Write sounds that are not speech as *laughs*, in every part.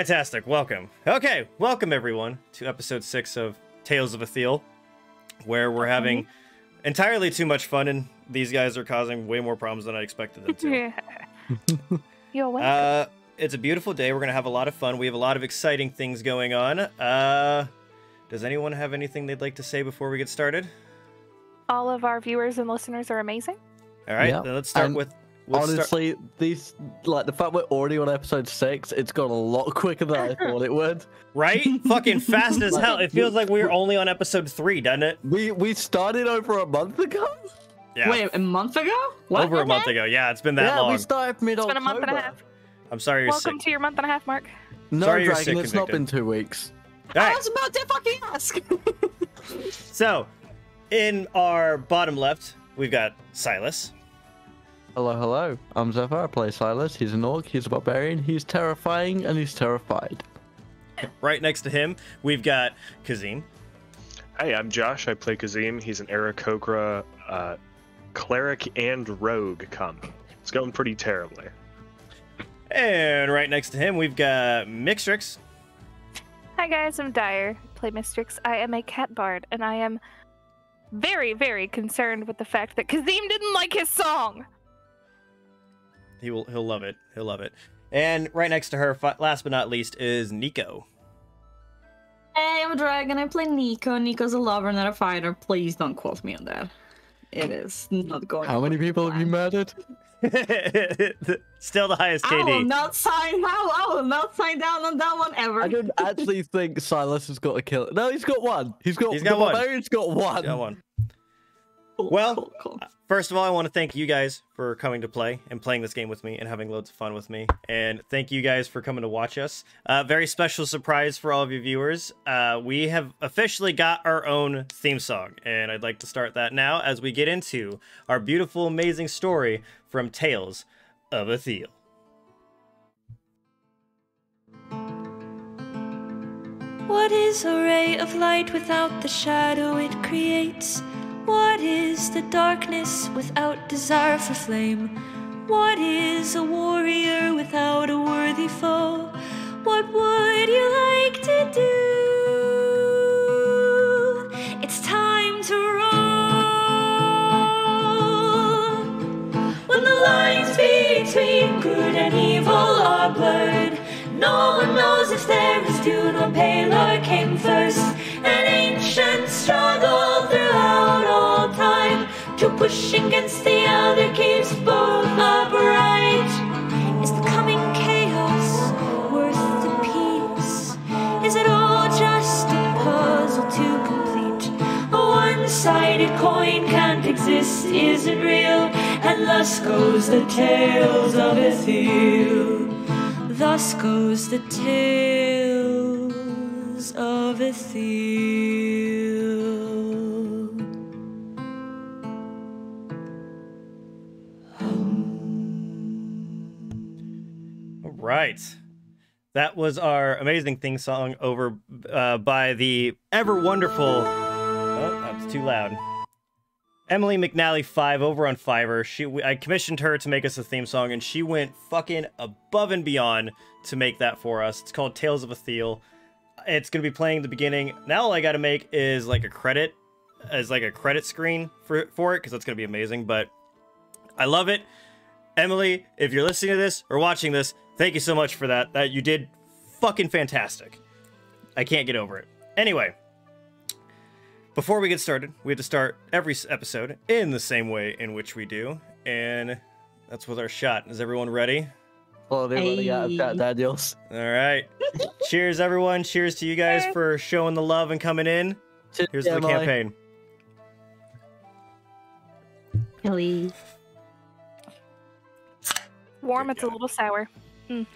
Fantastic. Welcome. Okay, welcome everyone to episode six of Tales of Ethyl, where we're having entirely too much fun, and these guys are causing way more problems than I expected them to. *laughs* Yeah. You're welcome. Uh, it's a beautiful day. We're gonna have a lot of fun. We have a lot of exciting things going on. Uh, does anyone have anything they'd like to say before we get started? All of our viewers and listeners are amazing. All right, Yeah, then let's start and with. We'll start- Honestly, these like the fact we're already on episode six, it's gone a lot quicker than I *laughs* thought it would. right? Fucking fast as *laughs* hell. It feels like we're only on episode three, doesn't it? We we started over a month ago. Yeah. Wait, a month ago? What? over a month ago. Yeah, it's been that yeah, long. we started mid It's been a month and a half. I'm sorry you're Welcome sick. to your month and a half, Mark. No, Sorry you're Dragon, sick, it's not been two weeks. All I was about to fucking ask. *laughs* so in our bottom left, we've got Silus. Hello, hello. I'm Zephyr. I play Silus. He's an orc. He's a barbarian. He's terrifying and he's terrified. Right next to him, we've got Kazim. Hey, I'm Josh. I play Kazim. He's an Aarakocra uh, cleric and rogue combo. It's going pretty terribly. And right next to him, we've got Mystrix. Hi guys, I'm Dyer. Play Mystrix. I am a cat bard, and I am very, very concerned with the fact that Kazim didn't like his song. He will. He'll love it. He'll love it. And right next to her, last but not least, is Nico. Hey, I'm a dragon. I play Nico. Nico's a lover, not a fighter. Please don't quote me on that. It is not going. How many people have you murdered? *laughs* Still the highest KD. I will not sign. How? I will not sign down on that one ever. I don't actually *laughs* think Silus has got a kill. No, he's got one. He's got. He's the got one. barbarian's got one. Got one. Cool, Well, cool, cool. First of all, I want to thank you guys for coming to play and playing this game with me and having loads of fun with me. And thank you guys for coming to watch us. Uh, very special surprise for all of you viewers. Uh, we have officially got our own theme song, and I'd like to start that now as we get into our beautiful, amazing story from Tales of Ethyl. What is a ray of light without the shadow it creates? What is the darkness without desire for flame? What is a warrior without a worthy foe? What would you like to do? It's time to roll. When the lines between good and evil are blurred, no one knows if Tharizdun or Pelor came first. An ancient struggle throughout against the other keeps both upright. Is the coming chaos worth the peace? Is it all just a puzzle to complete? A one-sided coin can't exist, isn't real, and thus goes the tales of Ethyl. Thus goes the tales of Ethyl. Right. That was our amazing theme song over uh, by the ever wonderful. Oh, that's too loud. Emily McNally five over on Fiverr. She I commissioned her to make us a theme song, and she went fucking above and beyond to make that for us. It's called Tales of a Ethyl. It's gonna be playing the beginning. Now all I gotta make is like a credit, as like a credit screen for for it, because that's gonna be amazing. But I love it. Emily, if you're listening to this or watching this, thank you so much for that. That you did fucking fantastic. I can't get over it. Anyway, before we get started, we have to start every episode in the same way in which we do, and that's with our shot. Is everyone ready? Oh, they're running out of Hey. Daniels. All right. *laughs* Cheers, everyone. Cheers to you guys for showing the love and coming in. Here's to the campaign. Please. Warm, it's a little sour. Mm.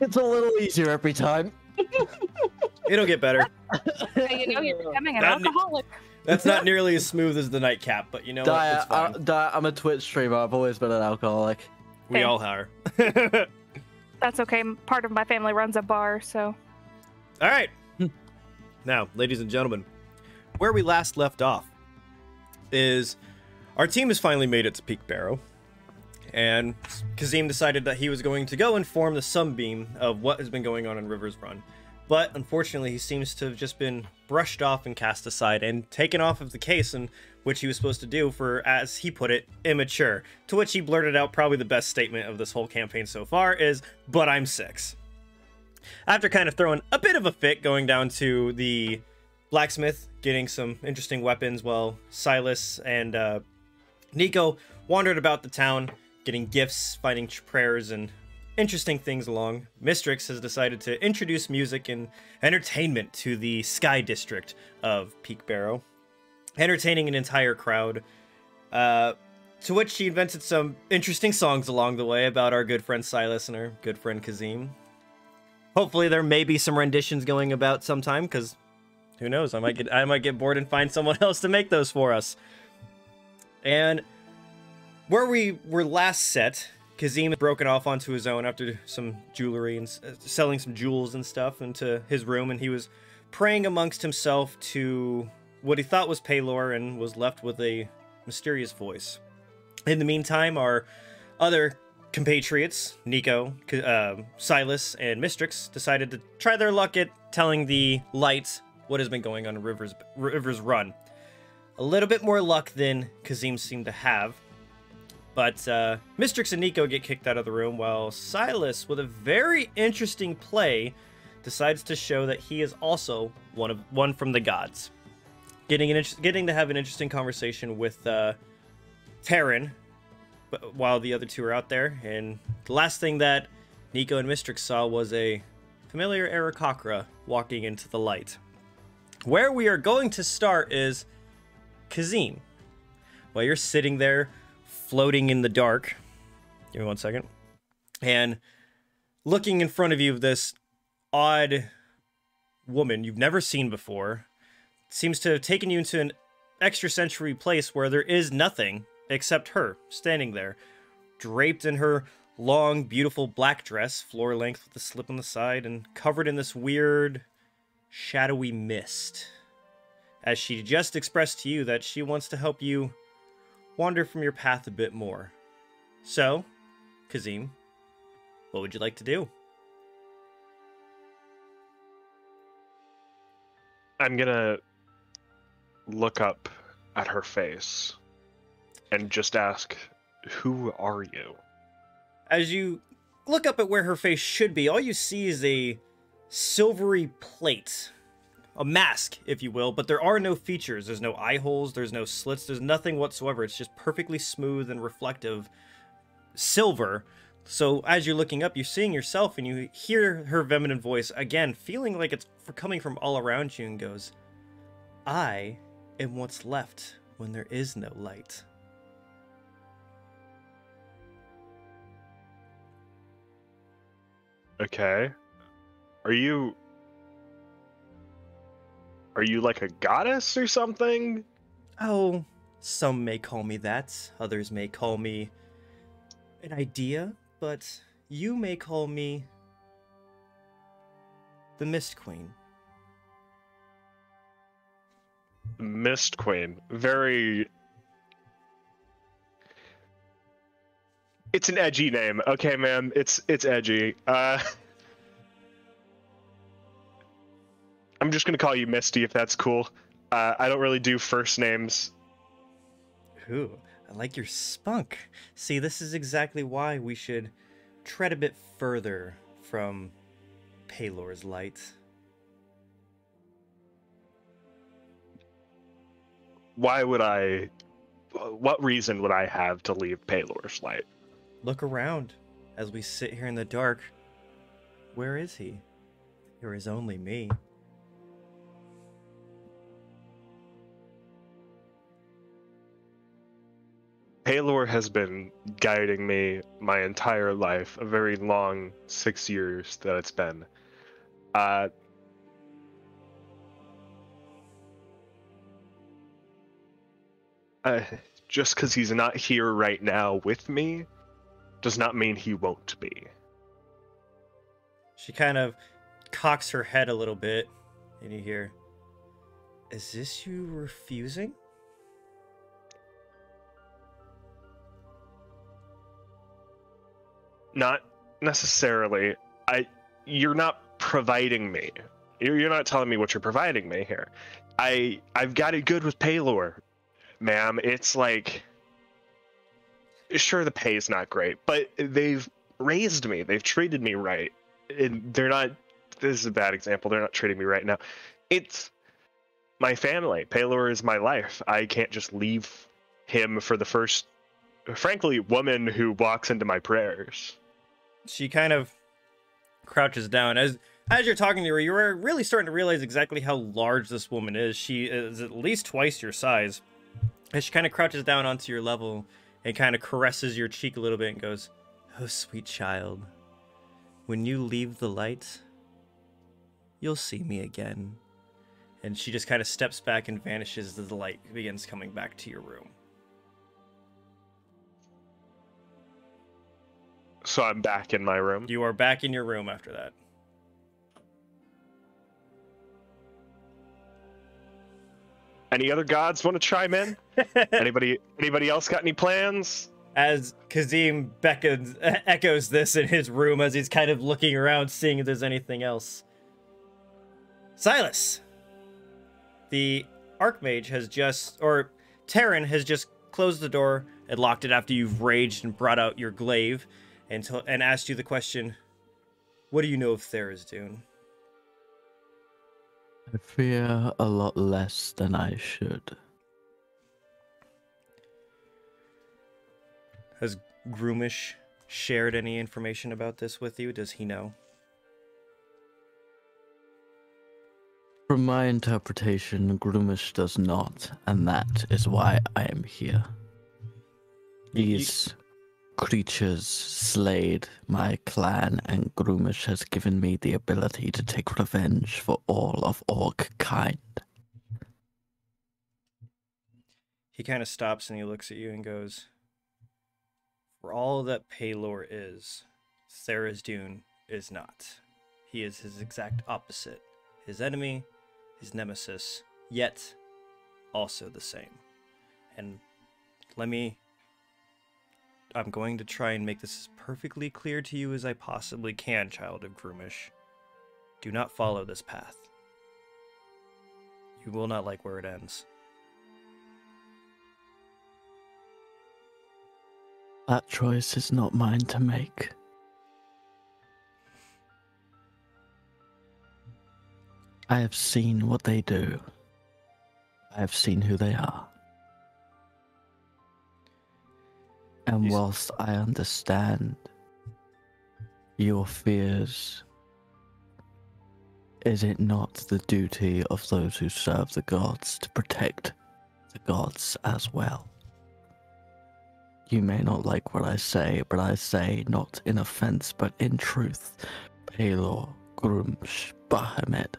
It's a little easier every time. *laughs* It'll get better. Hey, you know you're becoming an That ne- alcoholic. That's not nearly as smooth as the nightcap, but you know what? Dia, It's fine. Dia, I'm a Twitch streamer. I've always been an alcoholic. we fair. all are. *laughs* That's okay. Part of my family runs a bar, so All right. *laughs* now, ladies and gentlemen, where we last left off is our team has finally made it to Peak Barrow, and Kazim decided that he was going to go and inform the Sunbeam of what has been going on in Rivers Run. But unfortunately, he seems to have just been brushed off and cast aside and taken off of the case in which he was supposed to do for, as he put it, immature. To which he blurted out probably the best statement of this whole campaign so far is, but I'm six. After kind of throwing a bit of a fit going down to the blacksmith, getting some interesting weapons while Silus and uh, Nico wandered about the town, getting gifts, finding prayers, and interesting things along. Mystrix has decided to introduce music and entertainment to the Sky District of Peak Barrow, entertaining an entire crowd. Uh, to which she invented some interesting songs along the way about our good friend Silus and our good friend Kazim. Hopefully, there may be some renditions going about sometime, because who knows? I might get I might get bored and find someone *laughs* else to make those for us. And where we were last set, Kazim had broken off onto his own after some jewelry and uh, selling some jewels and stuff into his room, and he was praying amongst himself to what he thought was Pelor and was left with a mysterious voice. In the meantime, our other compatriots, Nico, uh, Silus, and Mystrix, decided to try their luck at telling the lights what has been going on in Rivers, Rivers Run. A little bit more luck than Kazim seemed to have. But uh, Mystrix and Nico get kicked out of the room while Silus, with a very interesting play, decides to show that he is also one of one from the gods. Getting an getting to have an interesting conversation with uh, but while the other two are out there. And the last thing that Nico and Mystrix saw was a familiar Aarakocra walking into the light. Where we are going to start is Kazim. While you're sitting there floating in the dark, give me one second, and looking in front of you, this odd woman you've never seen before seems to have taken you into an extrasensory place where there is nothing except her standing there, draped in her long, beautiful black dress, floor length with a slip on the side, and covered in this weird, shadowy mist. As she just expressed to you that she wants to help you wander from your path a bit more. So, Kazim, what would you like to do? I'm gonna look up at her face and just ask, "Who are you?" As you look up at where her face should be, all you see is a silvery plate. A mask, if you will, but there are no features. There's no eye holes, there's no slits, there's nothing whatsoever. It's just perfectly smooth and reflective silver. So as you're looking up, you're seeing yourself and you hear her feminine voice again, feeling like it's coming from all around you and goes, I am what's left when there is no light. Okay. Are you Are you like a goddess or something? Oh, some may call me that, others may call me an idea, but you may call me the Mist Queen. Mist Queen. Very It's an edgy name. Okay, man. It's it's edgy. Uh *laughs* I'm just gonna call you Misty if that's cool. Uh, I don't really do first names. Ooh, I like your spunk. See, this is exactly why we should tread a bit further from Pelor's light. Why would I? What reason would I have to leave Pelor's light? Look around as we sit here in the dark. Where is he? There is only me. Pelor has been guiding me my entire life, a very long six years that it's been. Uh, uh, just because he's not here right now with me does not mean he won't be. She kind of cocks her head a little bit, and you hear, Is this you refusing? Not necessarily. I you're not providing me. You're, you're not telling me what you're providing me here. I I've got it good with Pelor, ma'am. It's like sure the pay is not great, but they've raised me. They've treated me right. And they're not this is a bad example. They're not treating me right now. It's my family. Pelor is my life. I can't just leave him for the first frankly woman who walks into my prayers. She kind of crouches down as as you're talking to her. You're really starting to realize exactly how large this woman is. She is at least twice your size. As she kind of crouches down onto your level and kind of caresses your cheek a little bit and goes, "Oh, sweet child, when you leave the light, you'll see me again." And she just kind of steps back and vanishes as the light begins coming back to your room. So I'm back in my room. You are back in your room after that. Any other gods want to chime in? *laughs* anybody anybody else got any plans? as Kazim beckons, *laughs* echoes this in his room as he's kind of looking around, seeing if there's anything else. Silus, the Archmage has just, or Terran has just closed the door and locked it after you've raged and brought out your glaive and, to- and asked you the question, What do you know of Tharizdun? I fear a lot less than I should. Has Gruumsh shared any information about this with you? Does he know? From my interpretation, Gruumsh does not, and that is why I am here. These creatures slayed my clan, and Gruumsh has given me the ability to take revenge for all of Orc kind. He kind of stops and he looks at you and goes, For all that Pelor is, Tharizdun is not. He is his exact opposite. His enemy, his nemesis, yet also the same. And let me. I'm going to try and make this as perfectly clear to you as I possibly can, child of Gruumsh. Do not follow this path. You will not like where it ends. That choice is not mine to make. I have seen what they do. I have seen who they are. And whilst I understand your fears, is it not the duty of those who serve the gods to protect the gods as well? You may not like what I say, but I say not in offense, but in truth. Pelor, Gruumsh, Bahamut,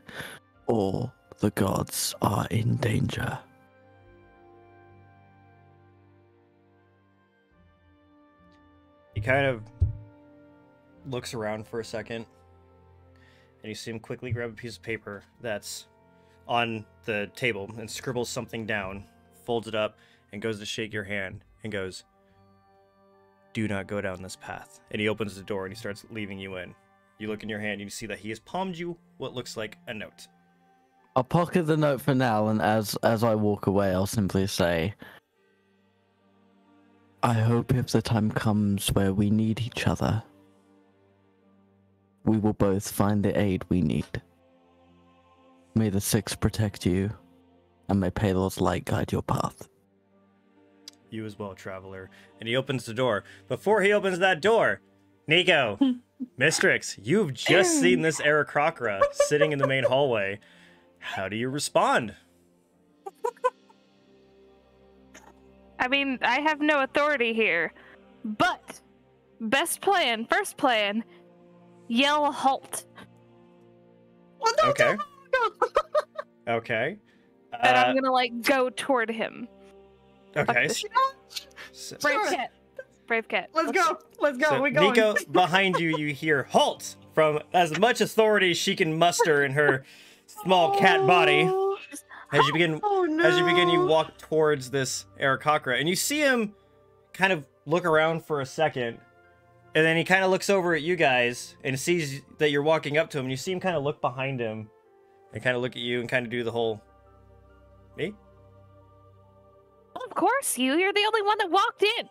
all the gods are in danger. He kind of looks around for a second, and you see him quickly grab a piece of paper that's on the table and scribbles something down, folds it up, and goes to shake your hand and goes, Do not go down this path. And he opens the door and he starts leaving you in. You look in your hand and you see that he has palmed you what looks like a note. I'll pocket the note for now, and as as I walk away, I'll simply say, "I hope if the time comes where we need each other, we will both find the aid we need. May the Six protect you, and may Pelor's light guide your path." You as well, traveler. And he opens the door. Before he opens that door, Nico, *laughs* Mystrix, you've just mm. seen this Aarakocra sitting in the main hallway. How do you respond? *laughs* I mean, I have no authority here, but best plan, first plan, yell halt, Okay. *laughs* Okay. and Uh, I'm gonna like go toward him. okay. so- Brave Sure. cat, brave cat. Let's go. Let's go. so we go. Nico, *laughs* behind you, you hear halt from as much authority as she can muster in her small cat body. As you begin *gasps* Oh no. As you begin, you walk towards this Aarakocra, and you see him kind of look around for a second, And then he kind of looks over at you guys and sees that you're walking up to him. And you see him kind of look behind him and kind of look at you and kind of do the whole me. Of course, you. You're the only one that walked in.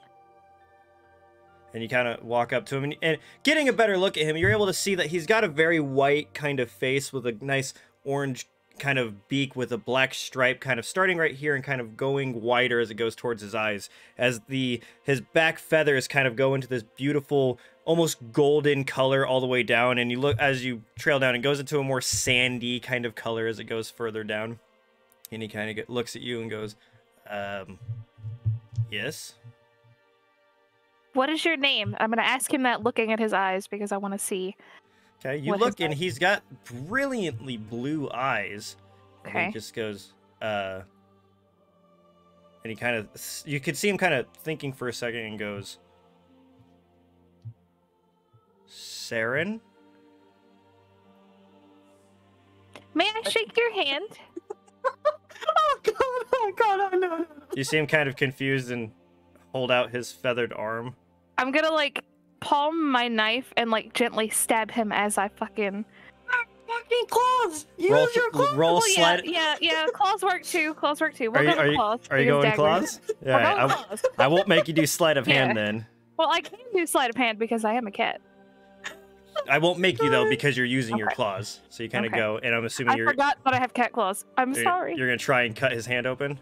and you kind of walk up to him and, and getting a better look at him you're able to see that he's got a very white kind of face with a nice orange kind of beak with a black stripe kind of starting right here and kind of going wider as it goes towards his eyes as the his back feathers kind of go into this beautiful almost golden color all the way down and you look as you trail down it goes into a more sandy kind of color as it goes further down and he kind of looks at you and goes um yes What is your name? I'm gonna ask him that looking at his eyes because I want to see. Okay, you What look and he's got brilliantly blue eyes. And Okay. he just goes, uh, and he kind of, you could see him kind of thinking for a second and goes, Saren? May I shake your hand? *laughs* Oh god, oh god, oh no, no, no. You seem kind of confused and hold out his feathered arm. I'm gonna like palm my knife and like gently stab him as I fucking. Fucking claws! Use Roll, your claws! roll Well, yeah, slide. yeah, yeah. Claws work too. Claws work too. We're Are you, going are you, claws. are you going daggers- claws? Yeah, going I, claws. I won't make you do sleight of *laughs* hand Yeah. then. Well, I can do sleight of hand because I am a cat. I won't make you though uh, because you're using your claws. So you kind of Okay. go, and I'm assuming I you're, forgot that I have cat claws. I'm you're sorry. you're gonna try and cut his hand open.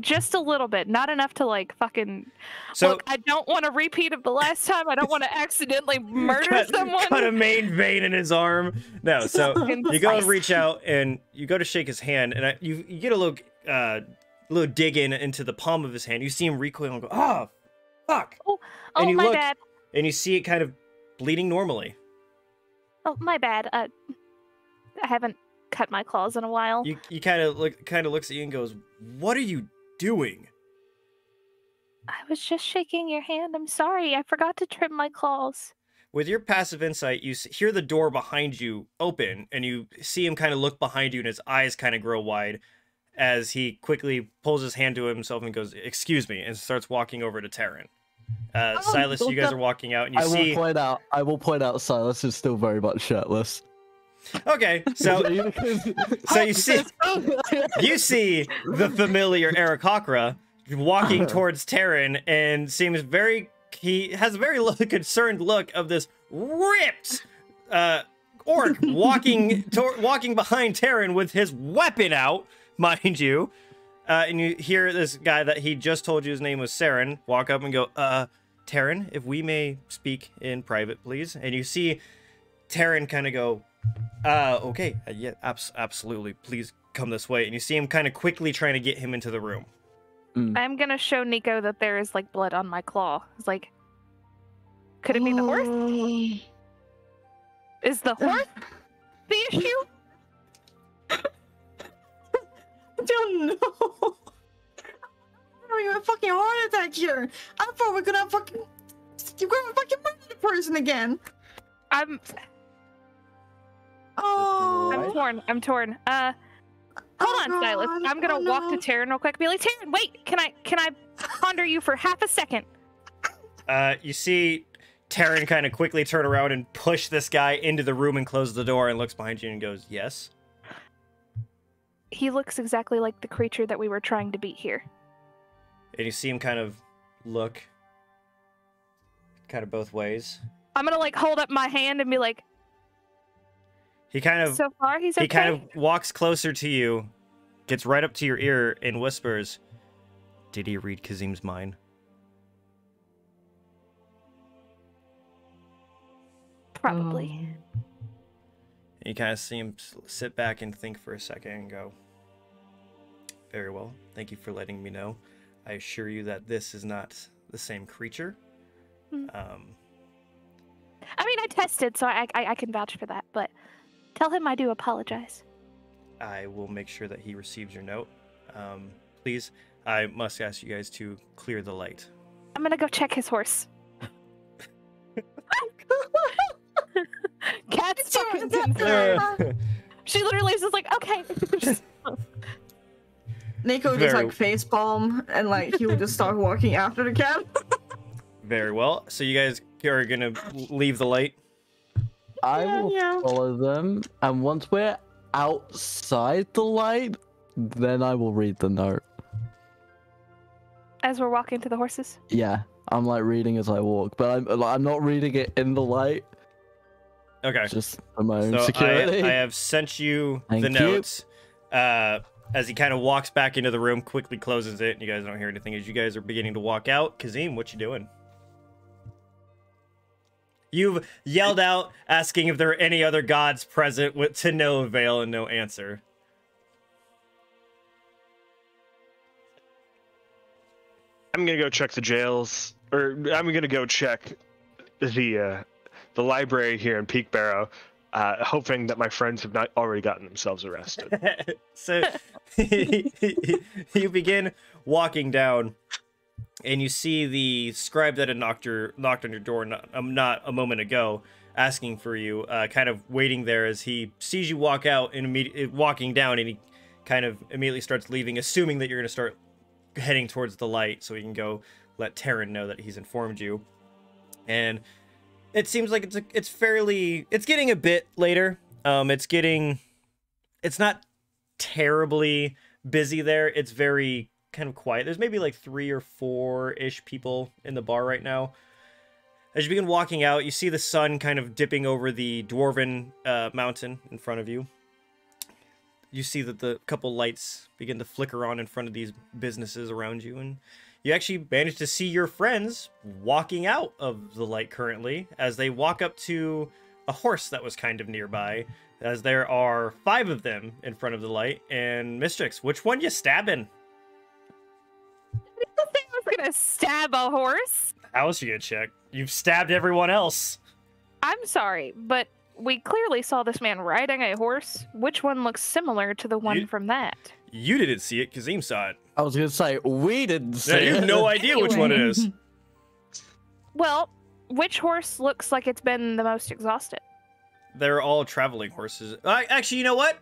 Just a little bit, not enough to like fucking. So Look, I don't want a repeat of the last time. I don't want to accidentally *laughs* murder cut, someone. cut a main vein in his arm. No, *laughs* so you go and reach out and you go to shake his hand, and I, you you get a little uh little dig in into the palm of his hand. You see him recoil and go, "Oh, fuck!" Oh, and you my look- bad. And you see it kind of bleeding normally. Oh, my bad. Uh, I haven't cut my claws in a while. You you kind of look kind of looks at you and goes, "What are you doing?" I was just shaking your hand. I'm sorry. I forgot to trim my claws. With your passive insight, you hear the door behind you open, and you see him kind of look behind you, and his eyes kind of grow wide as he quickly pulls his hand to himself and goes, "Excuse me," and starts walking over to Terran. Uh, Oh, Silus, you guys are walking out, and you I see. will point out. I will point out. Silus is still very much shirtless. Okay, so *laughs* so you see you see the familiar Eric walking towards Terran and seems very he has a very *laughs* concerned look of this ripped uh orc *laughs* walking tor- walking behind Terran with his weapon out, mind you. Uh, and you hear this guy that he just told you his name was Saren walk up and go, uh, Terran, if we may speak in private, please. And you see Terran kind of go, uh, okay, uh, yeah, abs- absolutely. Please come this way. And you see him kind of quickly trying to get him into the room. I'm gonna show Nico that there is like blood on my claw. It's like, could it be the horse? *gasps* Is the *laughs* horse the issue? I don't know. I'm having a fucking heart attack here. I thought we are gonna fucking. You're gonna fucking murder the person again. I'm Oh. I'm torn. I'm torn. Uh, hold Oh, on, Silus. God. I'm gonna Oh, walk to no. Taryn real quick. Be like, Taryn, wait. Can I can I ponder you for half a second? Uh, you see Terran kind of quickly turn around and push this guy into the room and close the door and looks behind you and goes, yes. He looks exactly like the creature that we were trying to beat here. And you see him kind of look kind of both ways. I'm gonna like hold up my hand and be like, He kind of so far he's okay. he kind of walks closer to you, gets right up to your ear and whispers, "Did he read Kazim's mind?" probably. And you kind of see him sit back and think for a second and go, Very well. Thank you for letting me know. I assure you that this is not the same creature. Hmm. Um, I mean, I tested, so I, I I can vouch for that. But tell him I do apologize. I will make sure that he receives your note. Um, please, I must ask you guys to clear the light. I'm gonna go check his horse. *laughs* Cat's fucking concerned. *laughs* She literally is just like, okay. Just- *laughs* Nico just Very- like face palm and like he would just start walking after the cat. Very well. So you guys are gonna leave the light. I Yeah, will yeah. follow them, and once we're outside the light, then I will read the note. As we're walking to the horses. Yeah, I'm like reading as I walk, but I'm like, I'm not reading it in the light, Okay. just for my own So I, security. I have sent you the Thank you. notes. Uh, as he kind of walks back into the room, quickly closes it, and you guys don't hear anything as you guys are beginning to walk out. Kazim, what you doing? You've yelled out, asking if there are any other gods present, with to no avail and no answer. I'm gonna go check the jails, or I'm gonna go check the uh, the library here in Peak Barrow, uh, hoping that my friends have not already gotten themselves arrested. *laughs* so *laughs* you begin walking down and you see the scribe that had knocked your knocked on your door not, um, not a moment ago asking for you uh, kind of waiting there as he sees you walk out and immediately walking down and he kind of immediately starts leaving assuming that you're going to start heading towards the light so he can go let Taryn know that he's informed you and it seems like it's a, it's fairly it's getting a bit later um it's getting it's not terribly busy there. It's very kind of quiet. There's maybe like three or four ish people in the bar right now. As you begin walking out, you see the sun kind of dipping over the dwarven uh, mountain in front of you. You see that the couple lights begin to flicker on in front of these businesses around you, and you actually manage to see your friends walking out of the light currently as they walk up to a horse that was kind of nearby as there are five of them in front of the light. And Mystrix, which one you stabbing? Gonna stab a horse. How else you gonna check? You've stabbed everyone else. I'm sorry, but we clearly saw this man riding a horse. Which one looks similar to the one You- from that? You didn't see it. Kazim saw it. I was gonna say we didn't see Yeah, you have no idea which one it is. *laughs* Well, which horse looks like it's been the most exhausted? They're all traveling horses. Uh, actually, you know what?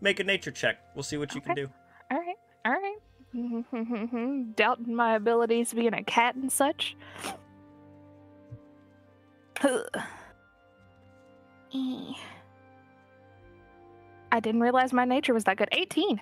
Make a nature check. We'll see what you can do. All right, all right. *laughs* Doubting my abilities being a cat and such. *sighs* I didn't realize my nature was that good. 18.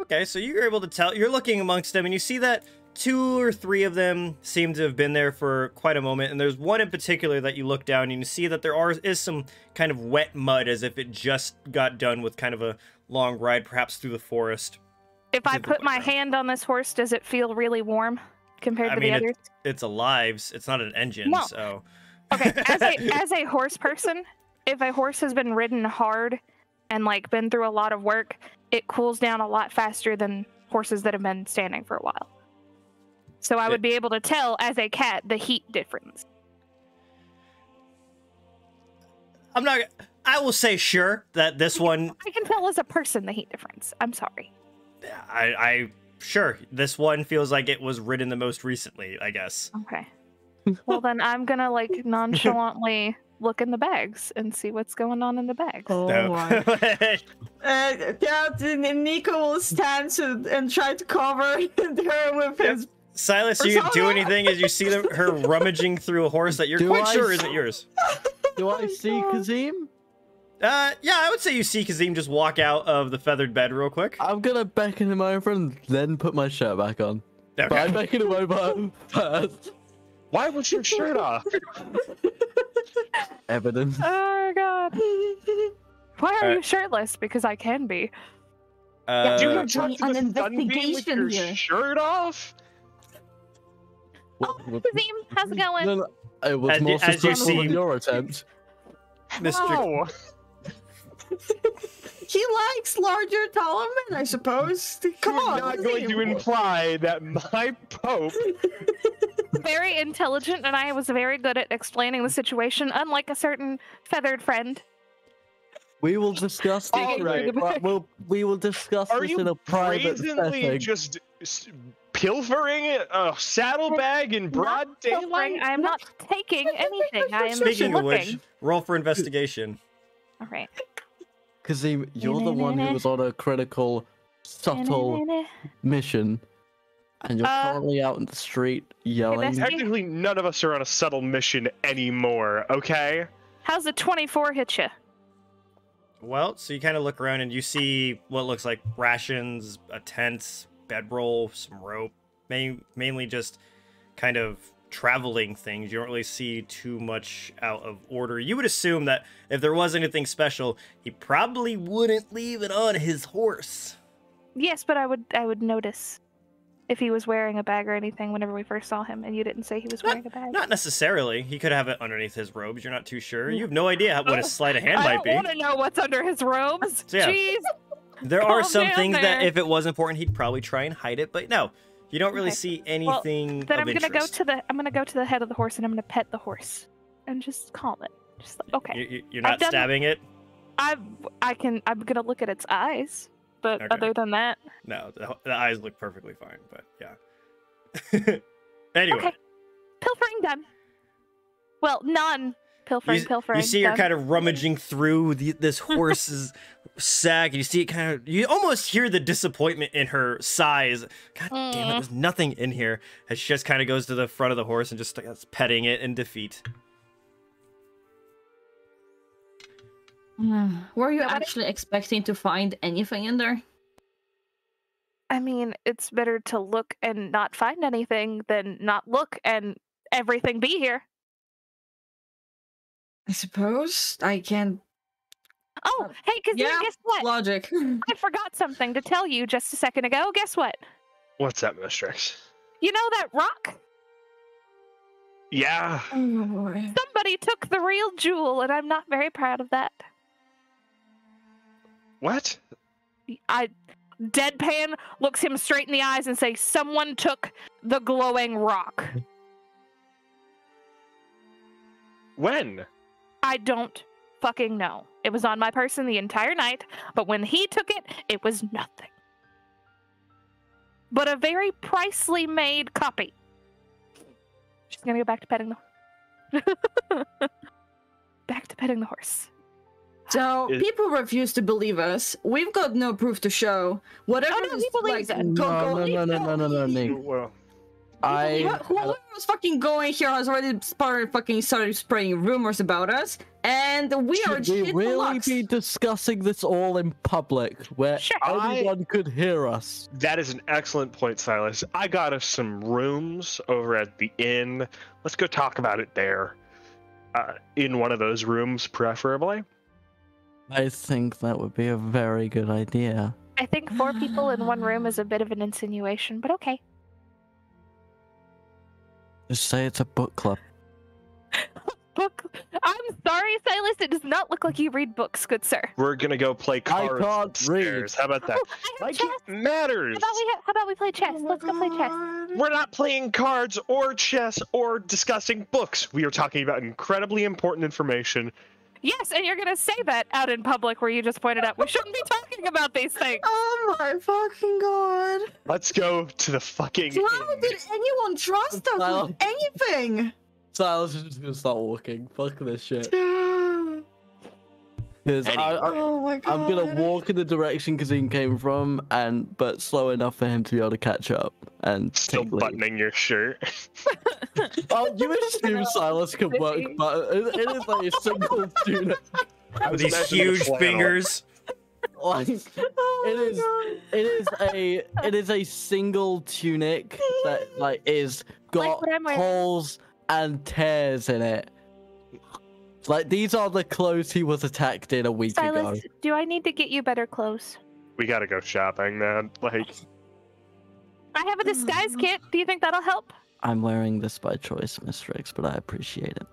Okay, so you're able to tell. You're looking amongst them, and you see that two or three of them seem to have been there for quite a moment. And there's one in particular that you look down and you see that there are is some kind of wet mud, as if it just got done with kind of a long ride, perhaps through the forest. If I put my wet- hand on this horse, does it feel really warm compared I to mean, the it- others? It's alive. It's not an engine, No. so. Okay, as a *laughs* as a horse person, if a horse has been ridden hard and like been through a lot of work, it cools down a lot faster than horses that have been standing for a while. So I would be able to tell as a cat the heat difference. I'm not. I will say sure that this one. I can tell as a person the heat difference. I'm sorry. I. I sure this one feels like it was written the most recently. I guess. Okay. *laughs* Well then I'm gonna like nonchalantly look in the bags and see what's going on in the bags. Oh So- my. *laughs* Uh, Captain Nico will stand to, and try to cover *laughs* her with his. Silus, you do anything as you see them, her rummaging through a horse that you're Do quite I sure isn't yours. Do I see Kazim? Uh, yeah, I would say you see Kazim just walk out of the feathered bed real quick. I'm gonna beckon him over and then put my shirt back on. But I Okay. beckon him over *laughs* first. Why was your shirt off? *laughs* Evidence. Oh god. Why are Alright. you shirtless? Because I can be. Uh, Do you talk to an the sunbeam with investigation your here. shirt off? Oh, Kazim, how's it going? No, no, it was As more you- as you successful see- than your attempt. Mr. No. He likes larger, taller men, I suppose. Come You're on. not going to imply that my pope very intelligent, and I was very good at explaining the situation, unlike a certain feathered friend. We will discuss this. All in a right. *laughs* we'll, we will discuss Are this you in a private brazenly setting. just pilfering a saddlebag in broad Not daylight? I am not taking anything. I am Speaking of which, roll for investigation. All right. Kazim, you're the one who was on a critical, subtle mission. And you're Uh, currently out in the street yelling. Bestie? Technically, none of us are on a subtle mission anymore, okay? How's the 24 hit you? Well, so you kind of look around and you see what looks like rations, a tent, bedroll, some rope, main, mainly just kind of traveling things. You don't really see too much out of order. You would assume that if there was anything special, he probably wouldn't leave it on his horse. Yes, but I would I would notice if he was wearing a bag or anything whenever we first saw him, and you didn't say he was wearing a bag. Not necessarily. He could have it underneath his robes. You're not too sure. You have no mm. idea what a oh, sleight of hand I might be. want to know what's under his robes. So, yeah. Jeez. There are some things that if it was important, he'd probably try and hide it. But no, you don't really Okay. see Well, anything Then of I'm gonna go to the I'm gonna go to the head of the horse and I'm gonna pet the horse and just calm it. Just like okay, You- I've not done- stabbing it. I I can I'm gonna look at its eyes, but Okay. other than that, No, the, the eyes look perfectly fine. But yeah. *laughs* anyway, Okay. pilfering done. Well, none pilfering, you, pilfering. you see you're kind of rummaging through the, this *laughs* horse's sack. and You see it kind of. You almost hear the disappointment in her sighs. God damn it! Mm. There's nothing in here. As she just kind of goes to the front of the horse and just starts petting it in defeat. Were you actually expecting to find anything in there? I mean, it's better to look and not find anything than not look and everything be here. I suppose I can. Oh, um, hey, because yeah, guess what? Logic. *laughs* I forgot something to tell you just a second ago. Guess what? What's that, Mystrix? You know that rock? Yeah, Oh boy. Somebody took the real jewel, and I'm not very proud of that. what? I deadpan looks him straight in the eyes and say, "Someone took the glowing rock." When? I don't fucking know. It was on my person the entire night, but when he took it, it was nothing. But a very pricely made copy. She's gonna go back to petting the back to petting the horse. So Is- people refuse to believe us. We've got no proof to show. Whatever. Oh, no, is, he like, it. go- No, no, no, no, no, no, no, Well, I. Whoever was fucking going here has already started fucking started spreading rumors about us, and we are Should we really deluxe. be discussing this all in public where Sure. I- could hear us? that is an excellent point, Silus. I got us some rooms over at the inn. Let's go talk about it there. Uh, in one of those rooms, preferably. I think that would be a very good idea. I think four people in one room is a bit of an insinuation, but okay. Just say it's a book club. *laughs* Book. I'm sorry, Silus. It does not look like you read books, good sir. We're gonna go play cards I can't upstairs. How about that? Oh, I Like chess. it matters. How about we ha- how about we play chess? Oh Let's go play chess. We're not playing cards or chess or discussing books. We are talking about incredibly important information. Yes, and you're gonna say that out in public where you just pointed out we shouldn't be talking about these things. Oh my fucking god! Let's go to the fucking. So how inn. did anyone trust us with anything? Silus is just gonna start walking. Fuck this shit. *laughs* oh Because I, I, my god! I'm gonna walk in the direction Kazim came from, and but slow enough for him to be able to catch up and Still buttoning your shirt. *laughs* Oh, you assume *laughs* Silus can work, but it, it is like a single tunic. I was These huge fingers. Like Oh it my is- God. it is a it is a single tunic that like is Like got what I'm wearing. Holes and tears in it. Like these are the clothes he was attacked in a week ago. Silus, do I need to get you better clothes? We gotta go shopping, man. Like, I have a disguise mm. kit. Do you think that'll help? I'm wearing this by choice, Mystrix, but I appreciate it.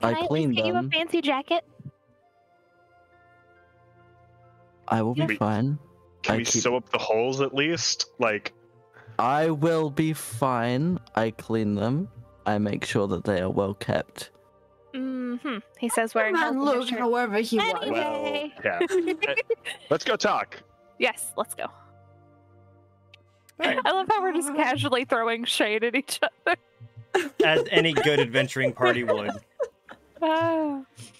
Can I at least cleaned get you a them. fancy jacket? I will Yeah. be fine. can I we keep- sew up the holes at least? Like, I will be fine. I clean them. I make sure that they are well kept. Mm-hmm. He says wearing Man, health in look however he wants. Anyway. well, yeah. *laughs* Let's go talk. yes, let's go. I love how we're just *laughs* casually throwing shade at each other. as any good adventuring party would.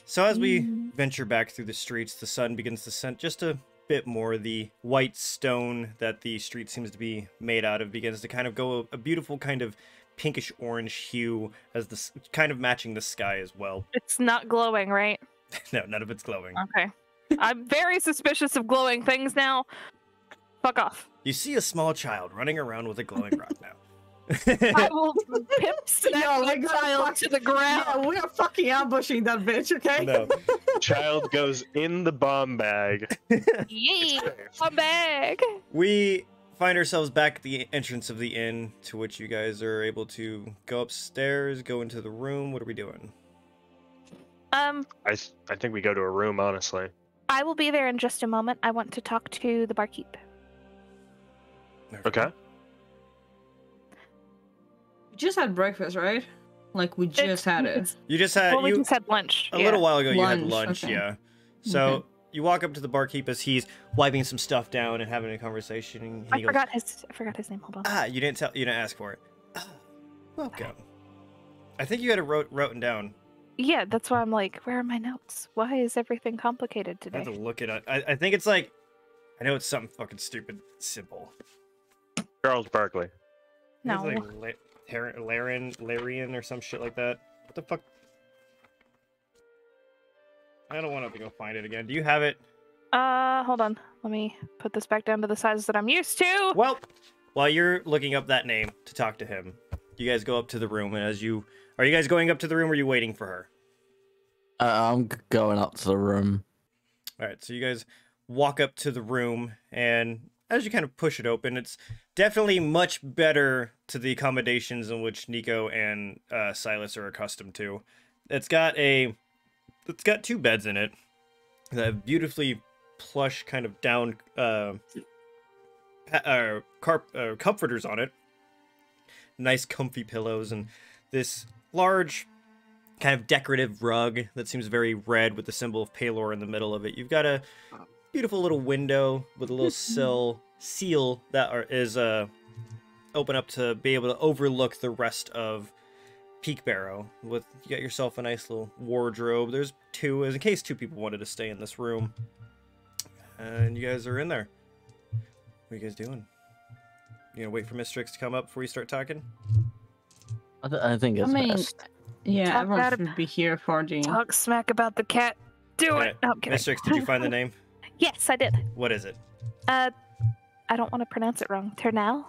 So as we venture back through the streets, the sun begins to set just a bit more. The white stone that the street seems to be made out of begins to kind of go a beautiful kind of pinkish orange hue as the s- kind of matching the sky as well. *laughs* It's not glowing, right? no, none of it's glowing. Okay. I'm very suspicious of glowing things now. Fuck off. You see a small child running around with a glowing *laughs* rock now. *laughs* I will pimp snap Yo, the like that child to the ground. Yeah, we are fucking ambushing that bitch, okay? no. Child goes in the bomb bag. Yee, I'm. We find ourselves back at the entrance of the inn, to which you guys are able to go upstairs, go into the room. What are we doing? Um, I, s- I think we go to a room, honestly. I will be there in just a moment. I want to talk to the barkeep. Okay. We just had breakfast, right? Like we just had it. You just had well, we you just had lunch. a yeah. little while ago. You had Lunch, lunch, okay. yeah. So Okay. You walk up to the barkeep as he's wiping some stuff down and having a conversation. And I goes, forgot his. I forgot his name. Hold on. Ah, you didn't tell. You didn't ask for it. *sighs* Ah, welcome. I think you had it wrote written down. yeah, that's why I'm like, where are my notes? Why is everything complicated today? I have to look it up. I, I think it's like, I know it's something fucking stupid, simple. Charles Barkley. No. It's like La- Tar- Larian, Larian, or some shit like that. What the fuck? I don't want to have to go find it again. Do you have it? Uh, hold on. Let me put this back down to the size that I'm used to. Well, while you're looking up that name to talk to him, you guys go up to the room, and as you are you guys going up to the room, or are you waiting for her? Uh, I'm going up to the room. All right, so you guys walk up to the room, and as you kind of push it open, it's definitely much better to the accommodations in which Nico and uh, Silus are accustomed to. It's got a, it's got two beds in it, that have beautifully plush kind of down, uh, uh, carp, uh, comforters on it. Nice, comfy pillows, and this large kind of decorative rug that seems very red with the symbol of Pelor in the middle of it. You've got a beautiful little window with a little *laughs* sill seal that are, is uh open up to be able to overlook the rest of Peak Barrow. With you got yourself a nice little wardrobe. There's two, as in case two people wanted to stay in this room. And you guys are in there. What are you guys doing? You gonna wait for Mystrix to come up before you start talking? I, th- I think I it's mean, best. yeah, Talk everyone about should be here for the. Talk smack about the cat. Do Alright, it. No, I'm kidding. Mystrix, did you find the *laughs* name? yes, I did. What is it? Uh, I don't want to pronounce it wrong. Ternal.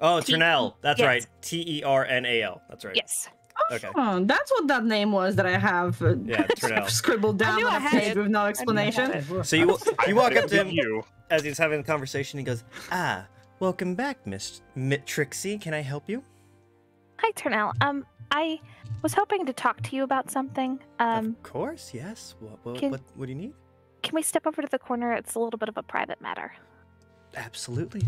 Oh, T- Ternal. That's yes. right. T E R N A L. That's right. Yes. Okay. Oh, that's what that name was that I have uh, Yeah, *laughs* scribbled down on I a had page with no I knew I had explanation. So you you walk up to him You. as he's having the conversation. He goes, "Ah, welcome back, Miss Mi- Trixie. Can I help you?" Hi, Ternal. Um, I was hoping to talk to you about something. Um, of course, yes. What what, can- what what do you need? can we step over to the corner? It's a little bit of a private matter. Absolutely.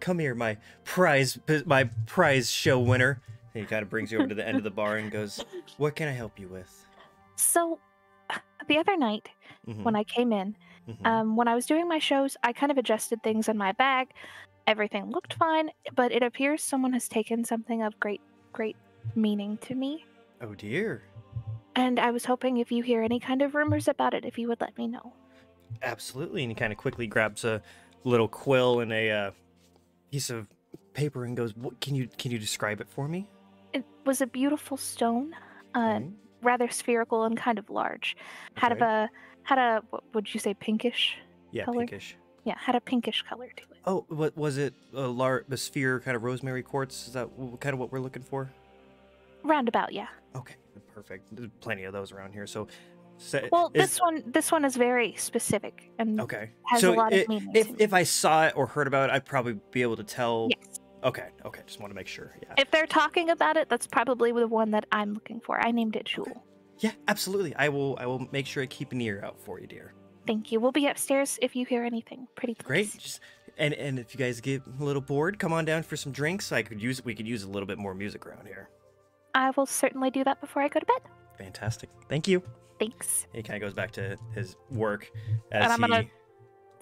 Come here, my prize my prize show winner. He kind of brings you over to the end of the bar and goes, "What can I help you with?" So, the other night Mhm, when I came in, mhm. um, when I was doing my shows, I kind of adjusted things in my bag. Everything looked fine, but it appears someone has taken something of great, great meaning to me. oh dear. And I was hoping if you hear any kind of rumors about it, if you would let me know. Absolutely. And he kind of quickly grabs a little quill and a uh, piece of paper and goes, "What can you can you describe it for me?" It was a beautiful stone, uh, Mhm. rather spherical and kind of large. Had Okay. a had a what would you say pinkish? yeah, color? pinkish. Yeah, had a pinkish color to it. Oh, what was it? A lar- a sphere, kind of rosemary quartz. Is that kind of what we're looking for? Roundabout, yeah. Okay, perfect. There's plenty of those around here. So, sa- Well, is- this one this one is very specific and okay. has so a lot of meaning. if it. if I saw it or heard about it, I'd probably be able to tell. yes. Okay, okay. Just want to make sure. Yeah. If they're talking about it, that's probably the one that I'm looking for. I named it Jewel. yeah, absolutely. I will. I will make sure I keep an ear out for you, dear. Thank you. We'll be upstairs if you hear anything. Pretty please. Great. Just and and if you guys get a little bored, come on down for some drinks. I could use. We could use a little bit more music around here. I will certainly do that before I go to bed. Fantastic. Thank you. Thanks. He kind of goes back to his work as And I'm he.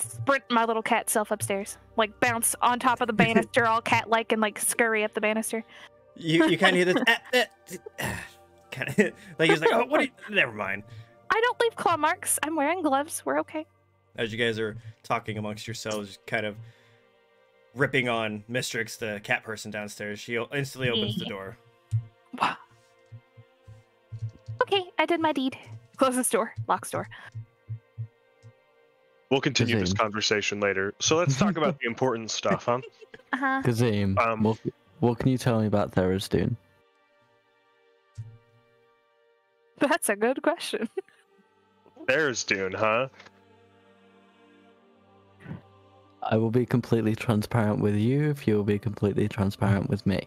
Sprint my little cat self upstairs, like bounce on top of the *laughs* banister, all cat-like, and like scurry up the banister. You you kind of hear this. kind of like he's like, oh, what? Are you... *laughs* Never mind. I don't leave claw marks. I'm wearing gloves. We're okay. as you guys are talking amongst yourselves, kind of ripping on Mystrix, the cat person downstairs. She instantly opens the door. Wow. Okay, I did my deed. Close this door. Locks door. We'll continue this conversation later. So let's talk about the important *laughs* stuff, huh? Uh huh. Kazim, Um, what, what can you tell me about Tharizdun? That's a good question. *laughs* Tharizdun, huh? I will be completely transparent with you if you will be completely transparent with me.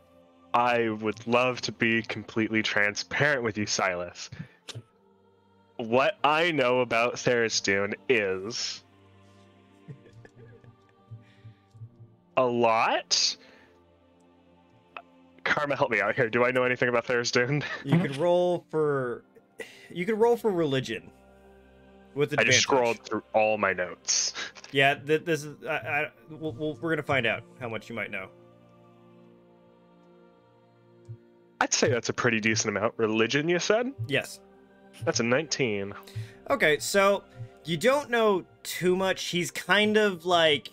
I would love to be completely transparent with you, Silus. What I know about Tharizdun is a lot. Karma, help me out here. Do I know anything about Tharizdun? *laughs* You could roll for, you could roll for religion. With advantage. I just scrolled through all my notes. *laughs* Yeah, th- this is. I, I, we'll, we'll, we're gonna find out how much you might know. I'd say that's a pretty decent amount. Religion, you said? Yes. That's a 19. Okay, so you don't know too much. He's kind of like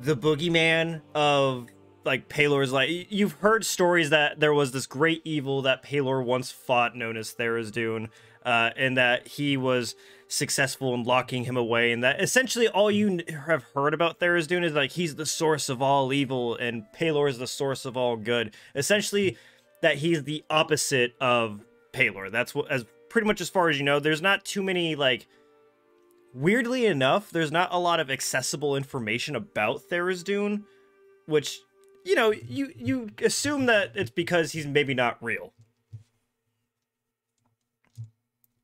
the boogeyman of like Pelor's like you've heard stories that there was this great evil that Pelor once fought known as Tharizdun, uh, and that he was successful in locking him away, and that essentially all you have heard about Tharizdun is like he's the source of all evil and Pelor is the source of all good. Essentially, that he's the opposite of Pelor. That's what as pretty much as far as you know. There's not too many like weirdly enough, there's not a lot of accessible information about Tharizdun, which you know, you you assume that it's because he's maybe not real.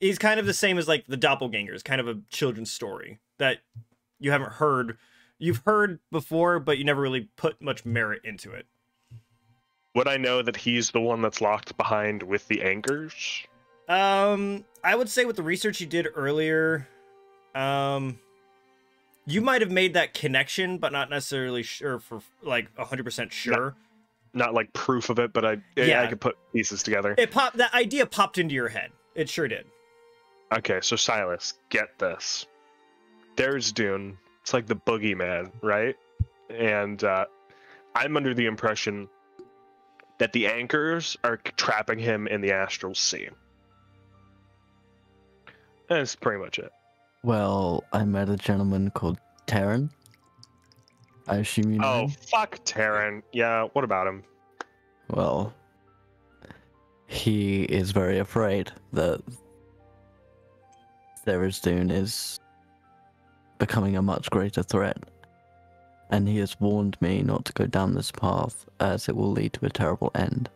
He's kind of the same as like the doppelgangers, kind of a children's story that you haven't heard you've heard before, but you never really put much merit into it. Would I know that he's the one that's locked behind with the anchors? Um, I would say with the research you did earlier, um, you might have made that connection, but not necessarily sure for like hundred percent sure. Not like proof of it, but I yeah. I could put pieces together. It popped. That idea popped into your head. It sure did. Okay, so Silus, get this. Tharizdun. It's like the boogeyman, right? And uh, I'm under the impression that the anchors are trapping him in the astral sea. That's pretty much it. Well, I met a gentleman called Terran. I assume you oh, know. Oh, him? fuck Terran. Yeah, what about him? Well, he is very afraid that Tharizdun is becoming a much greater threat. And he has warned me not to go down this path as it will lead to a terrible end.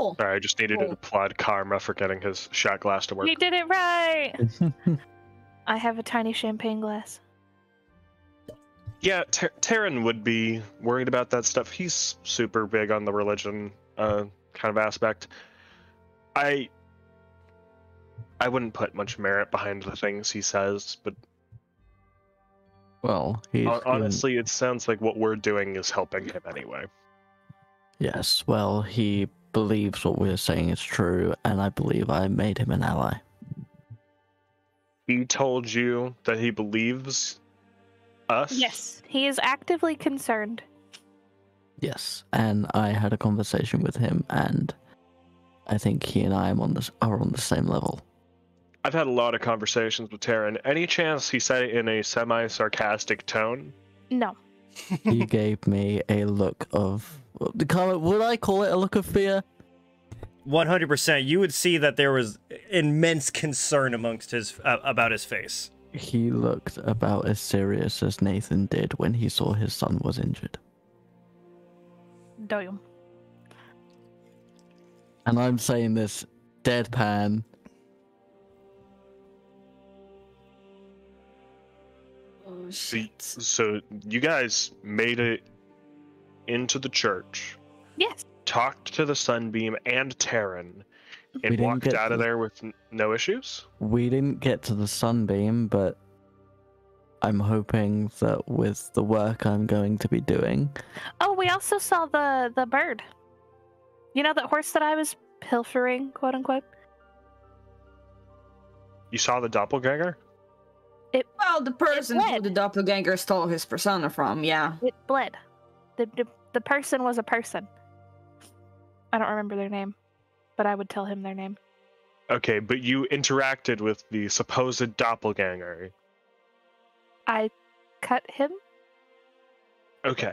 Cool. Sorry, I just needed to applaud Karma for getting his shot glass to work. You did it right. *laughs* I have a tiny champagne glass. Yeah, Ter- Terran would be worried about that stuff. He's super big on the religion uh, kind of aspect. I I wouldn't put much merit behind the things he says, but well, he's hon- been- honestly, it sounds like what we're doing is helping him anyway. Yes, well, he believes what we're saying is true, and I believe I made him an ally. He told you that he believes us. Yes, he is actively concerned. Yes, and I had a conversation with him, and I think he and I am on this are on the same level. I've had a lot of conversations with Terran. Any chance he said it in a semi-sarcastic tone? No. he *laughs* gave me a look of the comment. Would I call it a look of fear? One hundred percent. You would see that there was immense concern amongst his uh, about his face. He looked about as serious as Nathan did when he saw his son was injured. Damn. And I'm saying this deadpan. Oh So, shit. so you guys made it into the church, Yes. talked to the Sunbeam and Terran, and didn't walked out of the- there with no issues. We didn't get to the sunbeam, but I'm hoping that with the work I'm going to be doing, Oh, we also saw the the bird. You know that horse that I was pilfering, quote unquote. You saw the doppelganger? It well, the person who the doppelganger stole his persona from, yeah. It bled. The, the the person was a person. I don't remember their name, but I would tell him their name. Okay, but you interacted with the supposed doppelganger. I cut him. Okay.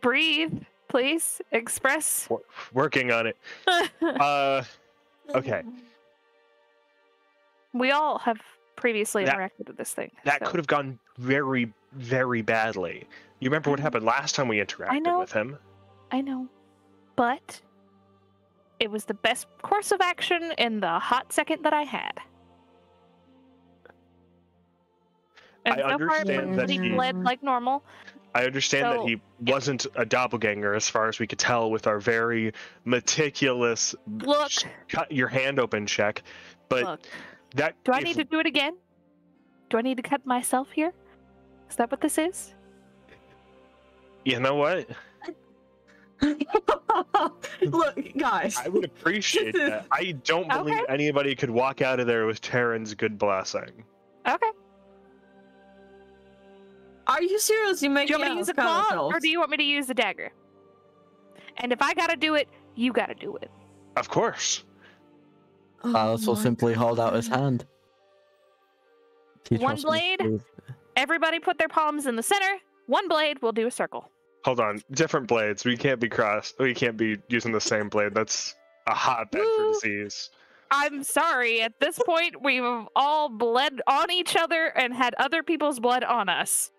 Breathe, please. Express. wor- Working on it. *laughs* Uh, okay. *laughs* we all have previously That- interacted with this thing. That so- could have gone very, very badly. You remember what happened last time we interacted know. with him? I know. But it was the best course of action in the hot second that I had. And I so far, understand that he- bled like normal. I understand that So- he wasn't a doppelganger as far as we could tell with our very meticulous Look, cut your hand open check. But look. That Do I if- need to do it again? Do I need to cut myself here? Is that what this is? you know what? *laughs* Look, guys. I would appreciate is- that. I don't believe Okay. anybody could walk out of there with Terran's good blessing. Okay. Are you seriously Do you want me to use a claw or do you want me to use the dagger? And if I gotta do it, you gotta do it. Of course. Oh Alice will my simply hold out his hand. Do One blade? Everybody put their palms in the center. One blade We'll do a circle. Hold on. Different blades. We can't be crossed. We can't be using the same blade. That's a hotbed for disease. I'm sorry. At this point, we've all bled on each other and had other people's blood on us.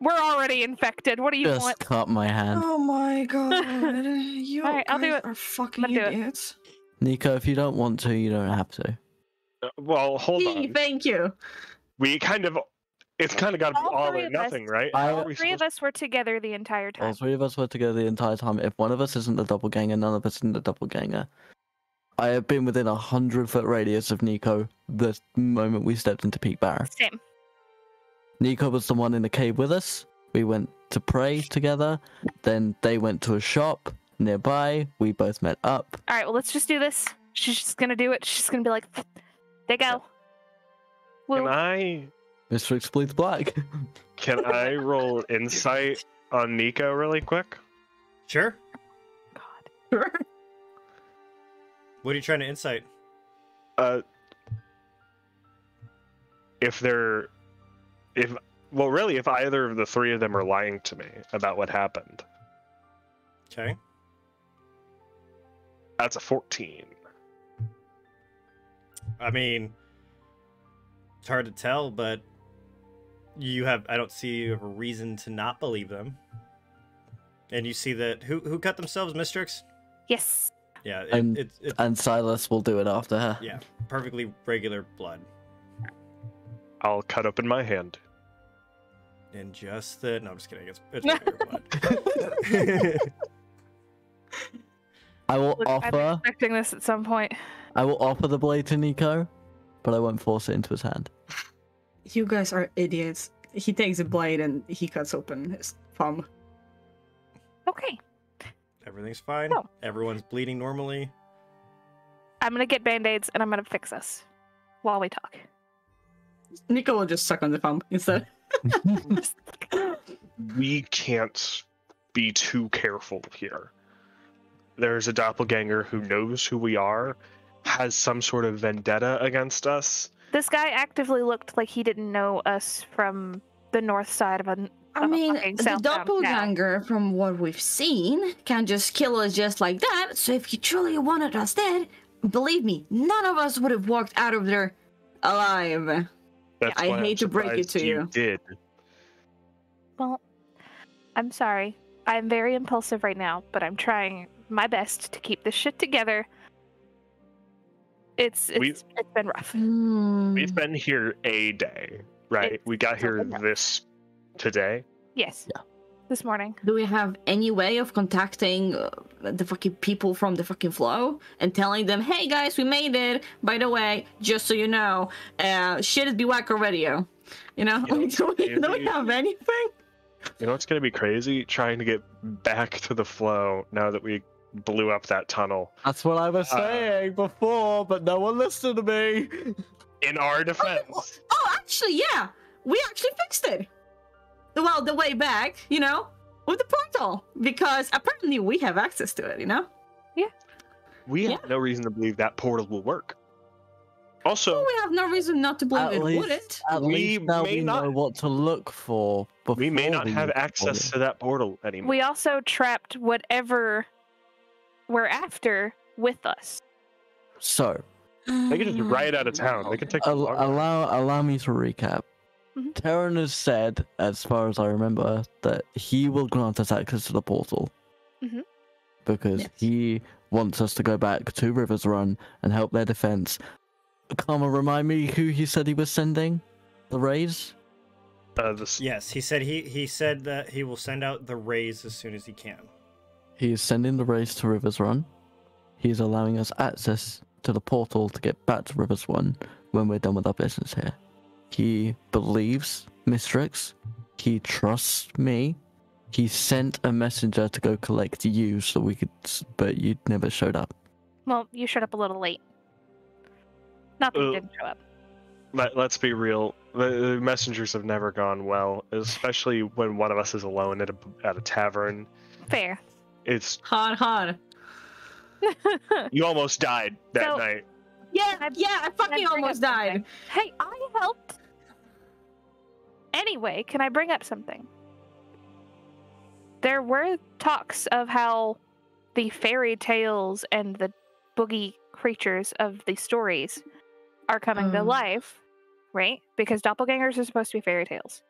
We're already infected. What do you Just want? cut my hand. Oh my god. *laughs* you Alright, I'll do guys it. are fucking gonna do it. Idiots. Nico, if you don't want to, you don't have to. Uh, Well, hold Gee, on. Thank you. We kind of. It's kind of got to be All all or of us- nothing, right? I- All are we three of us were together the entire time. All three of us were together the entire time. If one of us isn't the doppelganger, none of us isn't the doppelganger. I have been within a hundred foot radius of Nico the moment we stepped into Peak Barrow. Same. Nico was the one in the cave with us. We went to pray together. Then they went to a shop nearby. We both met up. All right, well, let's just do this. She's just gonna do it. She's gonna be like, there you go. Can I Mr. Exploits Black. can I roll insight on Nico really quick? Sure. God. What are you trying to insight? Uh, if they're, if well, really, if either of the three of them are lying to me about what happened, Okay. That's a fourteen. I mean, it's hard to tell, but you have. I don't see you have a reason to not believe them. And you see that who who cut themselves, Mystrix? Yes. Yeah, it, And- it's it's and Silus will do it after her. yeah, perfectly regular blood, I'll cut open my hand. and just the. No, I'm just kidding. It's, it's *laughs* regular blood. *laughs* *laughs* I will Look, I'm offer expecting this at some point. I will offer the blade to Nico, but I won't force it into his hand. You guys are idiots. He takes a blade and he cuts open his thumb. Okay. Everything's fine. Oh. Everyone's bleeding normally. I'm gonna get band aids and I'm gonna fix us while we talk. Nico will just suck on the thumb instead. *laughs* *laughs* we can't be too careful here. There's a doppelganger who knows who we are, has some sort of vendetta against us. This guy actively looked like he didn't know us from the north side of a. I of a mean, fucking the southbound town. doppelganger, from what we've seen, can just kill us just like that. So if you truly wanted us dead, believe me, none of us would have walked out of there alive. That's I why I'm hate to break it surprised to you. Did Well, I'm sorry. I'm very impulsive right now, but I'm trying my best to keep this shit together. It's it's, We- it's been rough. Hmm. we've been here a day, right? It's- we got here this today. Yes. Yeah. This morning. Do we have any way of contacting uh, the fucking people from the fucking flow and telling them, "Hey guys, we made it. By the way, just so you know, uh, shit is Bewhacker Radio." You know, *laughs* You know, do, we, do we have anything? You know it's gonna be crazy? Trying to get back to the flow now that we blew up that tunnel. That's what I was Uh, saying before, but no one listened to me. In our defense, Oh, actually, yeah, we actually fixed it. Well, the way back, you know, with the portal, because apparently we have access to it. You know. Yeah. We have no reason to believe that portal will work. Also, Well, we have no reason not to believe At it least- wouldn't. At We least now may we know not- what to look for. we may not we have access to that portal anymore. We also trapped whatever we're after with us. So, They could just ride out of town. They can take. the al- long allow allow me to recap. Mhm. Terran has said, as far as I remember, that he will grant us access to the portal. Mhm. Because Yes. he wants us to go back to Rivers Run and help their defense. Karma, remind me who he said he was sending? The Rays? Uh, this, Yes, he said he he said that he will send out the rays as soon as he can. He is sending the Rays to Rivers Run. He is allowing us access to the portal to get back to Rivers Run when we're done with our business here. He believes Mystrix. He trusts me. He sent a messenger to go collect you so we could, but you never showed up. Well, you showed up a little late. Not that you Uh, didn't show up. let, let's be real. The, the messengers have never gone well, especially when one of us is alone at a at a tavern. Fair. It's Hard, hard. *laughs* *laughs* you almost died that So- night. Yeah, I- yeah, I fucking bring up almost died. hey, I helped. Anyway, can I bring up something? There were talks of how the fairy tales and the boogie creatures of the stories are coming to Um. life, right? Because doppelgangers are supposed to be fairy tales.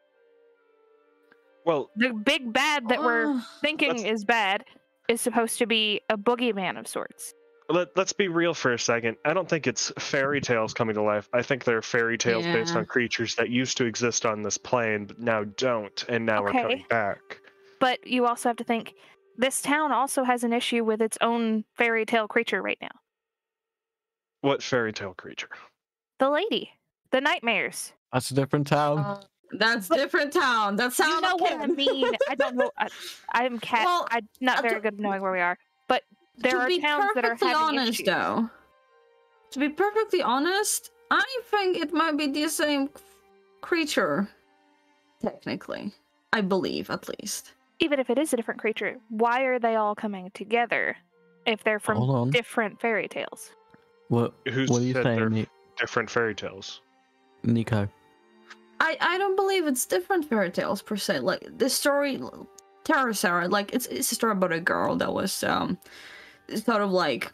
Well, The big bad that we're thinking is bad is supposed to be a boogeyman of sorts. let, let's be real for a second. I don't think it's fairy tales coming to life. I think they're fairy tales based on creatures that used to exist on this plane, but now don't, and now are coming back. But you also have to think this town also has an issue with its own fairy tale creature right now. What fairy tale creature? The lady, the nightmares. That's a different town. Uh, That's different town. That's You how know what I mean? I don't know. I, I'm cat. Well, I'm not uh, very to- good at knowing where we are. But there are towns that are perfectly having honest, issues. though, to be perfectly honest, I think it might be the same creature. Technically, I believe at least. Even if it is a different creature, why are they all coming together if they're from different fairy tales? What, Who's what are you saying, different fairy tales? Nico? I I don't believe it's different fairy tales per se. Like the story, Terra Sarah, like it's it's a story about a girl that was um sort of like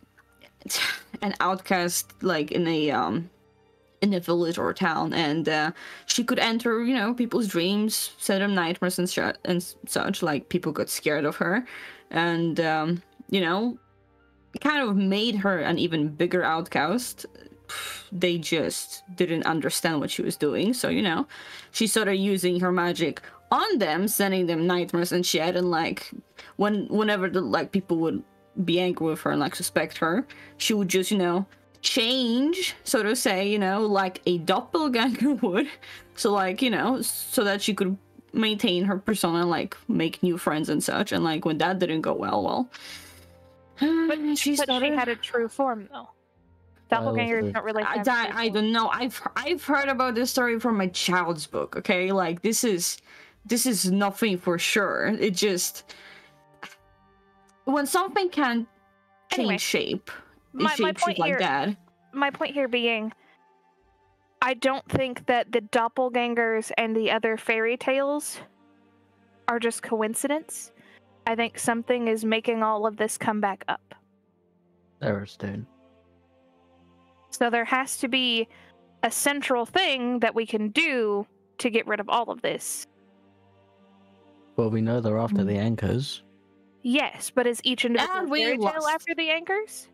an outcast, like in a um in a village or a town, and uh, she could enter you know people's dreams, send them nightmares and, sh- and such. Like people got scared of her, and um, you know, kind of made her an even bigger outcast they just didn't understand what she was doing. So, you know, she started using her magic on them, sending them nightmares and shit. And like, when whenever the like people would be angry with her and like suspect her, she would just, you know, change, so to say, you know, like a doppelganger *laughs* would. So like, you know, so that she could maintain her persona, like make new friends and such. And like when that didn't go well, well. *sighs* But, she but started she had a true form, though. Doppelgangers okay. don't really I, have. I, I don't know. I've I've heard about this story from my child's book. Okay, like this is this is nothing for sure. It just when something can change Anyway, shape, my- it my shapes point it like here- that. my point here being I don't think that the doppelgangers and the other fairy tales are just coincidence. I think something is making all of this come back up. Tharizdun. So there has to be a central thing that we can do to get rid of all of this. Well, we know they're after the mm. anchors. Yes, but is each individual And we fairy tale after the anchors?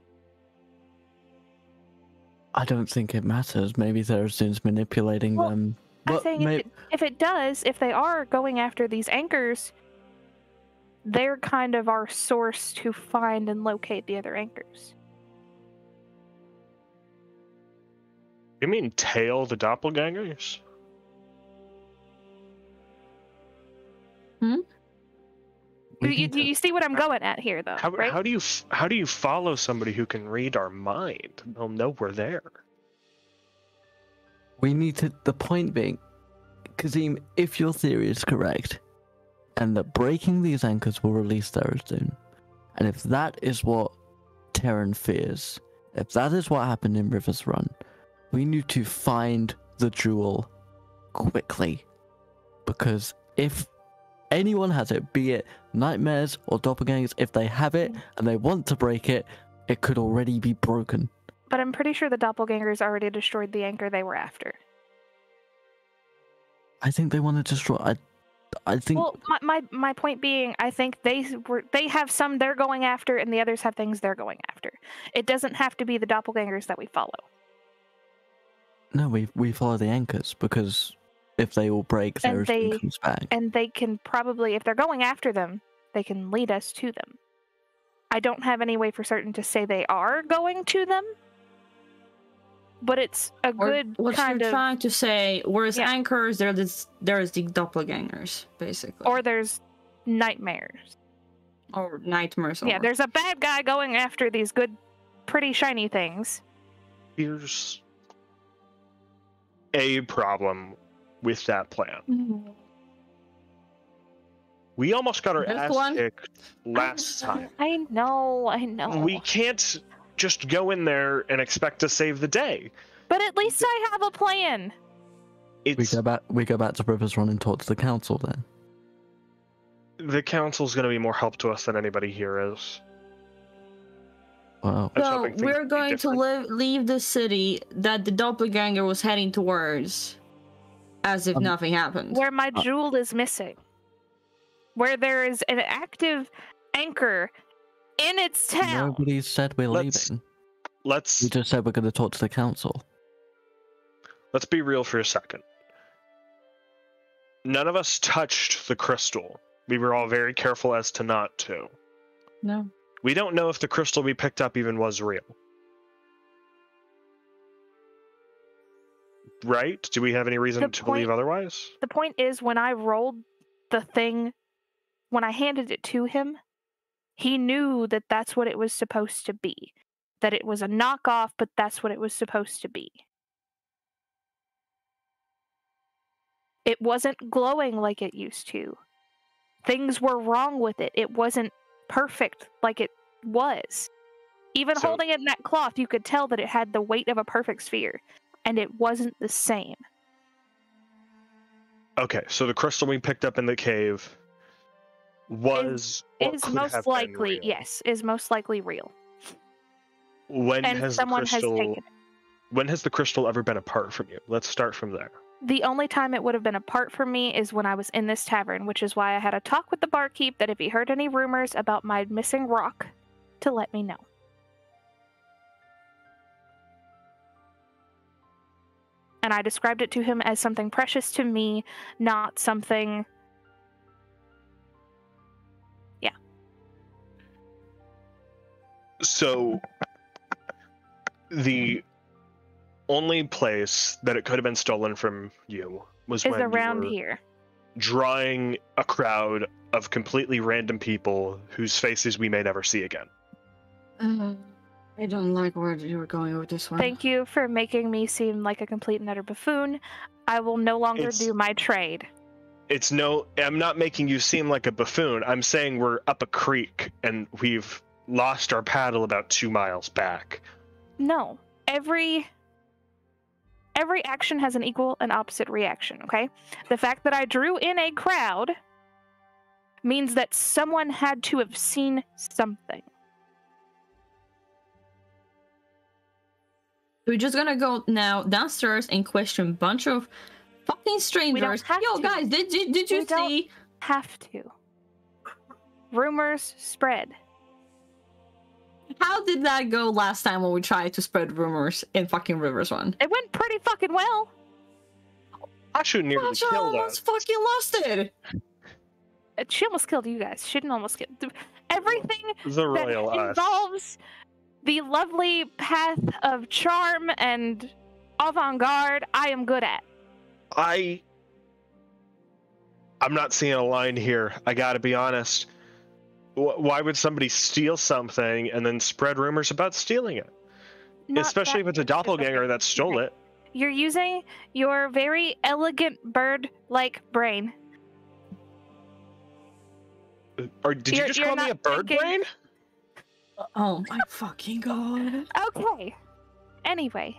I don't think it matters. Maybe Tharizdun's manipulating Well, them. I'm But saying may- if, it, if it does, if they are going after these anchors, they're kind of our source to find and locate the other anchors. You mean tail the doppelgangers? Hmm? We You, need you see what I'm going at here, though, How, right? how do you how do you follow somebody who can read our mind? They'll know we're there. We need to. The point being, Kazim, if your theory is correct, and that breaking these anchors will release Tharizdun, and if that is what Terran fears, if that is what happened in Rivers Run, we need to find the jewel quickly. Because if anyone has it, be it nightmares or doppelgangers, if they have it and they want to break it, it could already be broken. But I'm pretty sure the doppelgangers already destroyed the anchor they were after. I think they want to destroy. I, I think. Well, my, my my point being, I think they were they have some they're going after, and the others have things they're going after. It doesn't have to be the doppelgangers that we follow. No, we we follow the anchors because if they all break, And Tharizdun they- comes back. and they can probably if they're going after them they can lead us to them i don't have any way for certain to say they are going to them but it's a Or good what kind you're of trying to say, whereas Yeah. anchors, there is there's the doppelgangers, basically. or there's nightmares or nightmares. yeah or- there's a bad guy going after these good pretty shiny things Here's a problem with that plan. We almost got our Just ass one? kicked last time. i know i know We can't just go in there and expect to save the day. but at least i have a plan we go back. We go back to Rivers Run and talk to the council. Then the council's going to be more help to us than anybody here is. Wow. So we're going to live, leave the city that the doppelganger was heading towards, as if Um, nothing happened. where my Uh, jewel is missing where there is an active anchor in its town Nobody said we're Let's- leaving. Let's We just said we're going to talk to the council. let's be real for a second. None of us touched the crystal. We were all very careful as to not to. No. We don't know if the crystal we picked up even was real. Right? Do we have any reason The to believe otherwise? the point is when I rolled the thing, when I handed it to him, he knew that that's what it was supposed to be. That it was a knockoff, but that's what it was supposed to be. It wasn't glowing like it used to. Things were wrong with it. It wasn't perfect like it was. Even So- holding it in that cloth, you could tell that it had the weight of a perfect sphere, and it wasn't the same. Okay, so the crystal we picked up in the cave was is, could most likely yes is most likely real When and has someone the crystal has taken it when has the crystal ever been apart from you? Let's start from there. The only time it would have been apart from me is when i was in this tavern which is why i had a talk with the barkeep that if he heard any rumors about my missing rock to let me know and i described it to him as something precious to me not something Yeah. So the only place that it could have been stolen from you was is when you around were here drawing a crowd of completely random people whose faces we may never see again. Uh, I don't like where you're going with this one. thank you for making me seem like a complete and utter buffoon i will no longer It's- do my trade It's no I'm not making you seem like a buffoon. I'm saying we're up a creek and we've lost our paddle about 2 miles back. No. Every every action has an equal and opposite reaction, okay? The fact that I drew in a crowd means that someone had to have seen something. We're just gonna go now downstairs and question a bunch of fucking strangers. Yo, to. guys, did you did you We see? Have to. Rumors spread. How did that go last time when we tried to spread rumors in fucking Rivers Run? It went pretty fucking well. Ashu nearly Sasha killed us. almost fucking lost it. Uh, She almost killed you guys. She didn't almost get everything The that royal us. involves the lovely path of charm and avant-garde I am good at. I I'm not seeing a line here. I got to be honest. Wh- Why would somebody steal something and then spread rumors about stealing it? Not Especially if it's a doppelganger that stole it. You're using your very elegant bird-like brain. Uh, or did you You're- just you're call me a bird thinking- brain? Oh my fucking god. Okay. Anyway,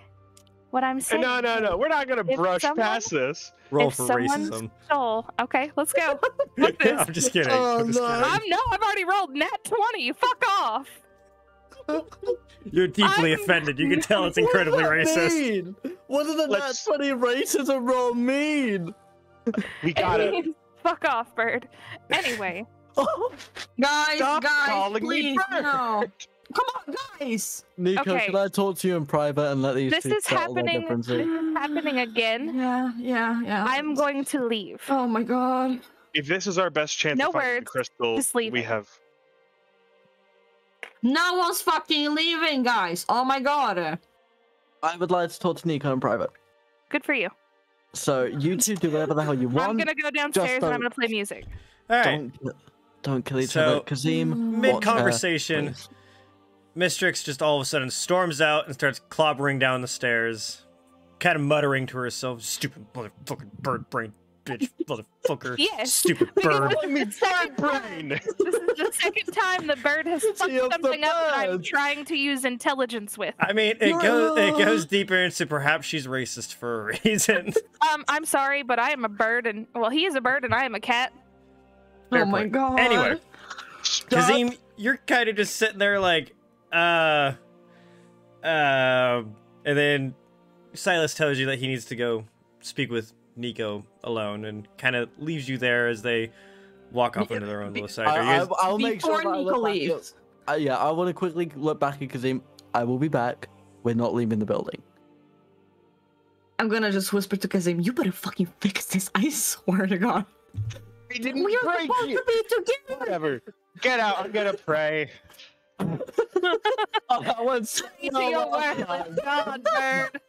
what I'm saying. No, no, no. We're not gonna brush someone- past this. Roll if for someone racism. stole, okay, let's go. *laughs* What's this? I'm just kidding. Oh, I'm just no. kidding. I'm no, I've already rolled nat twenty. You fuck off. *laughs* You're deeply I'm- offended. You can *laughs* tell it's incredibly what does that racist. Mean? What does the Let's- nat 20 racism roll mean? We got it. fuck off, bird. Anyway, oh, Guys, Stop guys, calling me please, bird. no. Come on, guys. Nico, Okay. can I talk to you in private and let these this two is settle their happening. This is happening again. Yeah, yeah, yeah. I'm going to leave. Oh my god. If this is our best chance No to find the words, crystal, just leave we have. No one's fucking leaving, guys. Oh my god. I would like to talk to Nico in private. Good for you. So you two do whatever the hell you want. I'm gonna go downstairs and I'm gonna play music. All right. Don't don't kill each So, other. Kazim, Mid watch her, conversation, please. Mystrix just all of a sudden storms out and starts clobbering down the stairs, kind of muttering to herself, "Stupid motherfucking bird brain bitch, *laughs* motherfucker, Yes, stupid *laughs* bird." this is the second time- Brain. This is the second time the bird has fucked of the something up that I'm trying to use intelligence with. I mean, it goes it goes deeper into perhaps she's racist for a *laughs* reason. Um, I'm sorry, but I am a bird, and well, he is a bird, and I am a cat. Fair oh my point. god. Anyway, Kazim, you're kind of just sitting there like, uh, uh, and then Silus tells you that he needs to go speak with Nico alone, and kind of leaves you there as they walk off into their own little side. Are I, guys- I, will make sure Before that I Nico look back leaves. Uh, yeah, I want to quickly look back at Kazim. I will be back. We're not leaving the building. I'm gonna just whisper to Kazim, you better fucking fix this. I swear to god. I didn't We are supposed you. to be together. Whatever. Get out. I'm gonna pray. *laughs* Oh, that was Pray to your worthless god, bird.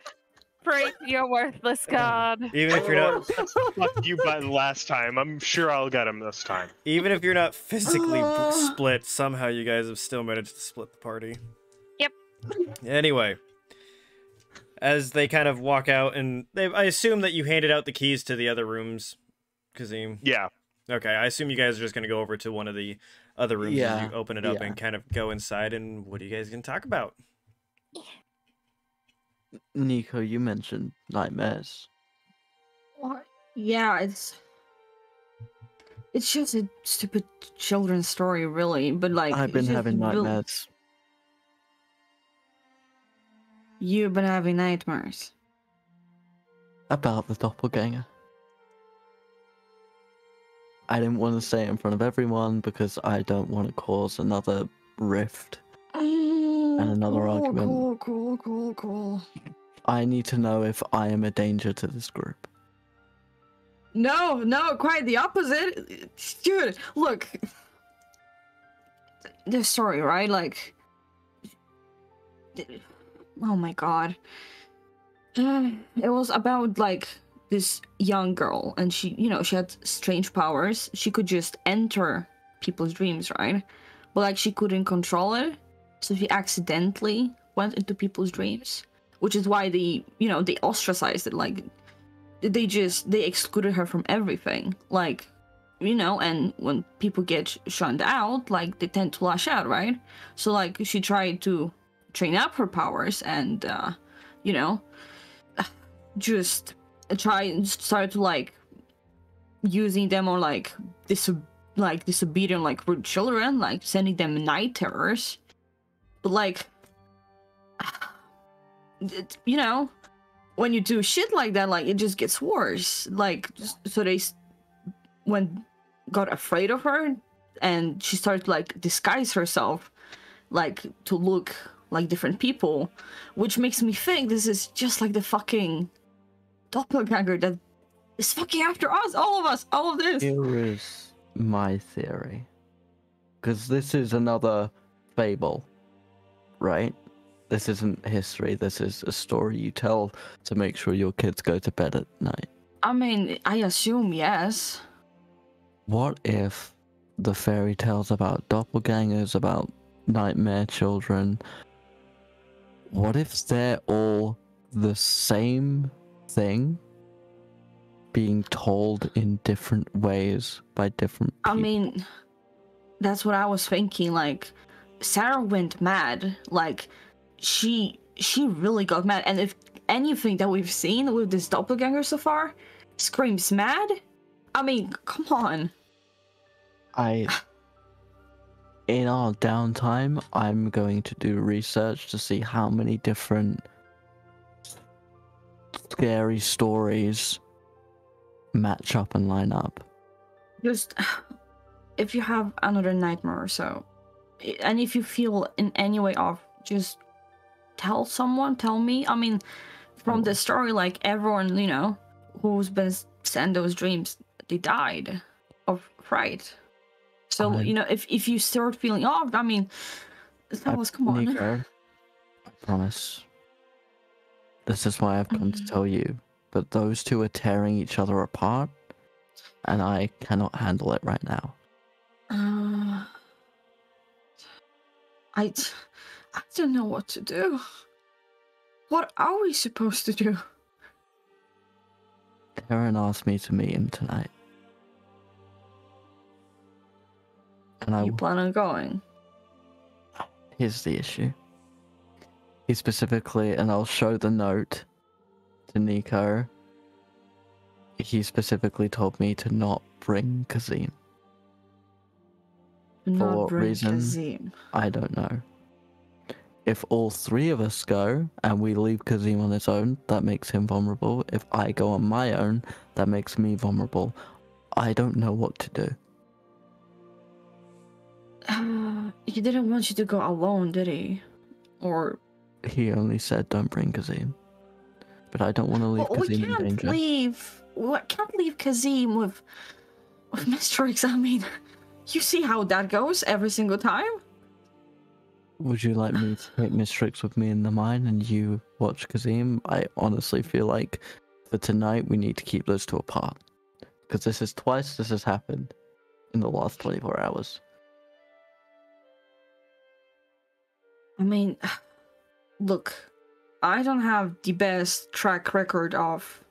Pray to your worthless god. even if you're not, *laughs* Fuck you button last time. I'm sure I'll get him this time. even if you're not physically Uh. split, somehow you guys have still managed to split the party. Yep. Anyway, as they kind of walk out, and they, I assume that you handed out the keys to the other rooms, Kazim. Yeah. Okay, I assume you guys are just gonna go over to one of the other rooms Yeah, as you open it up yeah. and kind of go inside. And what are you guys gonna talk about? Nico, you mentioned nightmares. What? Yeah, it's it's just a stupid children's story, really. But like, I've been having real- nightmares. You've been having nightmares. about the doppelganger. I didn't want to say it in front of everyone because I don't want to cause another rift. and mm, another cool, argument. Cool, cool, cool, cool. I need to know if I am a danger to this group. No, no, quite the opposite. Dude, look. The story, right? Like. Oh my god. *sighs* It was about, like, this young girl, and she, you know, she had strange powers. She could just enter people's dreams, right? But, like, she couldn't control it. So she accidentally went into people's dreams. Which is why they, you know, they ostracized it. Like, they just they excluded her from everything like you know and when people get shunned out like they tend to lash out right so like she tried to train up her powers and uh you know *sighs* just try and start to like using them on like this like disobedient like rude children like sending them night terrors but like *sighs* it- you know when you do shit like that, like it just gets worse. Like, so they when got afraid of her, and she started like disguise herself, like to look like different people, which makes me think this is just like the fucking doppelganger that is fucking after us, all of us, all of this. Here is my theory. Because this is another fable, right? This isn't history, this is a story you tell to make sure your kids go to bed at night. I mean, I assume yes. What if the fairy tales about doppelgangers, about nightmare children. What if they're all the same thing being told in different ways by different people. I mean, that's what I was thinking. Like, Sarah went mad. Like, she she really got mad. And if anything that we've seen with this doppelganger so far screams mad, I mean, come on. I in our downtime, I'm going to do research to see how many different scary stories match up and line up. Just if you have another nightmare or so, and if you feel in any way off, just tell someone. Tell me. I mean, from the story, like everyone you know who's been sent those dreams, they died of fright. So I- you know, if if you start feeling off, I mean, tell us. Come on. Nico, I promise. This is why I've come to tell you. But those two are tearing each other apart, and I cannot handle it right now. Uh, I, I don't know what to do. What are we supposed to do? Karen asked me to meet him tonight. And I You plan on going? Here's the issue. He specifically, and I'll show the note to Nico. He specifically told me to not bring Kazim. Not what bring reason? Kazim. I don't know. If all three of us go and we leave Kazim on his own, that makes him vulnerable. If I go on my own, that makes me vulnerable. I don't know what to do. Uh, he didn't want you to go alone, did he? Or He only said don't bring Kazim. But I don't want to leave Well, we Kazim in can't danger. leave. We can't leave Kazim with with Mystrix. I mean, you see how that goes every single time. Would you like me to take Mystrix with me in the mine and you watch Kazim? I honestly feel like for tonight we need to keep those two apart. Because this is twice this has happened in the last 24 hours. I mean, look, I don't have the best track record of,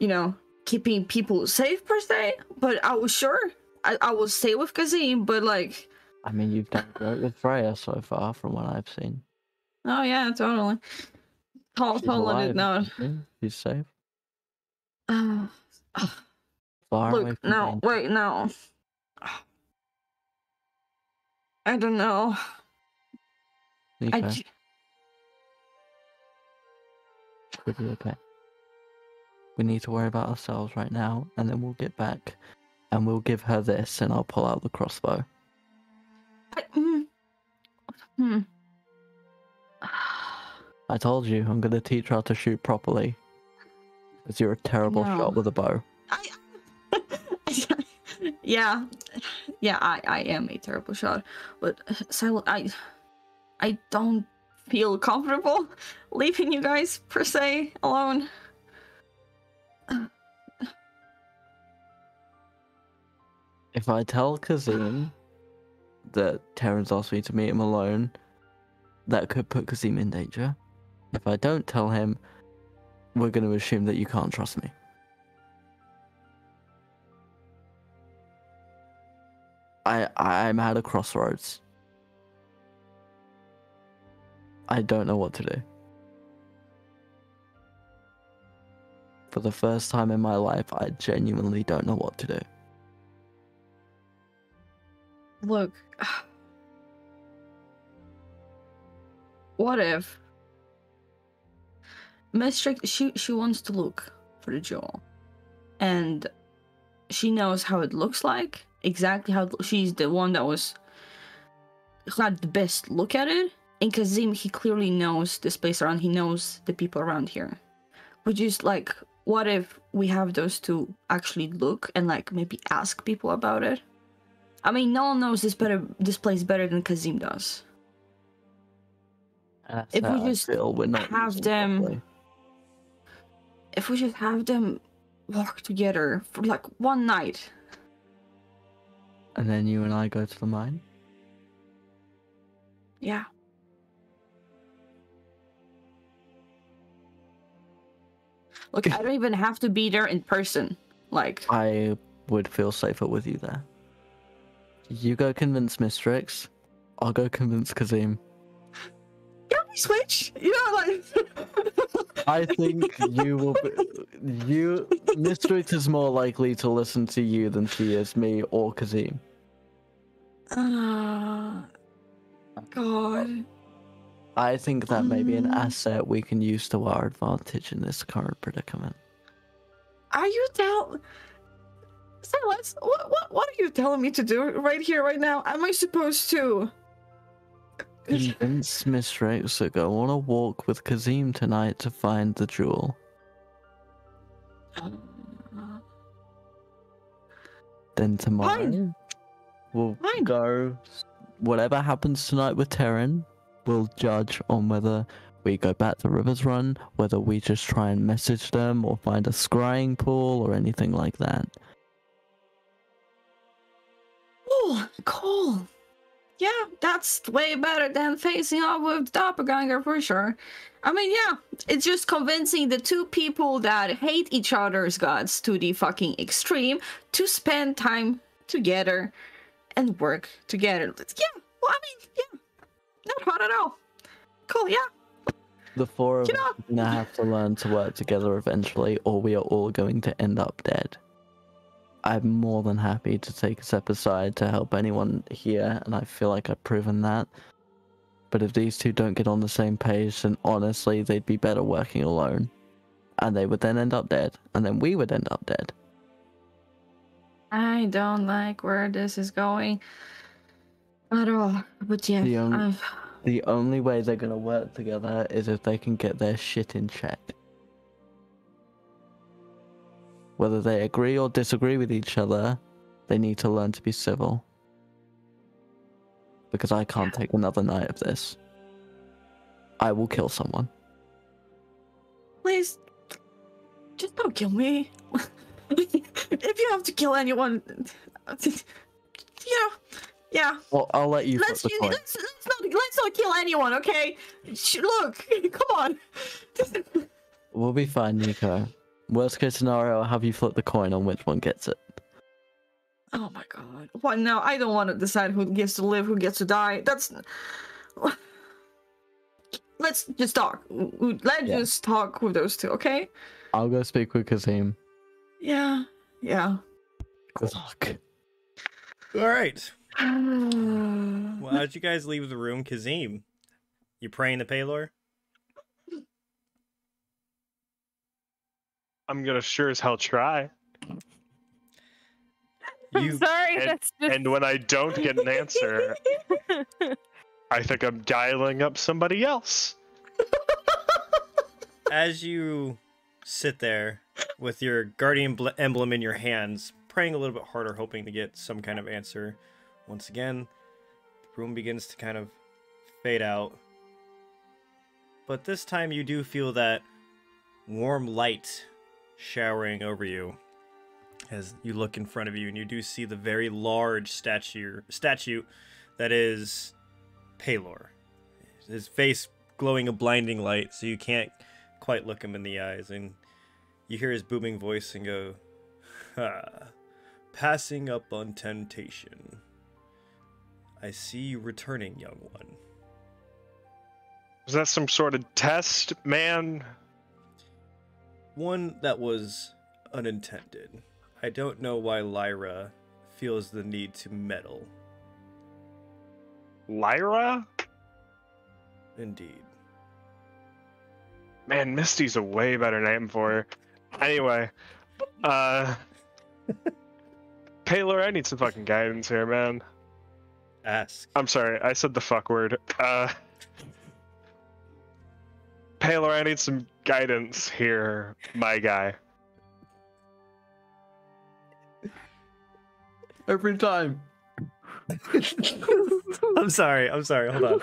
you know, keeping people safe per se, but I was sure I, I will stay with Kazim, but like, I mean, you've done great with Freya so far from what I've seen. oh yeah, totally. Totally, She's totally alive, did not. isn't she? Safe. *sighs* Uh, Far look, no, danger. wait, no. I don't know. I J- we'll okay. We need to worry about ourselves right now, and then we'll get back, and we'll give her this, and I'll pull out the crossbow. I, mm, hmm. *sighs* I told you, I'm gonna teach her how to shoot properly. Because you're a terrible No. shot with a bow. I, *laughs* yeah, yeah, I, I am a terrible shot, but Silent, I, I don't feel comfortable leaving you guys per se alone. If I tell Kazim that Terrence asked me to meet him alone, that could put Kazim in danger. If I don't tell him, we're going to assume that you can't trust me. I I'm at a crossroads. I don't know what to do. For the first time in my life, I genuinely don't know what to do. Look, *sighs* what if Mystrix she she wants to look for the jewel, and she knows how it looks like exactly how she's the one that was had the best look at it. And Kazim, he clearly knows this place around. He knows the people around here. But just like, what if we have those two actually look and like maybe ask people about it? I mean, no one knows this better, this place better than Kazim does. That's If we just feel we're not have them- properly. If we just have them walk together for like one night, And then you and I go to the mine. Yeah. Look, I *laughs* don't even have to be there in person. Like, I would feel safer with you there. You go convince Mystrix. I'll go convince Kazim. Can we switch? You know, like. *laughs* I think you will. Be, you Mystrix is more likely to listen to you than she is me or Kazim. uh, God. I think that may be an Mm. asset we can use to our advantage in this current predicament. Are you tell? Silus, what, what what are you telling me to do right here, right now? Am I supposed to? Convince Mystrix to go on a walk with Kazim tonight to find the jewel. Then tomorrow Fine. we'll Fine. go. Whatever happens tonight with Terran, we'll judge on whether we go back to Rivers Run, whether we just try and message them or find a scrying pool or anything like that. Oh, cool. Yeah, that's way better than facing off with Doppelganger for sure. I mean, yeah, it's just convincing the two people that hate each other's gods to the fucking extreme to spend time together and work together. Yeah, well, I mean, yeah, not hard at all. Cool, yeah. The four of You us know- are gonna have to learn to work together eventually, or we are all going to end up dead. I'm more than happy to take a step aside to help anyone here, and I feel like I've proven that. But if these two don't get on the same page, then honestly, they'd be better working alone. And they would then end up dead, and then we would end up dead. I don't like where this is going at all. But yeah, The, I've- The only way they're gonna work together is if they can get their shit in check. Whether they agree or disagree with each other, they need to learn to be civil. Because I can't take another night of this. I will kill someone. Please, just don't kill me. *laughs* if you have to kill anyone, *laughs* yeah, yeah. Well, I'll let you flip Let's, the coin. let's let's not let's not kill anyone, okay? Sh- Look, *laughs* come on. *laughs* We'll be fine, Nico. Worst case scenario, I'll have you flip the coin on which one gets it. Oh my god. What now? I don't want to decide who gets to live, who gets to die. That's. *sighs* Let's just talk. Let's Yeah. just talk with those two, okay? I'll go speak with Kazim. Yeah. Yeah. Good luck. All right. Well, Well, how'd you guys leave the room, Kazim? You praying the Pelor? I'm gonna sure as hell try. I'm sorry, and- that's just And when I don't get an answer, *laughs* I think I'm dialing up somebody else. as you sit there with your guardian emblem in your hands, praying a little bit harder, hoping to get some kind of answer. Once again, the room begins to kind of fade out. But this time you do feel that warm light showering over you as you look in front of you and you do see the very large statue statue that is Pelor. His face glowing a blinding light so you can't quite look him in the eyes and you hear his booming voice and go ha passing up on temptation i see you returning young one Was that some sort of test, man? one that was unintended i don't know why lyra feels the need to meddle Lyra? indeed Man, Misty's a way better name for her. Anyway, uh. *laughs* Pelor, I need some fucking guidance here, man. Ask I'm sorry, I said the fuck word. Uh. Pelor, I need some guidance here, my guy. Every time. *laughs* I'm sorry. I'm sorry. Hold on.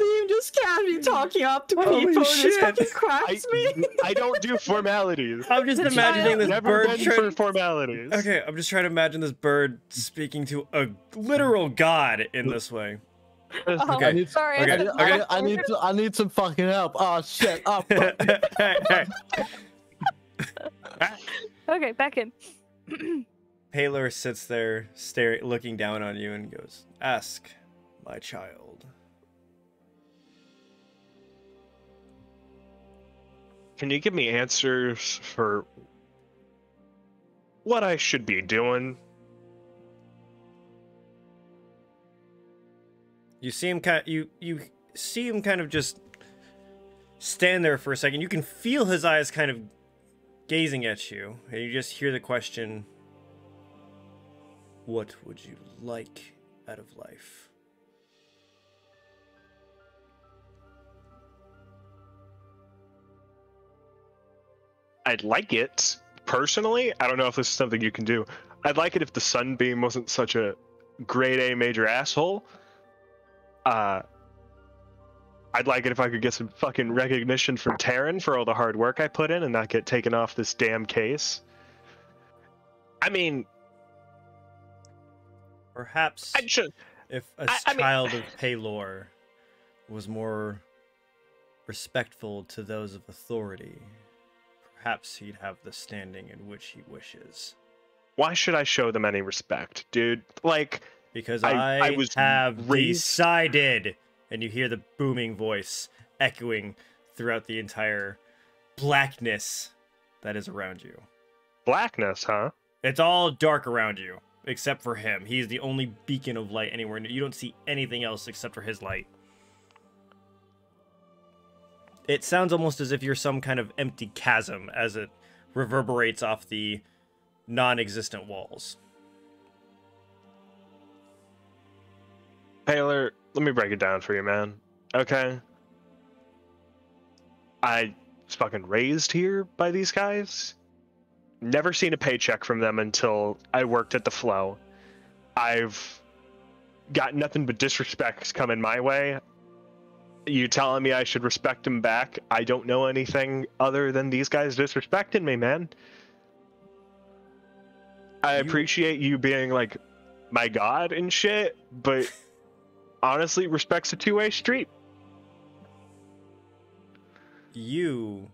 you just casually talking up to Holy people. This shit. fucking I, cracks me. I don't do formalities. I'm just imagining this Never bird. been for formalities. Okay, I'm just trying to imagine this bird speaking to a literal god in this way. Oh, Okay. I need, Sorry. Okay, I, I need, said- I, need, I need to, I need some fucking help. Oh shit! Oh, fuck. *laughs* Okay, back in. *clears throat* Pelor sits there, staring, looking down on you, and goes, "Ask, my child." Can you give me answers for what I should be doing? You see him kind. You you see him kind of just stand there for a second. You can feel his eyes kind of gazing at you, and you just hear the question, "What would you like out of life?" I'd like it personally. I don't know if this is something you can do. I'd like it if the Sunbeam wasn't such a grade A major asshole. Uh, I'd like it if I could get some fucking recognition from Taryn for all the hard work I put in and not get taken off this damn case. I mean, Perhaps if a I- I mean- child of Pelor was more respectful to those of authority, perhaps he'd have the standing in which he wishes. Why should I show them any respect, dude? Like, Because I- I, I was have raised- decided, and you hear the booming voice echoing throughout the entire blackness that is around you. blackness, huh? It's all dark around you, except for him. He's the only beacon of light anywhere. You don't see anything else except for his light. It sounds almost as if you're some kind of empty chasm as it reverberates off the non existent walls. Pelor, let me break it down for you, man. Okay. I was fucking raised here by these guys. Never seen a paycheck from them until I worked at the Flow. I've got nothing but disrespects coming my way. You telling me I should respect them back? I don't know anything other than these guys disrespecting me, man. I You- appreciate you being like my god and shit, but honestly, respect's a two-way street. You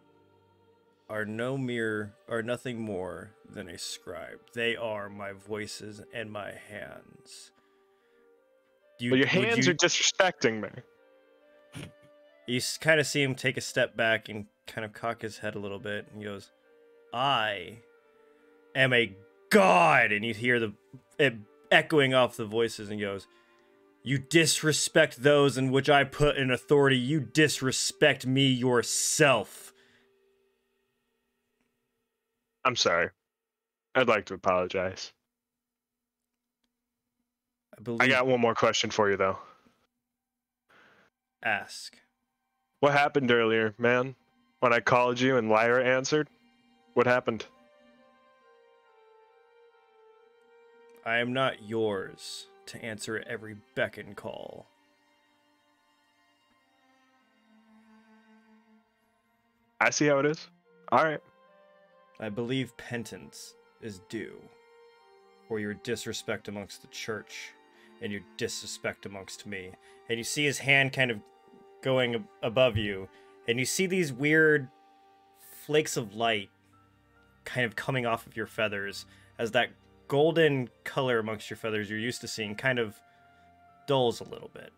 are no mere are nothing more than a scribe. They are my voices and my hands. You, But your hands you- are disrespecting me. *laughs* you kind of see him take a step back and kind of cock his head a little bit and he goes i am a god and you hear the it echoing off the voices and goes you disrespect those in which i put in authority you disrespect me yourself I'm sorry. I'd like to apologize. i believe I got one more question for you, though. ask What happened earlier, man? When I called you and Lyra answered? What happened? i am not yours to answer every beck and call I see how it is. All right. I believe penance is due for your disrespect amongst the church and your disrespect amongst me. And you see his hand kind of going ab- above you, and you see these weird flakes of light kind of coming off of your feathers as that golden color amongst your feathers you're used to seeing kind of dulls a little bit.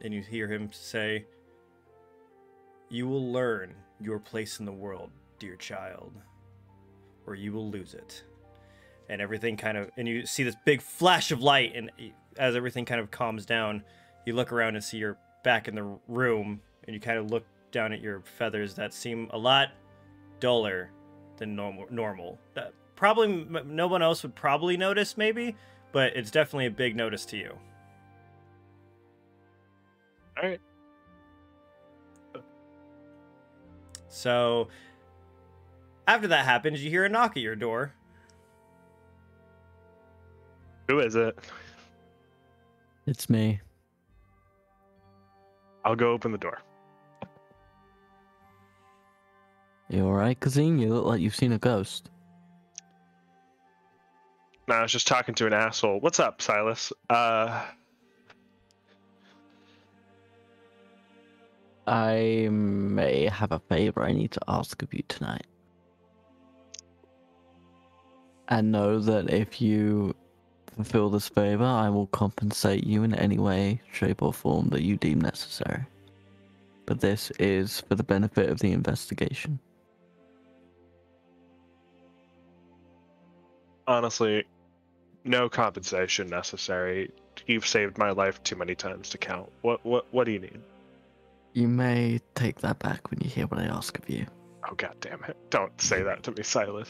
And you hear him say, You will learn your place in the world, dear child, or you will lose it. And everything kind of, and you see this big flash of light, and as everything kind of calms down, you look around and see you're back in the room, and you kind of look down at your feathers that seem a lot duller than normal. Normal. That probably no one else would probably notice, maybe, but it's definitely a big notice to you. All right. So after that happens, you hear a knock at your door. Who is it? It's me. I'll go open the door. You alright, Kazim? You look like you've seen a ghost. No, I was just talking to an asshole. What's up, Silus? Uh, I may have a favor I need to ask of you tonight. And know that if you fulfill this favor, I will compensate you in any way, shape, or form that you deem necessary. But this is for the benefit of the investigation. honestly, no compensation necessary. You've saved my life too many times to count. What what what do you need? You may take that back when you hear what I ask of you. Oh god damn it. Don't say that to me, Silus.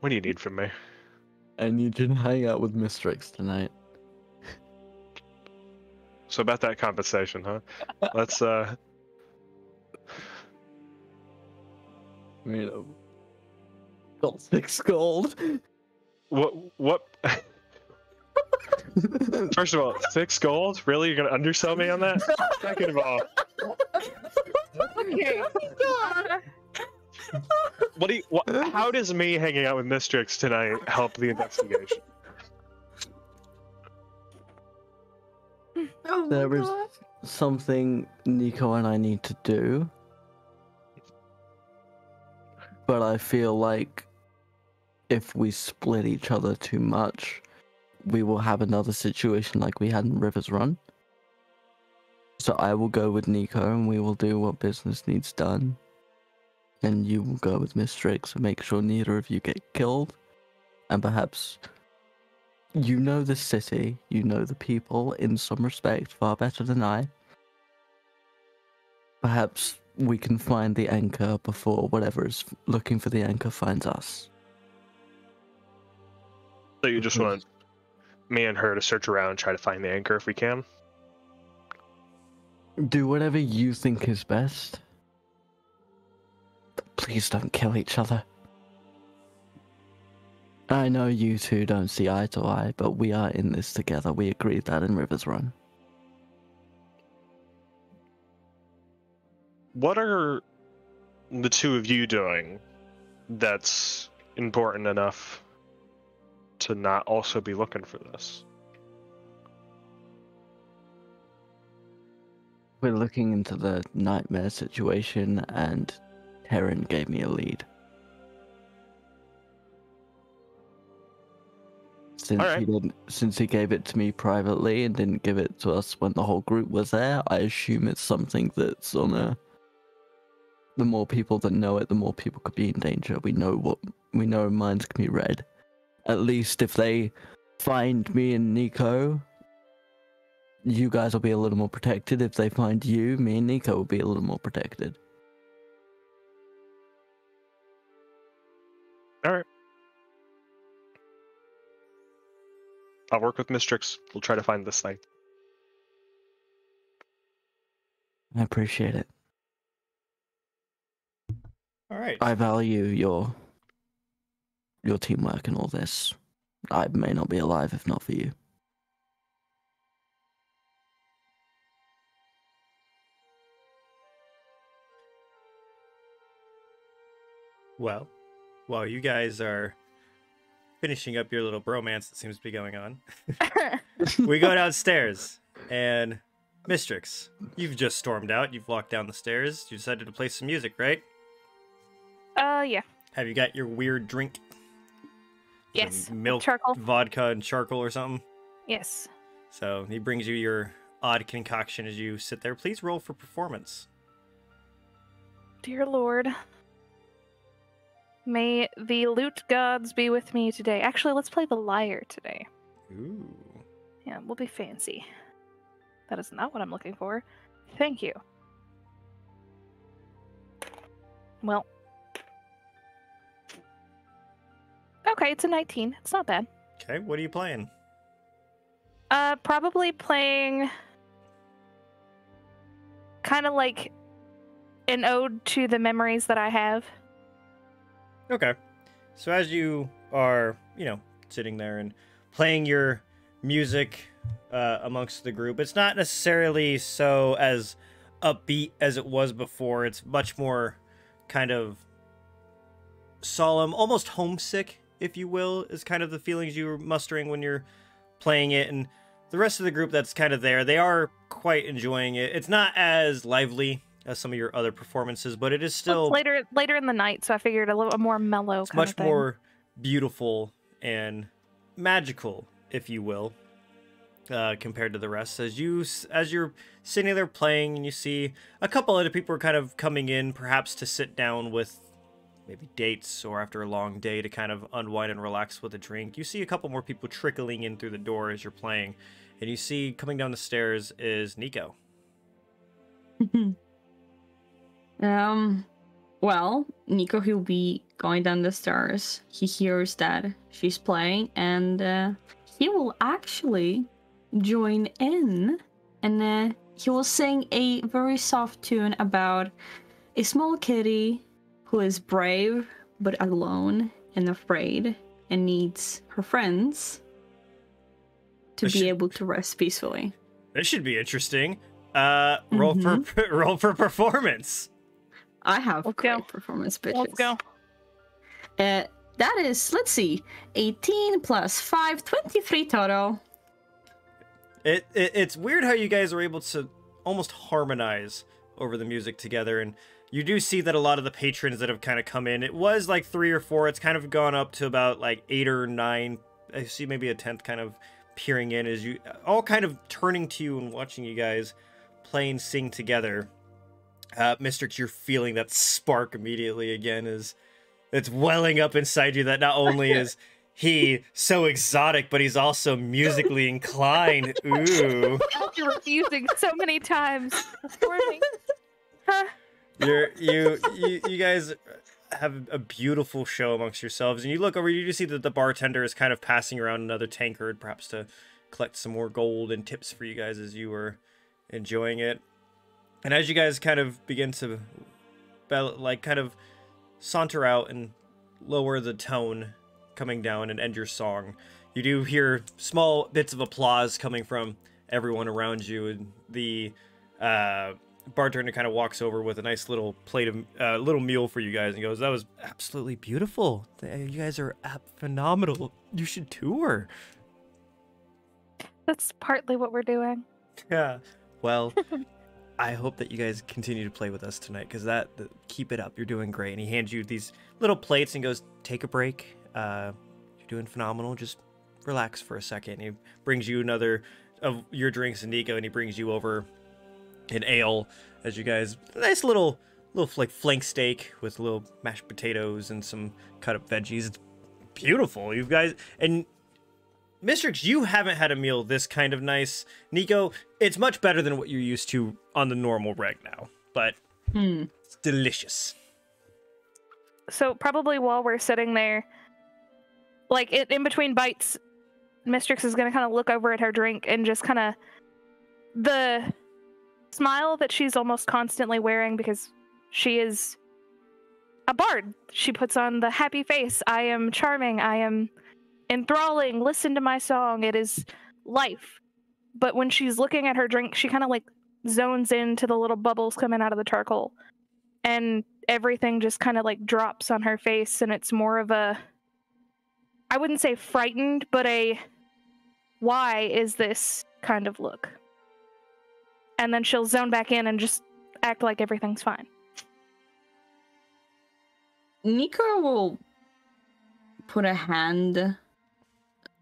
What do you need from me? And you can *laughs* hang out with Mystrix tonight. So about that compensation, huh? Let's uh I mean, uh, got six gold. what what First of all, six gold? Really? You're gonna undersell me on that? Second of all, *laughs* Okay. What do you what, *laughs* how does me hanging out with Mystrix tonight help the investigation? Oh There my is- God. Something Nico and I need to do. But I feel like if we split each other too much, we will have another situation like we had in Rivers Run. So I will go with Nico and we will do what business needs done. And you will go with Mystrix and make sure neither of you get killed. And perhaps you know the city, you know the people in some respect far better than I. Perhaps we can find the anchor before whatever is looking for the anchor finds us. So you just want me and her to search around and try to find the anchor if we can? Do whatever you think is best. Please don't kill each other. I know you two don't see eye to eye, but we are in this together. We agreed that in Rivers Run. What are the two of you doing that's important enough to not also be looking for this? We're looking into the nightmare situation, and Terran gave me a lead. Since he didn't, since he gave it to me privately and didn't give it to us when the whole group was there, I assume it's something that's on a. The more people that know it, the more people could be in danger. We know what we know. Minds can be read. At least if they find me and Nico, you guys will be a little more protected. If they find you, me and Nico will be a little more protected. All right. I'll work with Mystrix. We'll try to find this thing. I appreciate it. All right. I value your your teamwork and all this. I may not be alive if not for you. Well, while you guys are finishing up your little bromance that seems to be going on, *laughs* we go downstairs and Mystrix, you've just stormed out. You've walked down the stairs. You decided to play some music, right? uh, yeah. Have you got your weird drink? Some Yes. milk, Charcoal. vodka, and charcoal or something. Yes. So he brings you your odd concoction as you sit there. Please roll for performance. Dear Lord. May the loot gods be with me today. Actually, let's play the lyre today. Ooh. Yeah, we'll be fancy. That is not what I'm looking for. Thank you. Well. Okay, it's a 19. It's not bad. Okay, what are you playing? Uh, probably playing kind of like an ode to the memories that I have. Okay. So as you are, you know, sitting there and playing your music uh, amongst the group. It's not necessarily so as upbeat as it was before. It's much more kind of solemn, almost homesick, if you will, is kind of the feelings you're mustering when you're playing it. And the rest of the group that's kind of there, they are quite enjoying it. It's not as lively as some of your other performances, but it is still it's later later in the night, so I figured a little more mellow. it's kind much of thing. more beautiful and magical, if you will, uh, compared to the rest. As you as you're sitting there playing, and you see a couple other people are kind of coming in, perhaps to sit down with maybe dates or after a long day to kind of unwind and relax with a drink. You see a couple more people trickling in through the door as you're playing, and you see coming down the stairs is Nico. *laughs* um, well, Nico, he'll be going down the stairs. He hears that she's playing, and uh, he will actually join in, and uh, he will sing a very soft tune about a small kitty who is brave but alone and afraid and needs her friends to be should- able to rest peacefully. This should be interesting. Uh, roll for *laughs* roll for performance. I have Let's great go. performance bitches. Let's go. Uh, that is, let's see, 18 plus 5, 23 total. It, it it's weird how you guys are able to almost harmonize over the music together, and you do see that a lot of the patrons that have kind of come in. It was like three or four. It's kind of gone up to about like eight or nine. I see maybe a tenth kind of peering in as you all kind of turning to you and watching you guys play and sing together. Uh, Mystrix, you're feeling that spark immediately again is it's welling up inside you. That not only is *laughs* he so exotic, but he's also musically inclined. *laughs* Ooh. After refusing so many times. Huh? You're you you you guys have a beautiful show amongst yourselves, and you look over, you do see that the bartender is kind of passing around another tankard, perhaps to collect some more gold and tips for you guys as you were enjoying it. And as you guys kind of begin to, like, kind of saunter out and lower the tone, coming down and end your song, you do hear small bits of applause coming from everyone around you, and the uh, bartender kind of walks over with a nice little plate of uh, little meal for you guys and goes, "That was absolutely beautiful. You guys are phenomenal. You should tour." That's partly what we're doing. Yeah. Well, *laughs* I hope that you guys continue to play with us tonight because that, th- keep it up. You're doing great. And he hands you these little plates and goes, "Take a break. Uh, you're doing phenomenal. Just relax for a second. And he brings you another of your drinks, and Nico, and he brings you over an ale as you guys nice little little like flank steak with little mashed potatoes and some cut up veggies. It's beautiful. You guys and Mystrix, you haven't had a meal this kind of nice. Nico, it's much better than what you're used to on the normal reg now, but Hmm. it's delicious. So probably while we're sitting there, like in, in between bites, Mistrix is gonna kind of look over at her drink and just kind of the smile that she's almost constantly wearing because she is a bard. She puts on the happy face. I am charming. I am enthralling. Listen to my song. It is life. But when she's looking at her drink, she kind of like zones into the little bubbles coming out of the charcoal. And everything just kind of like drops on her face and it's more of a I wouldn't say frightened, but a why is this kind of look. And then she'll zone back in and just act like everything's fine. Nico will put a hand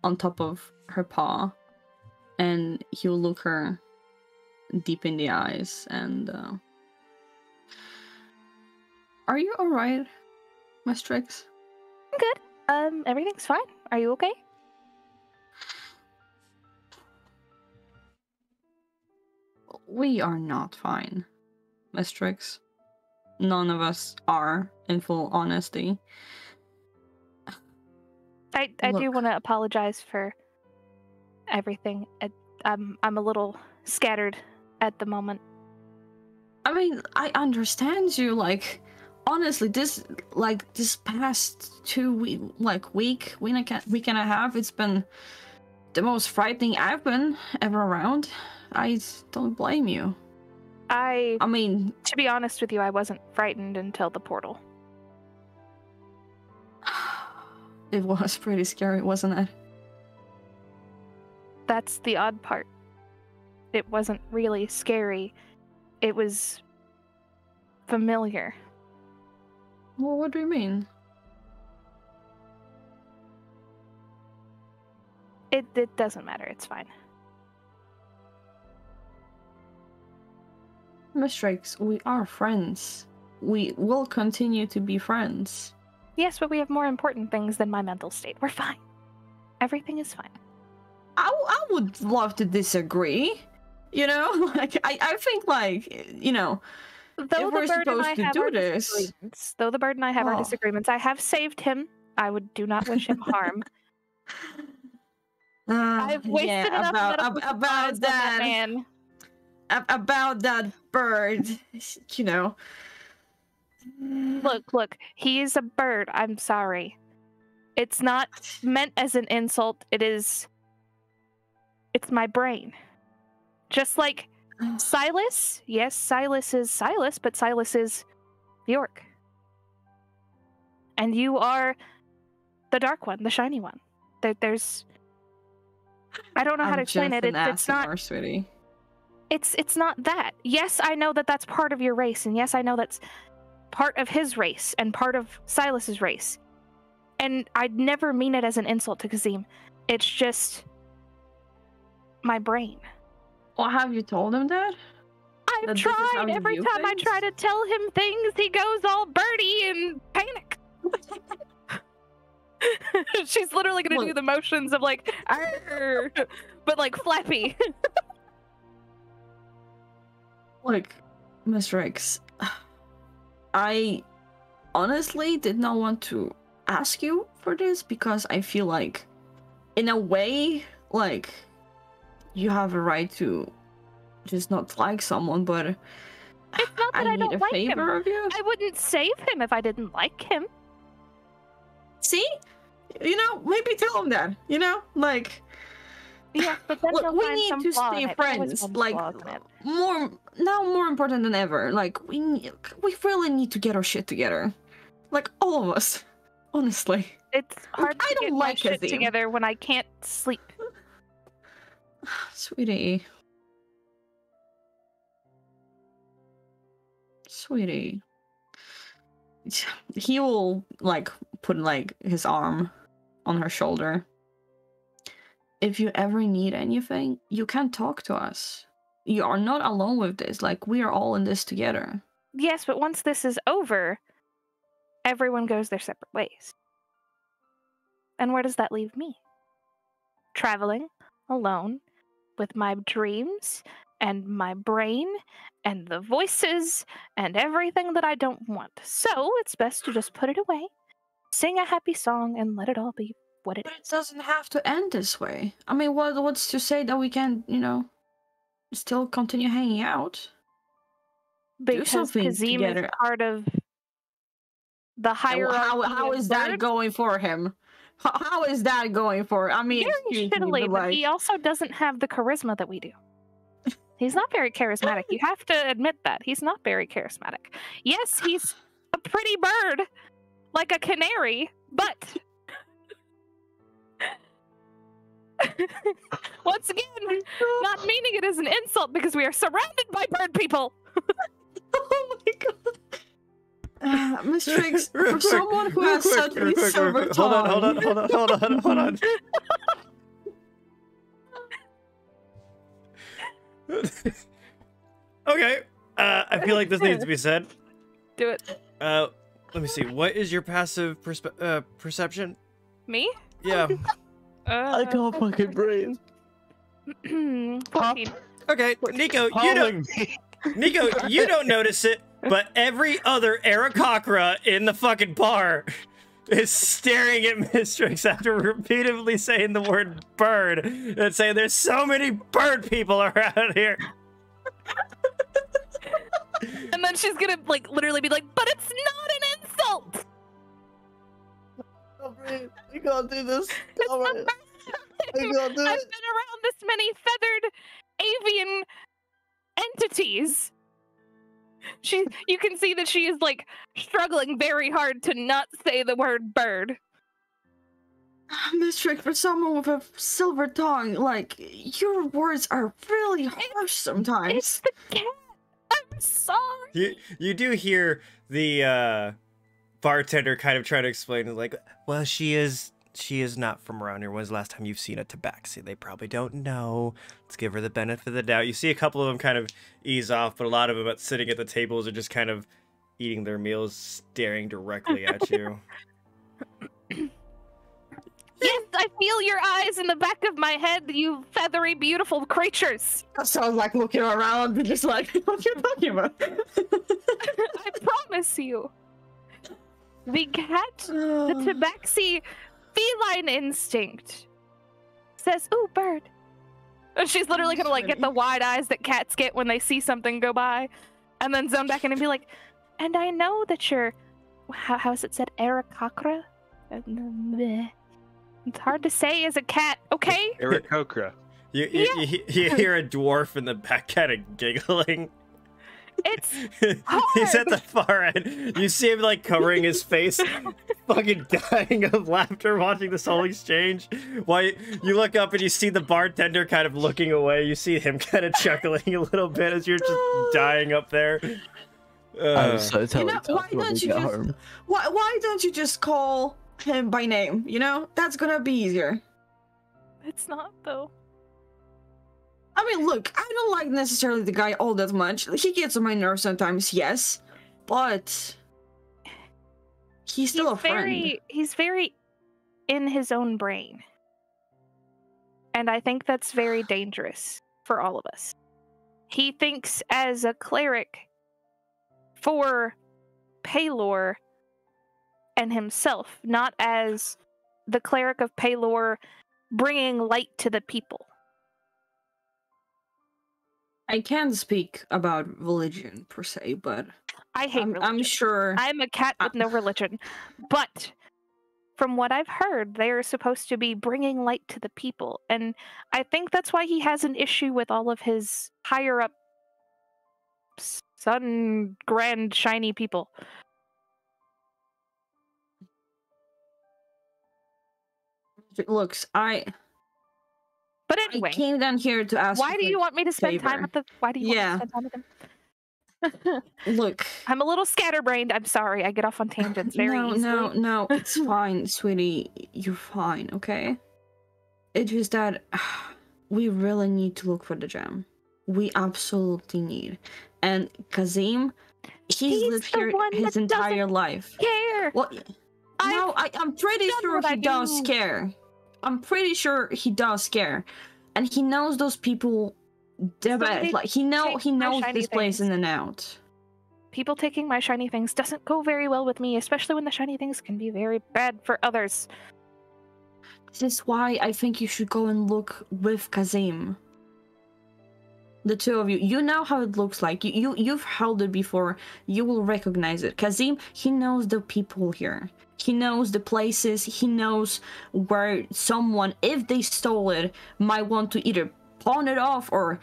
on top of her paw and he'll look her deep in the eyes and uh, Are you alright, Mystrix? I'm good. Um, everything's fine. Are you okay? We are not fine, Mystrix. None of us are, in full honesty. I I do want to apologize for everything. I, I'm I'm a little scattered at the moment. I mean, I understand you. Like, honestly, this like this past two week, like week, week and a, week and a half, it's been the most frightening I've been ever around. I don't blame you. I, I mean, to be honest with you, I wasn't frightened until the portal. It was *laughs* pretty scary, wasn't it? That's the odd part. It wasn't really scary. It was familiar. Well, what do you mean? It it doesn't matter. It's fine. Mystrix, we are friends. We will continue to be friends. Yes, but we have more important things than my mental state. We're fine. Everything is fine. I, w- I would love to disagree. You know, *laughs* like I, I think like you know, Though we're the bird and supposed I to have do our this- disagreements, though the bird and I have our Oh. disagreements, I have saved him. I would do not wish him harm. uh, *laughs* I've wasted yeah, enough about medical ab- about that that man. ab- about that bird. *laughs* You know, Look, look, he is a bird. I'm sorry. It's not meant as an insult. It is. It's my brain. Just like Silus. Yes, Silus is Silus, but Silus is Bjork. And you are the dark one, the shiny one. There, there's. I don't know how I'm to explain it. It's, it's not. Sweetie. It's it's not that. Yes, I know that that's part of your race, and yes, I know that's part of his race and part of Silus's race. And I'd never mean it as an insult to Kazim. It's just my brain. Well, have you told him that? I've That this is how tried. Every time I try to tell him things, he goes all birdie and panic. *laughs* She's literally gonna do the motions of like, "Arr," but like flappy. Look, Miss I honestly did not want to ask you for this because I feel like, in a way, like, you have a right to just not like someone, but It's not that I, need don't a like him. favor of you. I wouldn't save him if I didn't like him. See? You know, maybe tell him that, you know? Like, Yeah, but then we need to stay it. There's always friends. Like flaw in it. more now, more important than ever. Like we need, we really need to get our shit together. Like all of us, honestly. it's hard to I don't get like my shit together when I can't sleep. *sighs* Sweetie. Sweetie. He will like put like his arm on her shoulder. If you ever need anything, you can talk to us. You are not alone with this. Like we are all in this together. Yes, but once this is over, everyone goes their separate ways. And where does that leave me? Traveling alone with my dreams and my brain and the voices and everything that I don't want. So it's best to just put it away, sing a happy song, and let it all be what it But it doesn't have to end this way. I mean, what what's to say that we can, you know, still continue hanging out? Because Kazim is part of the hierarchy. How how is that going for him? How, how is that going for? I mean, very me, shittily, but but like, he also doesn't have the charisma that we do. He's not very charismatic. You have to admit that. He's not very charismatic. Yes, he's *sighs* a pretty bird, like a canary, but. *laughs* Once again, not meaning it as an insult because we are surrounded by bird people. *laughs* oh my god. Uh, Miss *laughs* Triggs, for quick, someone who real has quick, such real a quick, silver quick. Hold on, hold on, hold on, hold on, hold on. okay. Uh, I feel like this needs to be said. Do it. Uh, let me see. What is your passive uh, perception? Me? Yeah. Uh, can't fucking breathe. *clears throat* 14. Okay, Nico, you don't. *laughs* Nico, you don't notice it, but every other Aarakocra in the fucking bar is staring at Mystrix after repeatedly saying the word bird and saying there's so many bird people around here. And then she's gonna like literally be like, but it's not an insult. You can't do this. It's the I've been around this many feathered avian entities. She, you can see that she is like struggling very hard to not say the word bird. *sighs* Mystrix, for someone with a silver tongue, like your words are really harsh sometimes. It's the cat. I'm sorry. You you do hear the uh, bartender kind of trying to explain, like, well, she is she is not from around here. When's the last time you've seen a tabaxi? They probably don't know. Let's give her the benefit of the doubt. You see a couple of them kind of ease off, but a lot of them sitting at the tables are just kind of eating their meals, staring directly at you. *laughs* Yes, I feel your eyes in the back of my head, you feathery, beautiful creatures. That sounds like looking around, and *laughs* just like, *laughs* what are you talking about? I promise you. The cat, the tabaxi feline instinct says, Ooh, bird. And she's literally gonna like get the wide eyes that cats get when they see something go by, and then zone back in and be like, And I know that you're, how, how's it said, Arakakra? Uh. It's hard to say as a cat, okay? Eric Okra. You, you, you, you hear a dwarf in the back kind of giggling. It's *laughs* He's at the far end. You see him like covering his face, *laughs* fucking dying of laughter watching this whole exchange. While you, you look up and you see the bartender kind of looking away. You see him *laughs* kind of chuckling a little bit as you're just dying up there. Uh, I'm so telling know, why don't you just- home. Why, why don't you just call him by name? You know, that's gonna be easier. it's not though. I mean, look, I don't like necessarily the guy all that much. He gets on my nerves sometimes, yes, but he's still a friend. very he's very in his own brain. And I think that's very *sighs* dangerous for all of us. He thinks as a cleric for Pelor and himself, not as the cleric of Pelor bringing light to the people. I can't speak about religion per se, but I hate I'm, I'm sure. I'm a cat with no religion. But from what I've heard, they are supposed to be bringing light to the people. And I think that's why he has an issue with all of his higher up sun grand shiny people. Looks, I But I came down here to ask. why do you want me to spend time favor. with the why do you Yeah. want me to spend time with him? Look, *laughs* I'm a little scatterbrained. I'm sorry. I get off on tangents very no, easily. no, no. *laughs* It's fine, sweetie. You're fine, okay? It's just that *sighs* we really need to look for the gem. We absolutely need. And Kazim, he's, He's lived here his entire life. Care. Well, no, I, I'm pretty sure he does do. care. I'm pretty sure he does care, and he knows those people best. Like he know he knows this place things. in and out. people taking my shiny things doesn't go very well with me, especially when the shiny things can be very bad for others. This is why I think you should go and look with Kazim. The two of you, you know how it looks like. You, you you've held it before. You will recognize it. Kazim, he knows the people here. He knows the places. He knows where someone, if they stole it, might want to either pawn it off or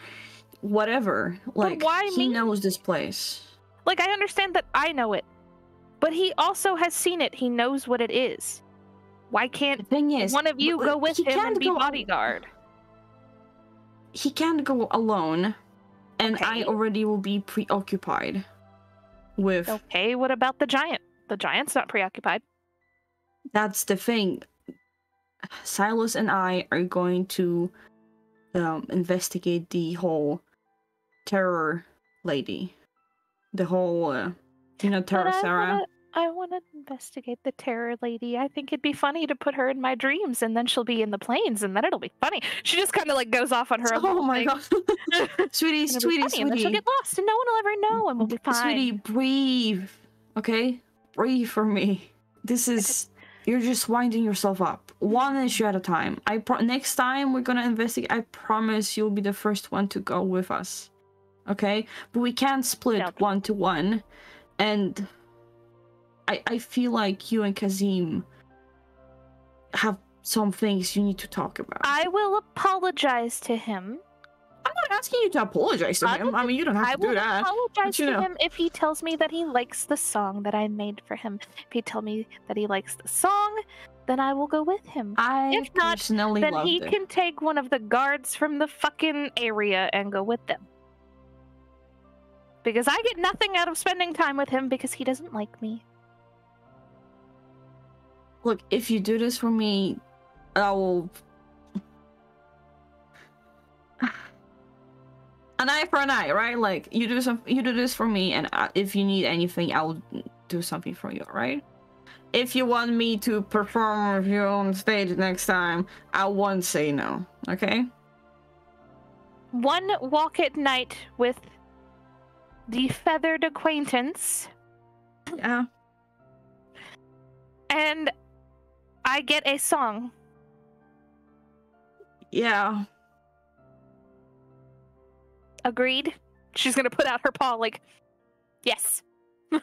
whatever. Like why he me? knows this place. Like, I understand that I know it, but he also has seen it. He knows what it is. Why can't thing is, one of you go with him and be bodyguard? He can't go alone and i already will be preoccupied with Okay, what about the giant? The giant's not preoccupied. that's the thing Silus and i are going to um, investigate the whole terror lady the whole uh, you know terror sarah I want to investigate the terror lady. I think it'd be funny to put her in my dreams, and then she'll be in the plains, and then it'll be funny. She just kind of like goes off on her. own *laughs* oh my thing. god *laughs* sweetie it'll sweetie and then she'll get lost, and no one will ever know, and we'll be fine. Sweetie, breathe. Okay? Breathe for me. This is you're just winding yourself up. One issue at a time. I pro- next time we're gonna investigate. I promise you'll be the first one to go with us. Okay? But we can't split one to one. And I I feel like you and Kazim have some things you need to talk about. I will apologize to him. I'm not asking you to apologize to I him. I mean, you don't have I to do that. I will apologize to know. him if he tells me that he likes the song that I made for him. If he tells me that he likes the song, then I will go with him. I If not, then he it. can take one of the guards from the fucking area and go with them. Because I get nothing out of spending time with him because he doesn't like me. Look, if you do this for me, I will. *sighs* An eye for an eye, right? Like you do some, you do this for me, and I, if you need anything, I will do something for you, right? If you want me to perform with you on stage next time, I won't say no. Okay? One walk at night with the feathered acquaintance, Yeah. and I get a song. Yeah. Agreed? She's gonna put out her paw like, yes. *laughs*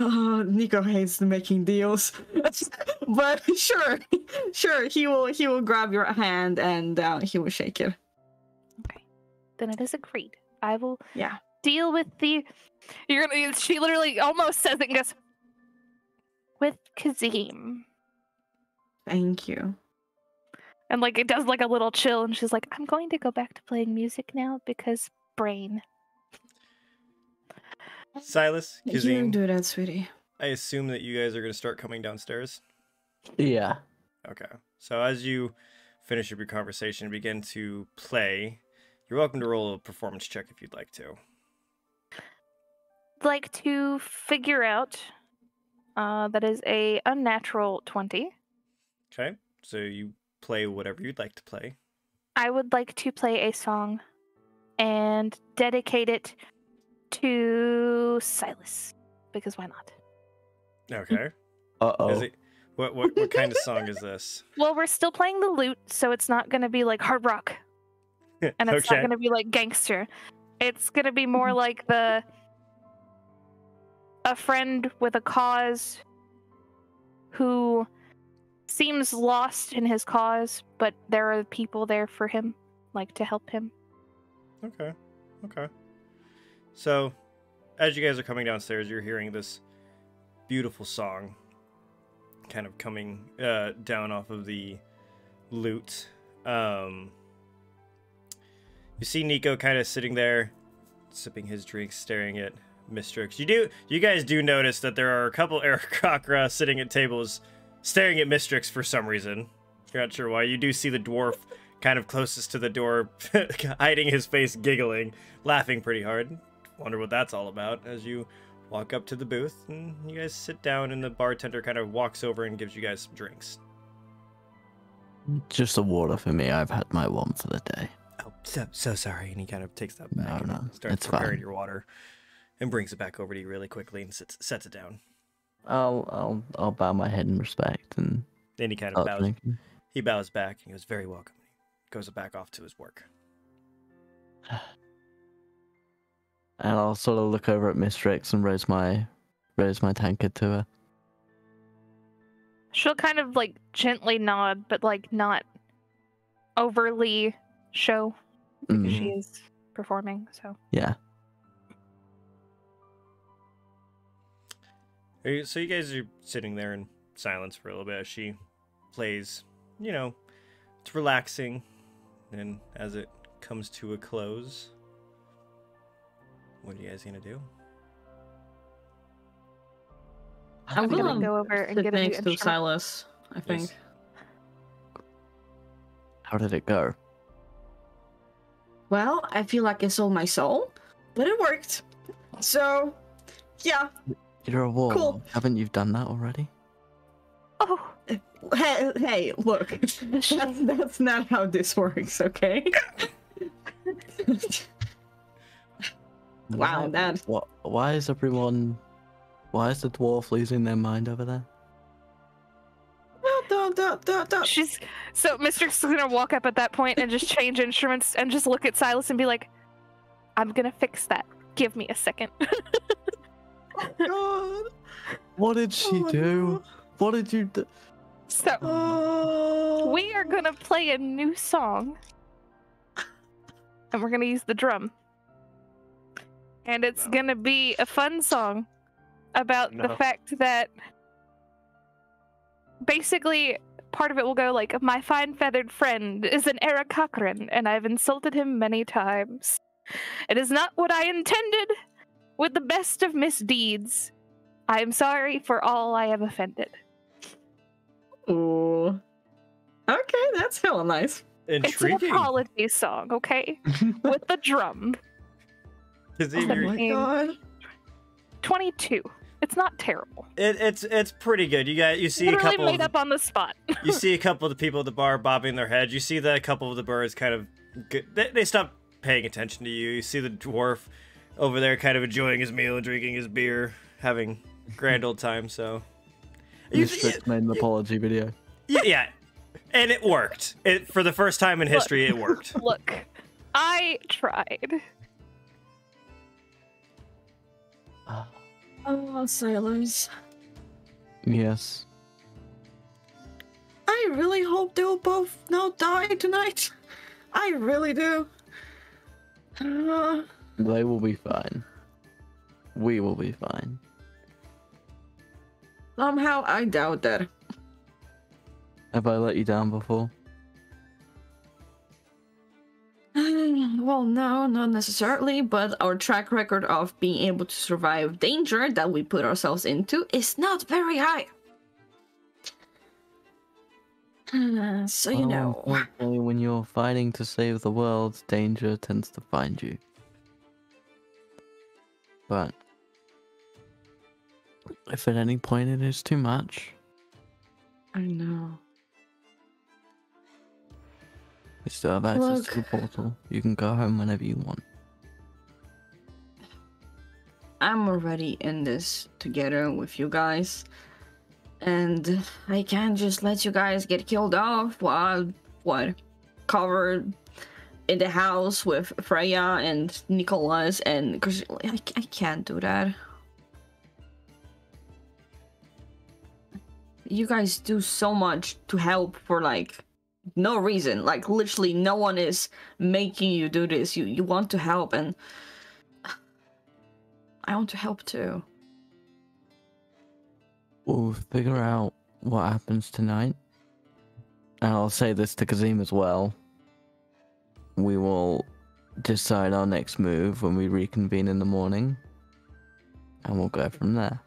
Uh, Nico hates making deals, *laughs* but sure, *laughs* sure, he will. He will grab your hand and uh, he will shake it. Okay, then it is agreed. I will Yeah. deal with the. You're gonna. She literally almost says it and goes, with Kazim. Thank you. And like it does like a little chill, and she's like, I'm going to go back to playing music now because brain. Silus, You Kazim, do that, sweetie. I assume that you guys are going to start coming downstairs. Yeah. Okay. So as you finish up your conversation and begin to play, you're welcome to roll a performance check if you'd like to. Like to figure out. Uh, that is a unnatural twenty. Okay. So you play whatever you'd like to play. I would like to play a song and dedicate it to Silus because why not? Okay. *laughs* Uh Is oh. it what what what kind of song is this? *laughs* Well, we're still playing the lute, so it's not going to be like hard rock *laughs* and it's okay. not going to be like gangster. It's going to be more like the a friend with a cause who seems lost in his cause, but there are people there for him, like to help him. Okay. Okay. So, as you guys are coming downstairs, you're hearing this beautiful song kind of coming uh, down off of the lute. Um, you see Nico kind of sitting there, sipping his drink, staring at Mystrix. You do, you guys do notice that there are a couple *laughs* Aarakocra sitting at tables, staring at Mystrix for some reason. You're not sure why. You do see the dwarf kind of closest to the door, *laughs* hiding his face, giggling, laughing pretty hard. Wonder what that's all about as you walk up to the booth and you guys sit down, and the bartender kind of walks over and gives you guys some drinks. Just a water for me. I've had my one for the day. Oh, so, so sorry. And he kind of takes that back No, and no, starts it's preparing fine. your water and brings it back over to you really quickly and sits, sets it down. I'll I'll I'll bow my head in respect and Then he kind of start bows. drinking. He bows back and he goes, "Very welcome." He Goes back off to his work. *sighs* And I'll sort of look over at Mystrix and raise my raise my tankard to her. She'll kind of like gently nod, but like not overly show because she Mm, is performing. So yeah. So you guys are sitting there in silence for a little bit as she plays. You know, it's relaxing, and as it comes to a close, what are you guys gonna do? I'm I'm gonna gonna go over and sit get a new next to. Silas. I think. Yes. How did it go? Well, I feel like I sold my soul, but it worked. So, yeah. You're a warlock. Cool. Haven't you done that already? Oh, Hey, hey, look. That's, that's not how this works, okay? Wow, Why- that- What? Why is everyone? Why is the dwarf losing their mind over there? Don't, don't, don't, don't. she's so Mystrix is gonna walk up at that point and just change instruments and just look at Silus and be like, "I'm gonna fix that. Give me a second. *laughs* Oh God. What did she Oh, do? no. What did you do? So Oh. we are gonna play a new song, and we're gonna use the drum, and it's No. gonna be a fun song about the fact that basically part of it will go like my fine feathered friend is an Era Cochran, and I've insulted him many times. It is not what I intended. With the best of misdeeds, I am sorry for all I have offended. Ooh. Okay, that's hella nice. It's an apology song, okay? *laughs* With the drum. Kazim, Oh my god. 22. It's not terrible. it, it's it's pretty good. You got you see a couple made of, up on the spot. *laughs* you see a couple of the people at the bar bobbing their heads. You see that a couple of the birds kind of they, they stop paying attention to you. You see the dwarf over there kind of enjoying his meal, drinking his beer, having grand old time. So you, Misfits made an apology video. yeah, yeah, and it worked. It for the first time in history, it worked. *laughs* Look, I tried. Oh, sailors. Yes. I really hope they'll both not die tonight. I really do. Uh, They will be fine. We will be fine. Somehow I doubt that. Have I let you down before? *sighs* Well, no, not necessarily, but our track record of being able to survive danger that we put ourselves into is not very high. *sighs* So you know. when you're fighting to save the world, danger tends to find you. But if at any point it is too much, I know. we still have access to the portal. You can go home whenever you want. I'm already in this together with you guys. And I can't just let you guys get killed off while, what, covered in the house with Freya and Nicholas and because I, I can't do that. You guys do so much to help for like no reason. Like literally no one is making you do this. You you want to help and *sighs* I want to help too. We'll figure out what happens tonight. And I'll say this to Kazim as well. We will decide our next move when we reconvene in the morning. And we'll go from there.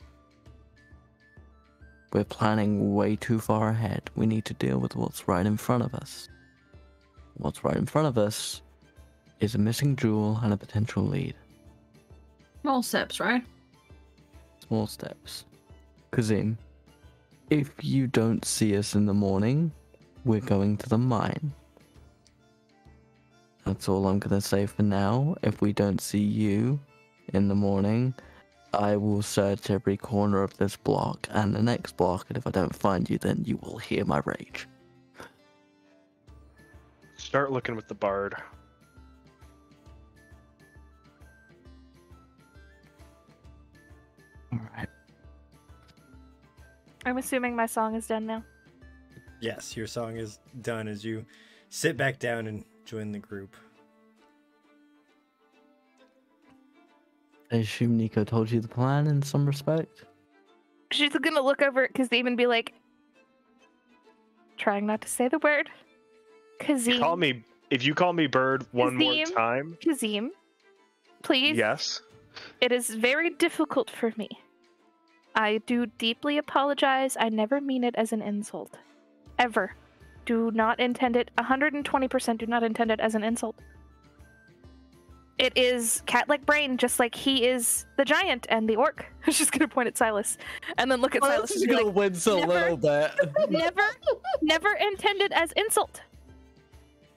We're planning way too far ahead. We need to deal with what's right in front of us. What's right in front of us is a missing jewel and a potential lead. Small steps, right? Small steps. Kazim, if you don't see us in the morning, we're going to the mine. That's all I'm gonna say for now. If we don't see you in the morning, I will search every corner of this block and the next block, and if I don't find you, then you will hear my rage. Start looking with the bard. Alright. I'm assuming my song is done now. Yes, your song is done as you sit back down and join the group. I assume Nico told you the plan in some respect? She's gonna look over at Kazim and be like, trying not to say the word. Kazim. Call me if you call me bird one more time. Kazim. Please. Yes. It is very difficult for me. I do deeply apologize. I never mean it as an insult. Ever. Do not intend it. 120% do not intend it as an insult. It is cat like brain, just like he is the giant and the orc. *laughs* I was just gonna point at Silus and then look at Silus and be like, wince a never- bit. *laughs* never, never intended as insult.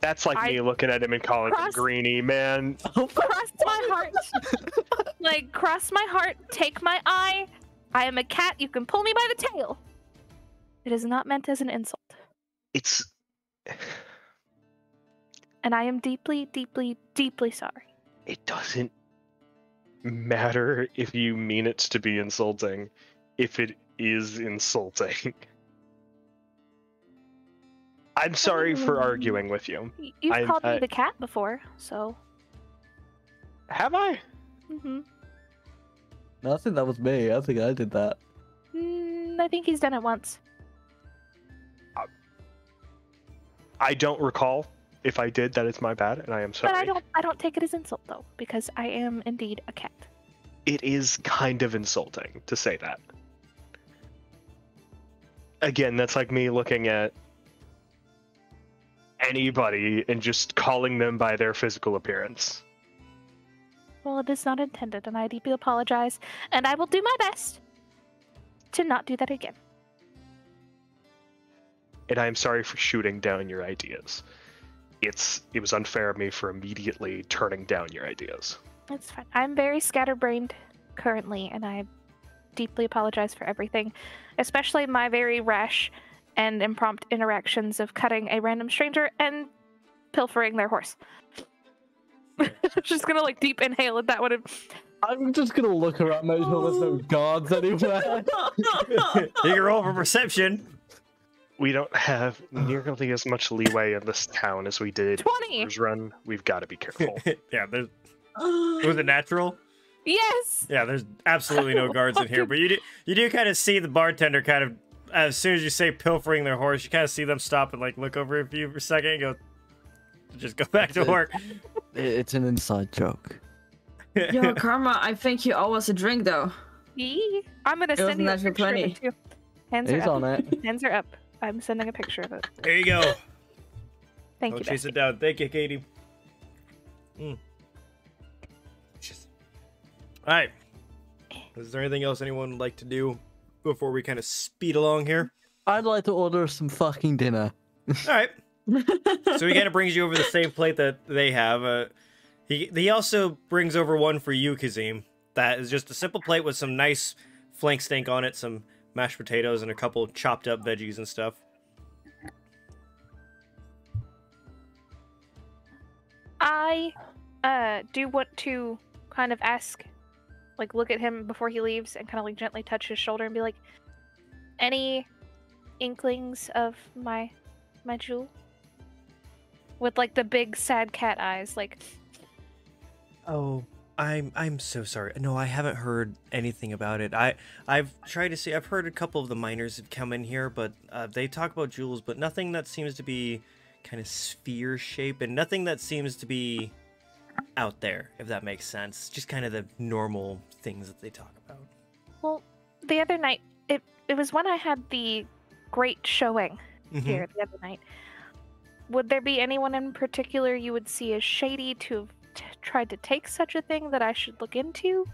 That's like I- me looking at him and calling him greeny, man. Cross my heart. *laughs* like, cross my heart, take my eye. I am a cat. You can pull me by the tail. It is not meant as an insult. It's And I am deeply, deeply, deeply sorry. it doesn't matter if you mean it to be insulting if it is insulting. *laughs* I'm sorry for Mm. arguing with you. You've I- called I- me the cat before, so. Have I? Mm-hmm. No, I think that was me. I think I did that. Mm, I think he's done it once. I don't recall. If I did, that is my bad, and I am sorry. But I don't. I don't take it as insult though, because I am indeed a cat. It is kind of insulting to say that. Again, that's like me looking at anybody and just calling them by their physical appearance. Well, it is not intended, and I deeply apologize, and I will do my best to not do that again. And I am sorry for shooting down your ideas. It's it was unfair of me for immediately turning down your ideas. It's fine. I'm very scatterbrained currently, and I deeply apologize for everything, especially my very rash and impromptu interactions of cutting a random stranger and pilfering their horse. *laughs* Just gonna like deep inhale at that one. and- I'm just gonna look around, make sure there's no *laughs* guards anywhere. you can roll for perception. We don't have nearly as much leeway in this town as we did in 20! Rivers Run. We've got to be careful. *laughs* yeah, there's *gasps* was it natural? Yes! Yeah, there's absolutely no guards in here, but you do you do kind of see the bartender kind of as soon as you say pilfering their horse, you kind of see them stop and like look over at you for a second and go, just go *laughs* back to work. It's an inside joke. *laughs* Yo, Karma, I think you owe us a drink though. Yee. I'm gonna It send you a actually picture of plenty. it. Hands are up. on it. Hands are up. I'm sending a picture of it. there you go. Thank Don't you. chase Bessie. it down. Thank you, Katie. Mm. Just- All right. Is there anything else anyone would like to do before we kind of speed along here? I'd like to order some fucking dinner. All right. *laughs* so he kind of brings you over the same plate that they have. Uh, he he also brings over one for you, Kazim. That is just a simple plate with some nice flank steak on it, some mashed potatoes, and a couple chopped up veggies and stuff. I uh do want to kind of ask like look at him before he leaves and kind of like gently touch his shoulder and be like any inklings of my my jewel with like the big sad cat eyes like Oh, I'm I'm so sorry. No, I haven't heard anything about it. I I've tried to see. I've heard a couple of the miners have come in here, but uh, they talk about jewels, but nothing that seems to be kind of sphere shape, and nothing that seems to be out there. If that makes sense, just kind of the normal things that they talk about. well the other night it it was when I had the great showing Mhm. here the other night would there be anyone in particular you would see as shady to have t- tried to take such a thing that I should look into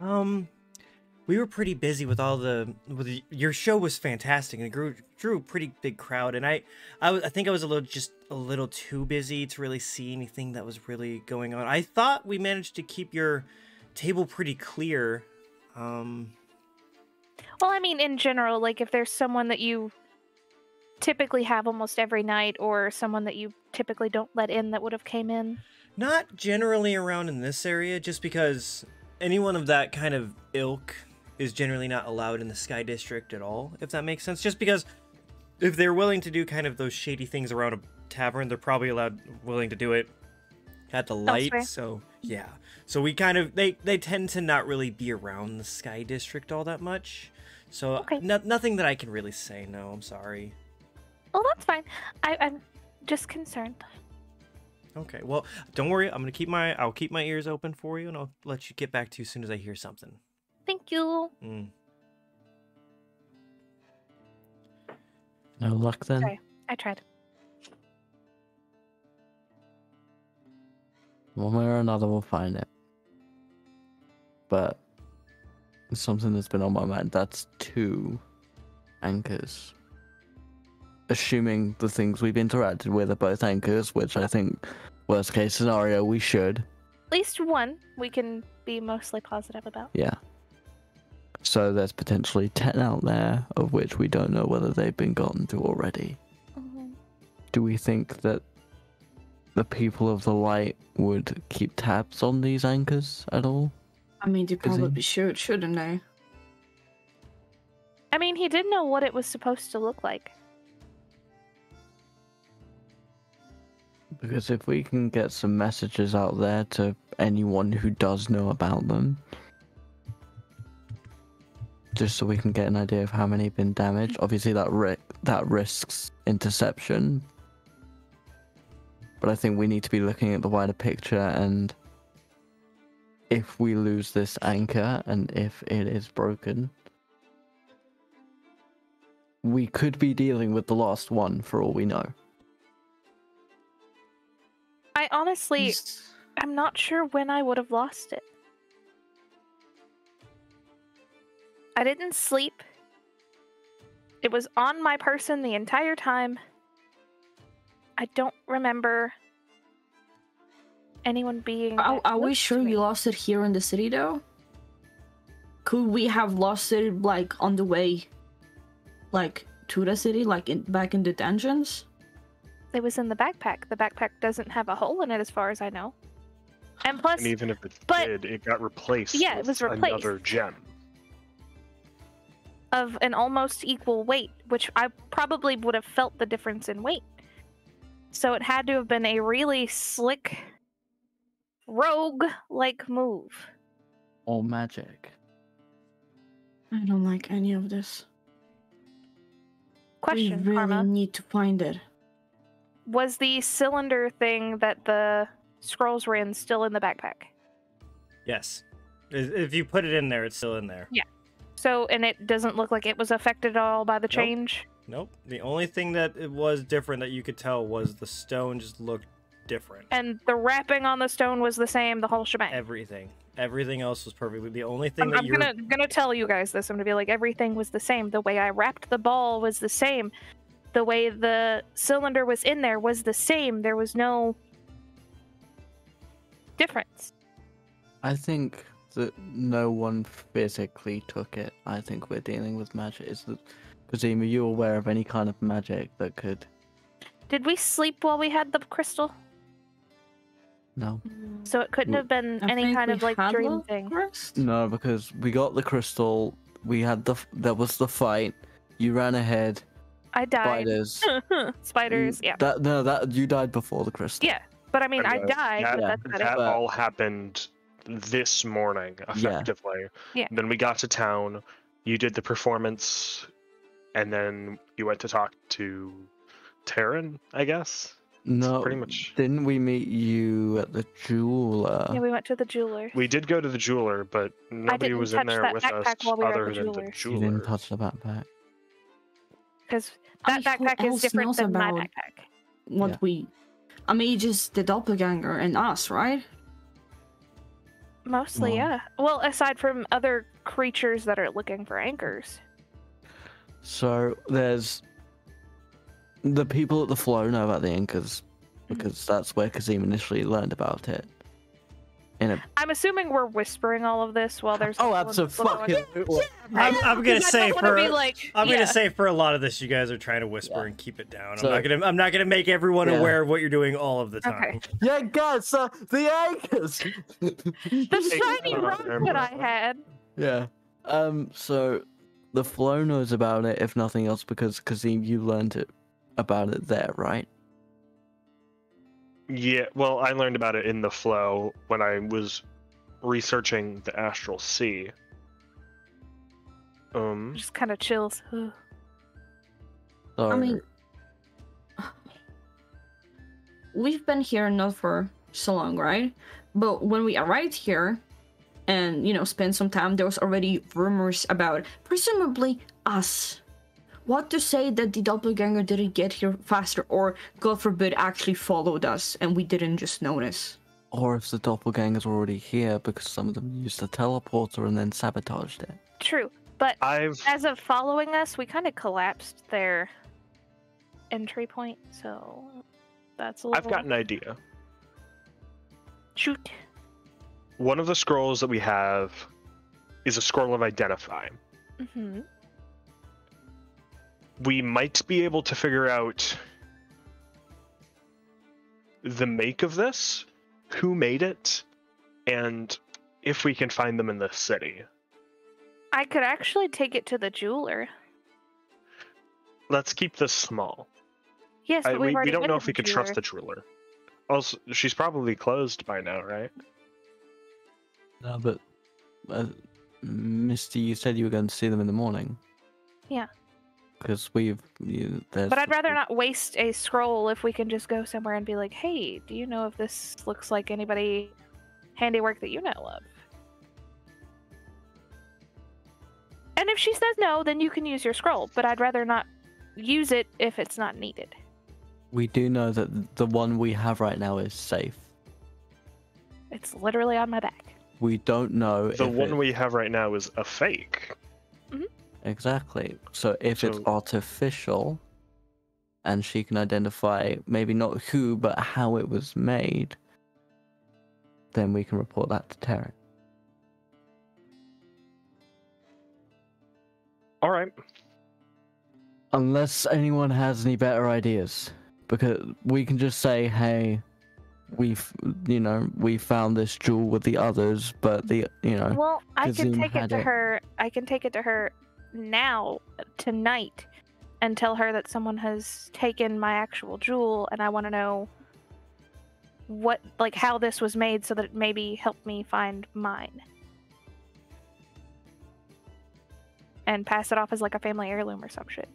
Um, we were pretty busy with all the. With the, your show was fantastic and it grew drew a pretty big crowd. And I, I, I think I was a little just a little too busy to really see anything that was really going on. I thought we managed to keep your table pretty clear. Um, Well, I mean, in general, like if there's someone that you typically have almost every night, or someone that you typically don't let in that would have came in. not generally around in this area, just because anyone of that kind of ilk is generally not allowed in the Sky District at all, if that makes sense. Just because if they're willing to do kind of those shady things around a tavern, they're probably allowed willing to do it at the light. So yeah. So we kind of they they tend to not really be around the Sky District all that much. So Okay. no, nothing that I can really say. No, I'm sorry. Well, that's fine. I, I'm just concerned. Okay. Well, don't worry. I'm gonna keep my I'll keep my ears open for you, and I'll let you get back to you as soon as I hear something. Thank you. Mm. No luck then. Sorry. I tried. One way or another, we'll find it. But it's something that's been on my mind. That's two anchors. Assuming the things we've interacted with are both anchors, which I think, worst case scenario, we should. At least one we can be mostly positive about. Yeah. So there's potentially 10 out there, of which we don't know whether they've been gotten to already. Mhm. Do we think that the people of the light would keep tabs on these anchors at all? I mean, they Is he- probably should, shouldn't they? I mean, he did know what it was supposed to look like. Because if we can get some messages out there to anyone who does know about them, just so we can get an idea of how many have been damaged. Obviously, that ri- that risks interception, but I think we need to be looking at the wider picture and if we lose this anchor and if it is broken, we could be dealing with the last one for all we know. I honestly, I'm not sure when I would have lost it. I didn't sleep. It was on my person the entire time. I don't remember anyone being. Are, are we sure you lost it here in the city though? Could we have lost it like on the way, like to the city, like in, back in the dungeons? It was in the backpack. The backpack doesn't have a hole in it, as far as I know. And plus, And even if it but- did, it got replaced. Yeah, it was replaced. Another gem. of an almost equal weight, which I probably would have felt the difference in weight. So it had to have been a really slick, rogue like move. Or magic. I don't like any of this. Question, we really Karma. need to find it. Was the cylinder thing that the scrolls were in still in the backpack? Yes. If you put it in there, it's still in there. Yeah. So, and it doesn't look like it was affected at all by the change? Nope. The only thing that it was different that you could tell was the stone just looked different. And the wrapping on the stone was the same, the whole shebang. Everything. Everything else was perfectly. The only thing I'm, that I'm you're. gonna gonna tell you guys this. I'm gonna be like everything was the same. The way I wrapped the ball was the same. The way the cylinder was in there was the same. There was no difference. I think that no one physically took it. I think we're dealing with magic. Is that Kazima, are you aware of any kind of magic that could Did we sleep while we had the crystal? no? So it couldn't have been I any think kind we of like had dream one thing. first. No, because we got the crystal. We had the f- there was the fight. You ran ahead. I died. Spiders. *laughs* Spiders, you- yeah. That no, that you died before the crystal. Yeah, but I mean, I Okay, died. that- but yeah, that's That all happened this morning, effectively. Yeah. Then we got to town. You did the performance, and then you went to talk to Taryn, I guess. No, pretty much- Didn't we meet you at the jeweler? Yeah, we went to the jeweler. We did go to the jeweler, but nobody was in there with us we other the than the jeweler's. you didn't touch the backpack. Because I that mean, backpack is different than my backpack. What Yeah. we, I mean, just the doppelganger and us, right? Mostly, Well- yeah. Well, aside from other creatures that are looking for anchors. So there's the people at the flow know about the anchors mm. because that's where Kazim initially learned about it. In a I'm assuming we're whispering all of this while there's. oh, someone absolutely. looking- I'm, I'm gonna say don't wanna for. like, I'm yeah. gonna say for a lot of this, you guys are trying to whisper Yeah. and keep it down. So- I'm not gonna. I'm not gonna make everyone Yeah. aware of what you're doing all of the time. Okay. Yeah, guys, uh, the anchors. The shiny rock that I had. yeah. Um. So the flow knows about it, if nothing else, because Kazim, you learned it about it there, right? Yeah, well, I learned about it in the flow when I was researching the astral sea. Um, Just kind of chills. *sighs* Ugh. I mean, we've been here not for so long, right? But when we arrived here and, you know, spent some time, there was already rumors about presumably us. What to say that the doppelganger didn't get here faster or, God forbid, actually followed us and we didn't just notice? or if the doppelganger's already here because some of them used the teleporter and then sabotaged it. True, but I've as of following us, we kind of collapsed their entry point. So that's a little. I've got an idea. shoot. One of the scrolls that we have is a scroll of identify. hmm We might be able to figure out the make of this, who made it, and if we can find them in the city. I could actually take it to the jeweler. let's keep this small. Yes, I, but we, we've we already don't know if we the can trust the jeweler. Also, she's probably closed by now, right? No, but uh, Misty, you said you were going to see them in the morning. Yeah. Because we've. You, there's But I'd rather not waste a scroll if we can just go somewhere and be like, "Hey, do you know if this looks like anybody handiwork that you know of?" And if she says no, then you can use your scroll. But I'd rather not use it if it's not needed. We do know that the one we have right now is safe. It's literally on my back. We don't know The if one it- we have right now is a fake. Exactly. So if it's artificial, and she can identify maybe not who but how it was made, then we can report that to Tarek. All right. Unless anyone has any better ideas, because we can just say, "Hey, we've you know we found this jewel with the others, but the you know Well, I can take it to it. her. I can take it to her now, tonight, and tell her that someone has taken my actual jewel, and I want to know what, like, how this was made, so that it maybe help me find mine, and pass it off as like a family heirloom or some shit.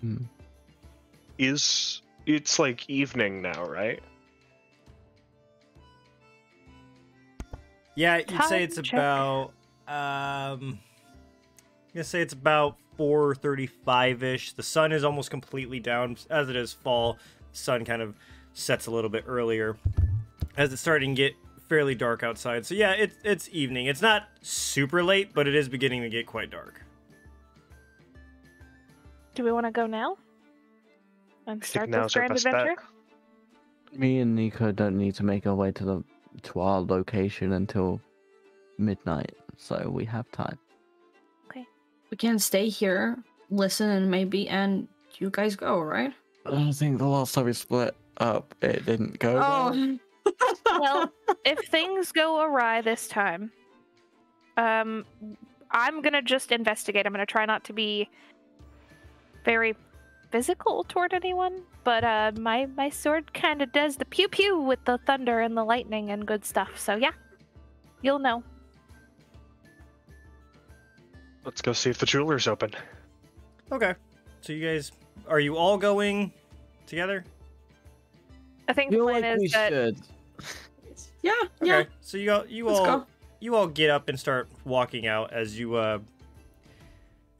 hmm, Is it's like evening now, right? Yeah, you'd say it's check. about um I'm gonna say it's about 435-ish. The sun is almost completely down. As it is fall, the sun kind of sets a little bit earlier. As it's starting to get fairly dark outside. So yeah, it's it's evening. It's not super late, but it is beginning to get quite dark. Do we want to go now? And start think this grand adventure? bet. me and Nico don't need to make our way to the to our location until midnight, so we have time." We can stay here, listen, and maybe and you guys go, right? I don't think the last time we split up, it didn't go. well. Oh, well, *laughs* *laughs* if things go awry this time, um, I'm gonna just investigate. I'm gonna try not to be very physical toward anyone, but uh, my my sword kind of does the pew pew with the thunder and the lightning and good stuff. So yeah, you'll know. Let's go see if the jeweler's open. Okay. So you guys are you all going together? I think the plan like we is that should. yeah, Okay. yeah. So you all you Let's all go. you all get up and start walking out as you uh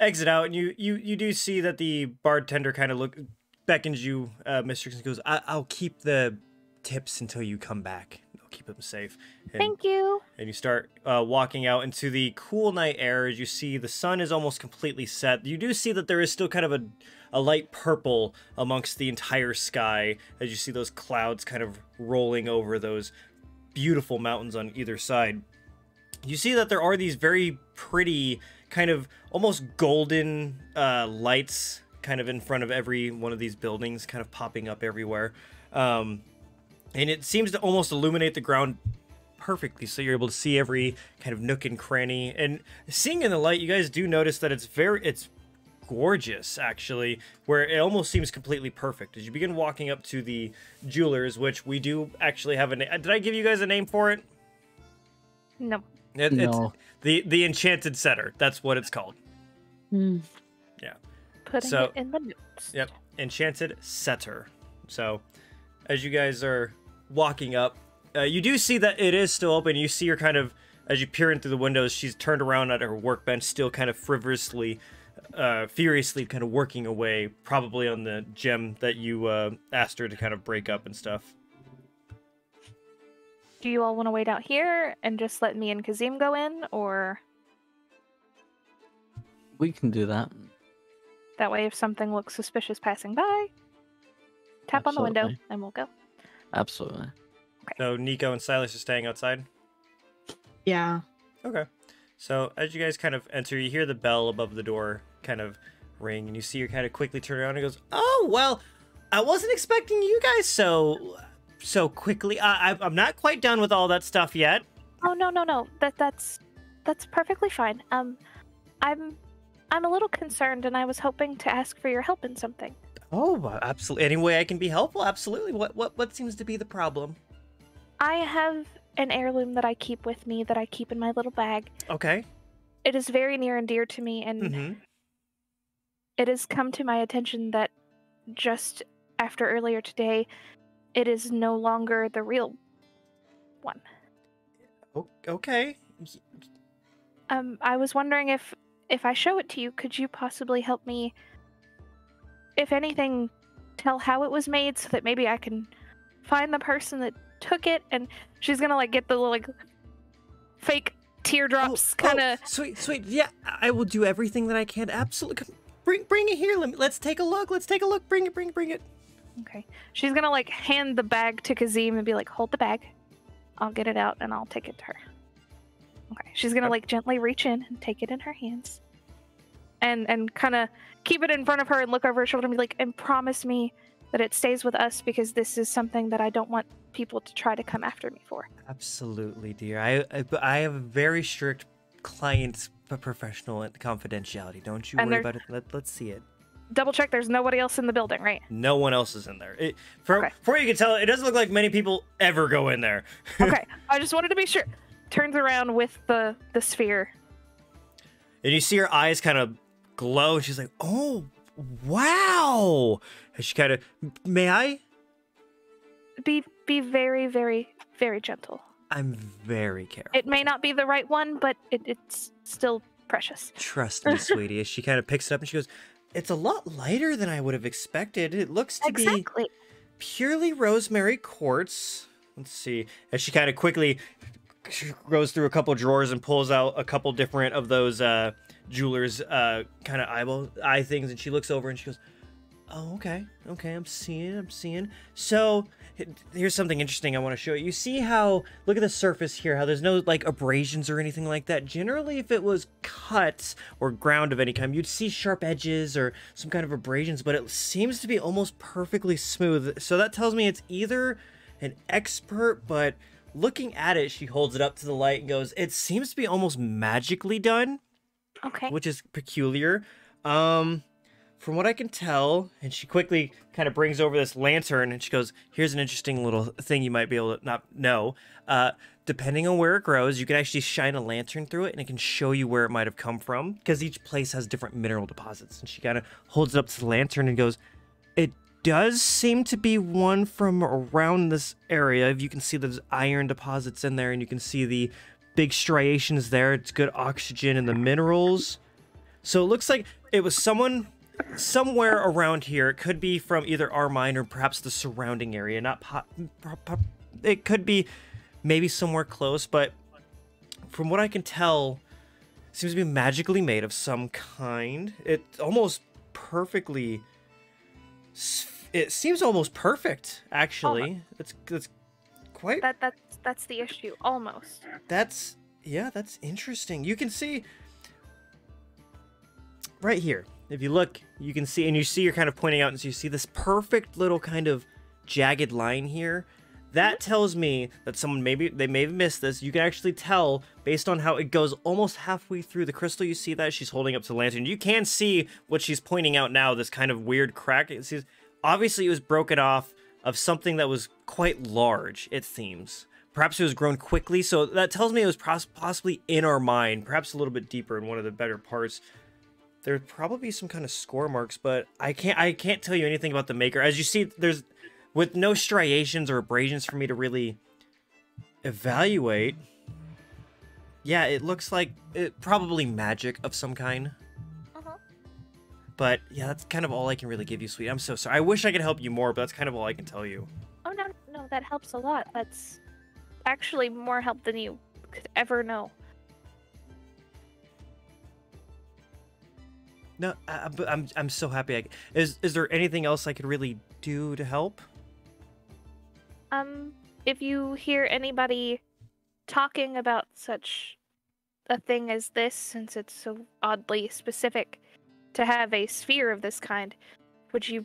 exit out and you you you do see that the bartender kind of look beckons you uh Mr. and goes I- I'll keep the tips until you come back. Keep them safe. And, thank you. and you start uh, walking out into the cool night air as you see the sun is almost completely set. You do see that there is still kind of a, a light purple amongst the entire sky as you see those clouds kind of rolling over those beautiful mountains on either side. You see that there are these very pretty, kind of almost golden uh, lights kind of in front of every one of these buildings, kind of popping up everywhere. Um, and it seems to almost illuminate the ground perfectly so you're able to see every kind of nook and cranny and seeing in the light you guys do notice that it's very it's gorgeous actually where it almost seems completely perfect as you begin walking up to the jewelers which we do actually have a name did i give you guys a name for it, No, It- it's No. the the enchanted setter that's what it's called Hmm. putting So- it in the notes. Yep, enchanted setter. So, as you guys are walking up, uh, you do see that it is still open. You see her kind of as you peer in through the windows. She's turned around at her workbench, still kind of frivolously, uh, furiously, kind of working away, probably on the gem that you uh, asked her to kind of break up and stuff. Do you all want to wait out here and just let me and Kazim go in, or We can do that. that way, if something looks suspicious passing by, tap on the window and we'll go. Absolutely. So Nico and Silas are staying outside. Yeah. Okay. So as you guys kind of enter, you hear the bell above the door kind of ring, and you see her kind of quickly turn around and goes, "Oh well, I wasn't expecting you guys so so quickly. I, I I'm not quite done with all that stuff yet." Oh no no no that that's that's perfectly fine. Um, I'm I'm a little concerned, and I was hoping to ask for your help in something. Oh, absolutely. Any way I can be helpful? Absolutely. What what what seems to be the problem? I have an heirloom that I keep with me that I keep in my little bag. Okay. It is very near and dear to me, and Mm-hmm. it has come to my attention that just after earlier today, it is no longer the real one. Okay. Um, I was wondering if if I show it to you, could you possibly help me, if anything, tell how it was made so that maybe I can find the person that took it? And she's gonna like get the little like fake teardrops, kind of. Oh, oh sweet, sweet. Yeah, I will do everything that I can. Absolutely. Bring bring it here. Let me, let's take a look. Let's take a look. Bring it. Bring it. Bring it. Okay. She's gonna like hand the bag to Kazim and be like, "Hold the bag. I'll get it out and I'll take it to her." Okay. She's gonna like gently reach in and take it in her hands, and and kind of keep it in front of her and look over her shoulder and be like, "And promise me that it stays with us because this is something that I don't want people to try to come after me for." Absolutely, dear. I I, I have a very strict client professional and confidentiality. Don't you And worry about it. Let, let's see it. Double check. There's nobody else in the building, right? No one else is in there. It, for, Okay. for you can tell, it doesn't look like many people ever go in there. *laughs* Okay. I just wanted to be sure. Turns around with the the sphere. And you see her eyes kind of glow, and she's like, "Oh, wow!" And she kind of, "May I?" Be be very very very gentle. I'm very careful. It may not be the right one, but it, it's still precious. Trust me, *laughs* sweetie. As she kind of picks it up and she goes, "It's a lot lighter than I would have expected. It looks to be purely rosemary quartz." Let's see. As she kind of quickly goes through a couple drawers and pulls out a couple different of those uh, jewelers uh, kind of eyeball eye things, and she looks over and she goes, "Oh, okay, okay. I'm seeing. I'm seeing. So." Here's something interesting I want to show you. You see how, look at the surface here, how there's no like abrasions or anything like that. Generally, if it was cut or ground of any kind, you'd see sharp edges or some kind of abrasions, but it seems to be almost perfectly smooth. So that tells me it's either an expert, but looking at it, she holds it up to the light and goes, it seems to be almost magically done Okay. which is peculiar. Um, from what I can tell, and she quickly kind of brings over this lantern and she goes, Here's an interesting little thing you might be able to not know. Uh, depending on where it grows, you can actually shine a lantern through it and it can show you where it might have come from because each place has different mineral deposits. And she kind of holds it up to the lantern and goes, It does seem to be one from around this area. If you can see there's iron deposits in there and you can see the big striations there. It's good oxygen and the minerals. So it looks like it was someone somewhere around here. It could be from either our mine or perhaps the surrounding area. Not po- po- po- it could be maybe somewhere close, but from what I can tell, it seems to be magically made of some kind. It almost perfectly. It seems almost perfect, actually. Uh-huh. It's it's quite That that's that's the issue. Almost. that's yeah, that's interesting. You can see right here. If you look, you can see, and you see, you're kind of pointing out, and so you see this perfect little kind of jagged line here. That mm-hmm. tells me that someone maybe they may have missed this. You can actually tell based on how it goes almost halfway through the crystal. You see that she's holding up to the lantern. You can see what she's pointing out now. This kind of weird crack. It seems obviously it was broken off of something that was quite large. It seems. Perhaps it was grown quickly, so that tells me it was possibly in our mine, perhaps a little bit deeper in one of the better parts. There'd probably be some kind of score marks, but I can't I can't tell you anything about the maker. As you see, there's with no striations or abrasions for me to really evaluate. Yeah, it looks like it probably magic of some kind. Uh-huh. But yeah, that's kind of all I can really give you, sweet. I'm so sorry. I wish I could help you more, but that's kind of all I can tell you. Oh no, no, that helps a lot. That's actually more help than you could ever know. No, I, I'm- I'm so happy. I, is is there anything else I could really do to help? Um, if you hear anybody talking about such a thing as this, since it's so oddly specific to have a sphere of this kind, would you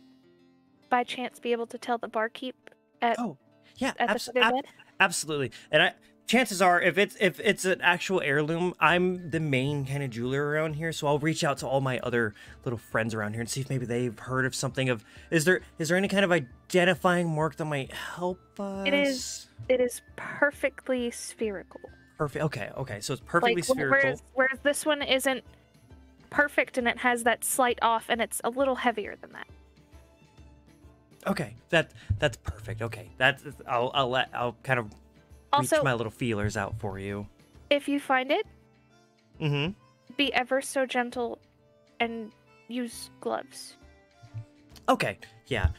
by chance be able to tell the barkeep at, Oh, Yeah, at abs- the foot of ab-? Absolutely. And I chances are if it's if it's an actual heirloom i'm the main kind of jeweler around here so i'll reach out to all my other little friends around here and see if maybe they've heard of something of is there is there any kind of identifying mark that might help us It is- It is perfectly spherical. perfect okay okay so it's perfectly like, spherical Whereas, whereas this one isn't perfect and it has that slight off and it's a little heavier than that. Okay that that's perfect okay that's i'll i'll let i'll kind of reach my little feelers out for you if you find it, mm-hmm be ever so gentle and use gloves. Okay, yeah.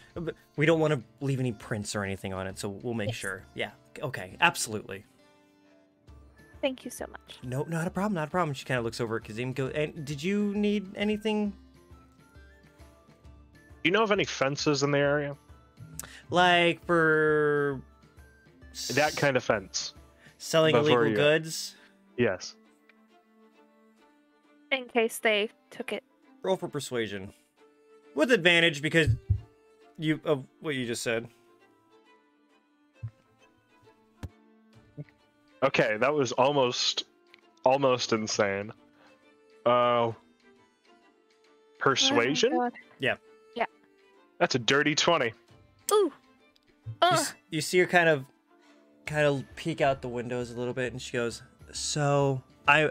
We don't want to leave any prints or anything on it, so we'll make Yes. sure. Yeah. Okay, absolutely. Thank you so much. No, not a problem, not a problem. She kind of looks over at Kazim. Go. And did you need anything Do you know of any fences in the area? like for That kind of fence. selling Before illegal you- goods? Yes. In case they took it. Roll for persuasion, with advantage because you of what you just said. Okay, that was almost almost insane. Uh persuasion? Oh, God. That's a dirty 20. Ooh. You, you see her kind of kind of peek out the windows a little bit and she goes so i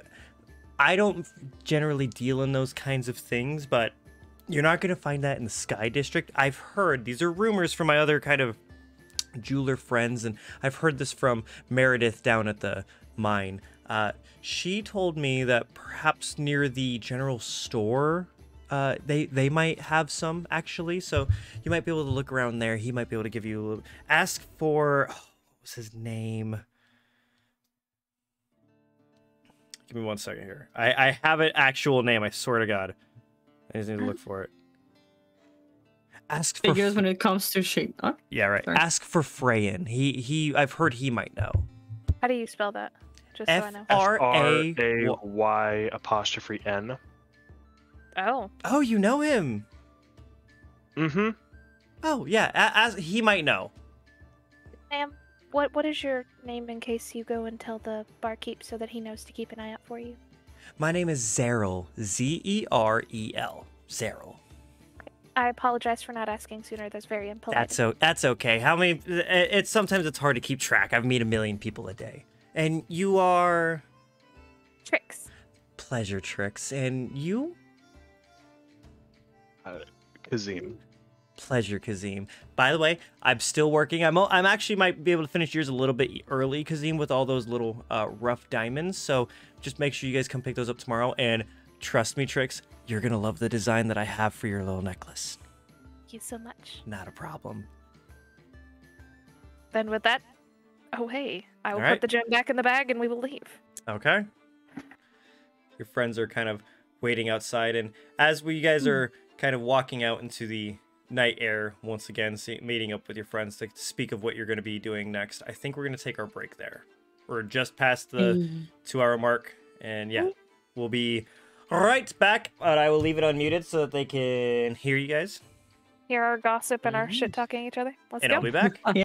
i don't generally deal in those kinds of things but you're not going to find that in the sky district i've heard these are rumors from my other kind of jeweler friends and i've heard this from meredith down at the mine uh, she told me that perhaps near the general store uh, they they might have some actually, so you might be able to look around there. He might be able to give you a little. Ask for oh, what was his name? Give me one second here. I I have an actual name. I swear to God, I just need to look for it. Ask for Figures F- when it comes to shape. Oh, yeah right. Sorry. Ask for Freyan. He he. I've heard he might know. How do you spell that? Just so I F know. R A. R-A-Y apostrophe N. Oh. Oh, you know him. Mm-hmm. Oh yeah. a- As he might know. Ma'am, what what is your name in case you go and tell the barkeep so that he knows to keep an eye out for you? My name is Zerel. Z E R E L. Zerel. I apologize for not asking sooner. That's very impolite. That's o- that's okay. How many? It's sometimes it's hard to keep track. I've met a million people a day, and you are tricks. pleasure tricks, and you Kazim. pleasure Kazim. By the way, I'm still working. I'm o- I'm actually might be able to finish yours a little bit early, Kazim, with all those little uh, rough diamonds. So just make sure you guys come pick those up tomorrow. And trust me, tricks, you're gonna love the design that I have for your little necklace. Thank you so much. Not a problem. Then with that, oh hey, I will All right. put the gem back in the bag and we will leave. Okay. Your friends are kind of waiting outside, and as we you guys are kind of walking out into the night air once again, see, meeting up with your friends to speak of what you're going to be doing next, I think we're going to take our break there. We're just past the mm. two-hour mark, and yeah, mm. we'll be right back. But I will leave it unmuted so that they can hear you guys, Hear our gossip and our mm. shit talking each other. Let's and go. I'll be back. *laughs* Yeah.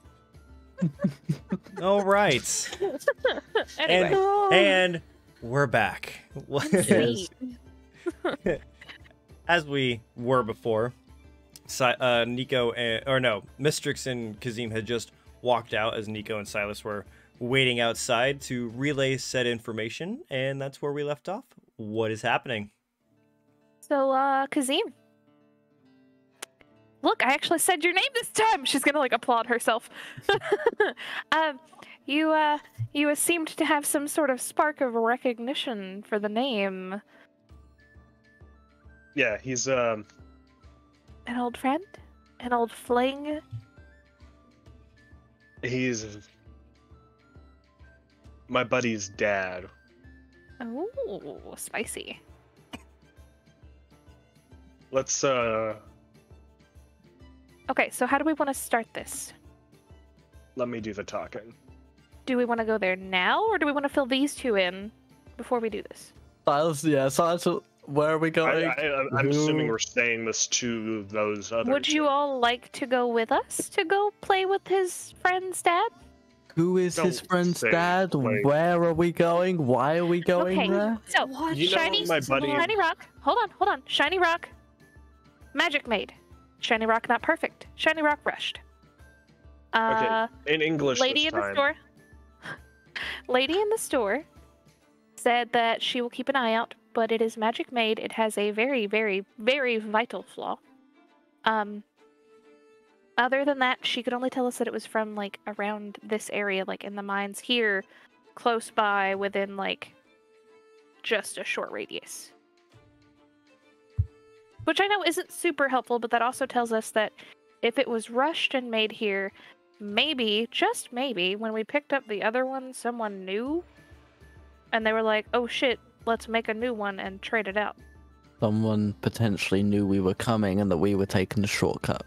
*laughs* All right, *laughs* anyway, and and we're back. sweet. As we were before, uh, Nico and, or no, Mystrix and Kazim had just walked out as Nico and Silus were waiting outside to relay said information, and that's where we left off. What is happening? So, uh, Kazim. Look, I actually said your name this time. She's gonna like applaud herself. *laughs* um, you, uh, you seemed to have some sort of spark of recognition for the name. Yeah, he's um An old friend? An old fling? he's my buddy's dad. Oh, spicy. Let's uh Okay, so how do we want to start this? let me do the talking. Do we want to go there now, or do we want to fill these two in before we do this? Silus, yeah, Silus, where are we going? I, I'm assuming we're saying this to those other. Would you two. all like to go with us to go play with his friend's dad? Who is his Don't friend's say, dad? like- Where are we going? Why are we going Okay. there? So, You know shiny, my buddy- shiny rock. Hold on, hold on. Shiny rock. Magic made. Shiny rock not perfect. Shiny rock rushed. Uh, In English lady this in the store. *laughs* lady in the store said that she will keep an eye out, but it is magic made. It has a very, very, very vital flaw. Um. Other than that, she could only tell us that it was from like around this area, like in the mines here, close by, within like just a short radius. Which I know isn't super helpful, but that also tells us that if it was rushed and made here, maybe, just maybe, when we picked up the other one, someone knew. And they were like, oh shit, let's make a new one and trade it out. Someone potentially knew we were coming and that we were taking the shortcut.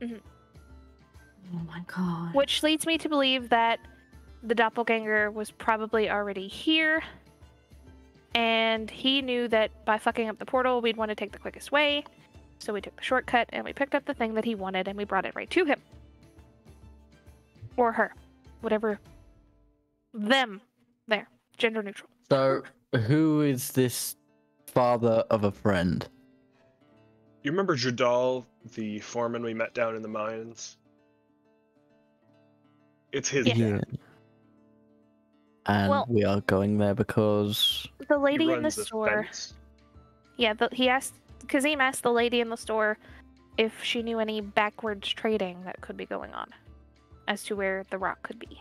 Mm-hmm. Oh my god. Which leads me to believe that the doppelganger was probably already here. And he knew that by fucking up the portal, we'd want to take the quickest way. So we took the shortcut and we picked up the thing that he wanted and we brought it right to him. Or her. Whatever. Them. There. Gender neutral. So, who is this father of a friend? You remember Jadal, the foreman we met down in the mines? It's his Yeah. dad. And Well- we are going there because The lady in the store. fence. Yeah, the, he asked. Kazim asked the lady in the store if she knew any backwards trading that could be going on as to where the rock could be.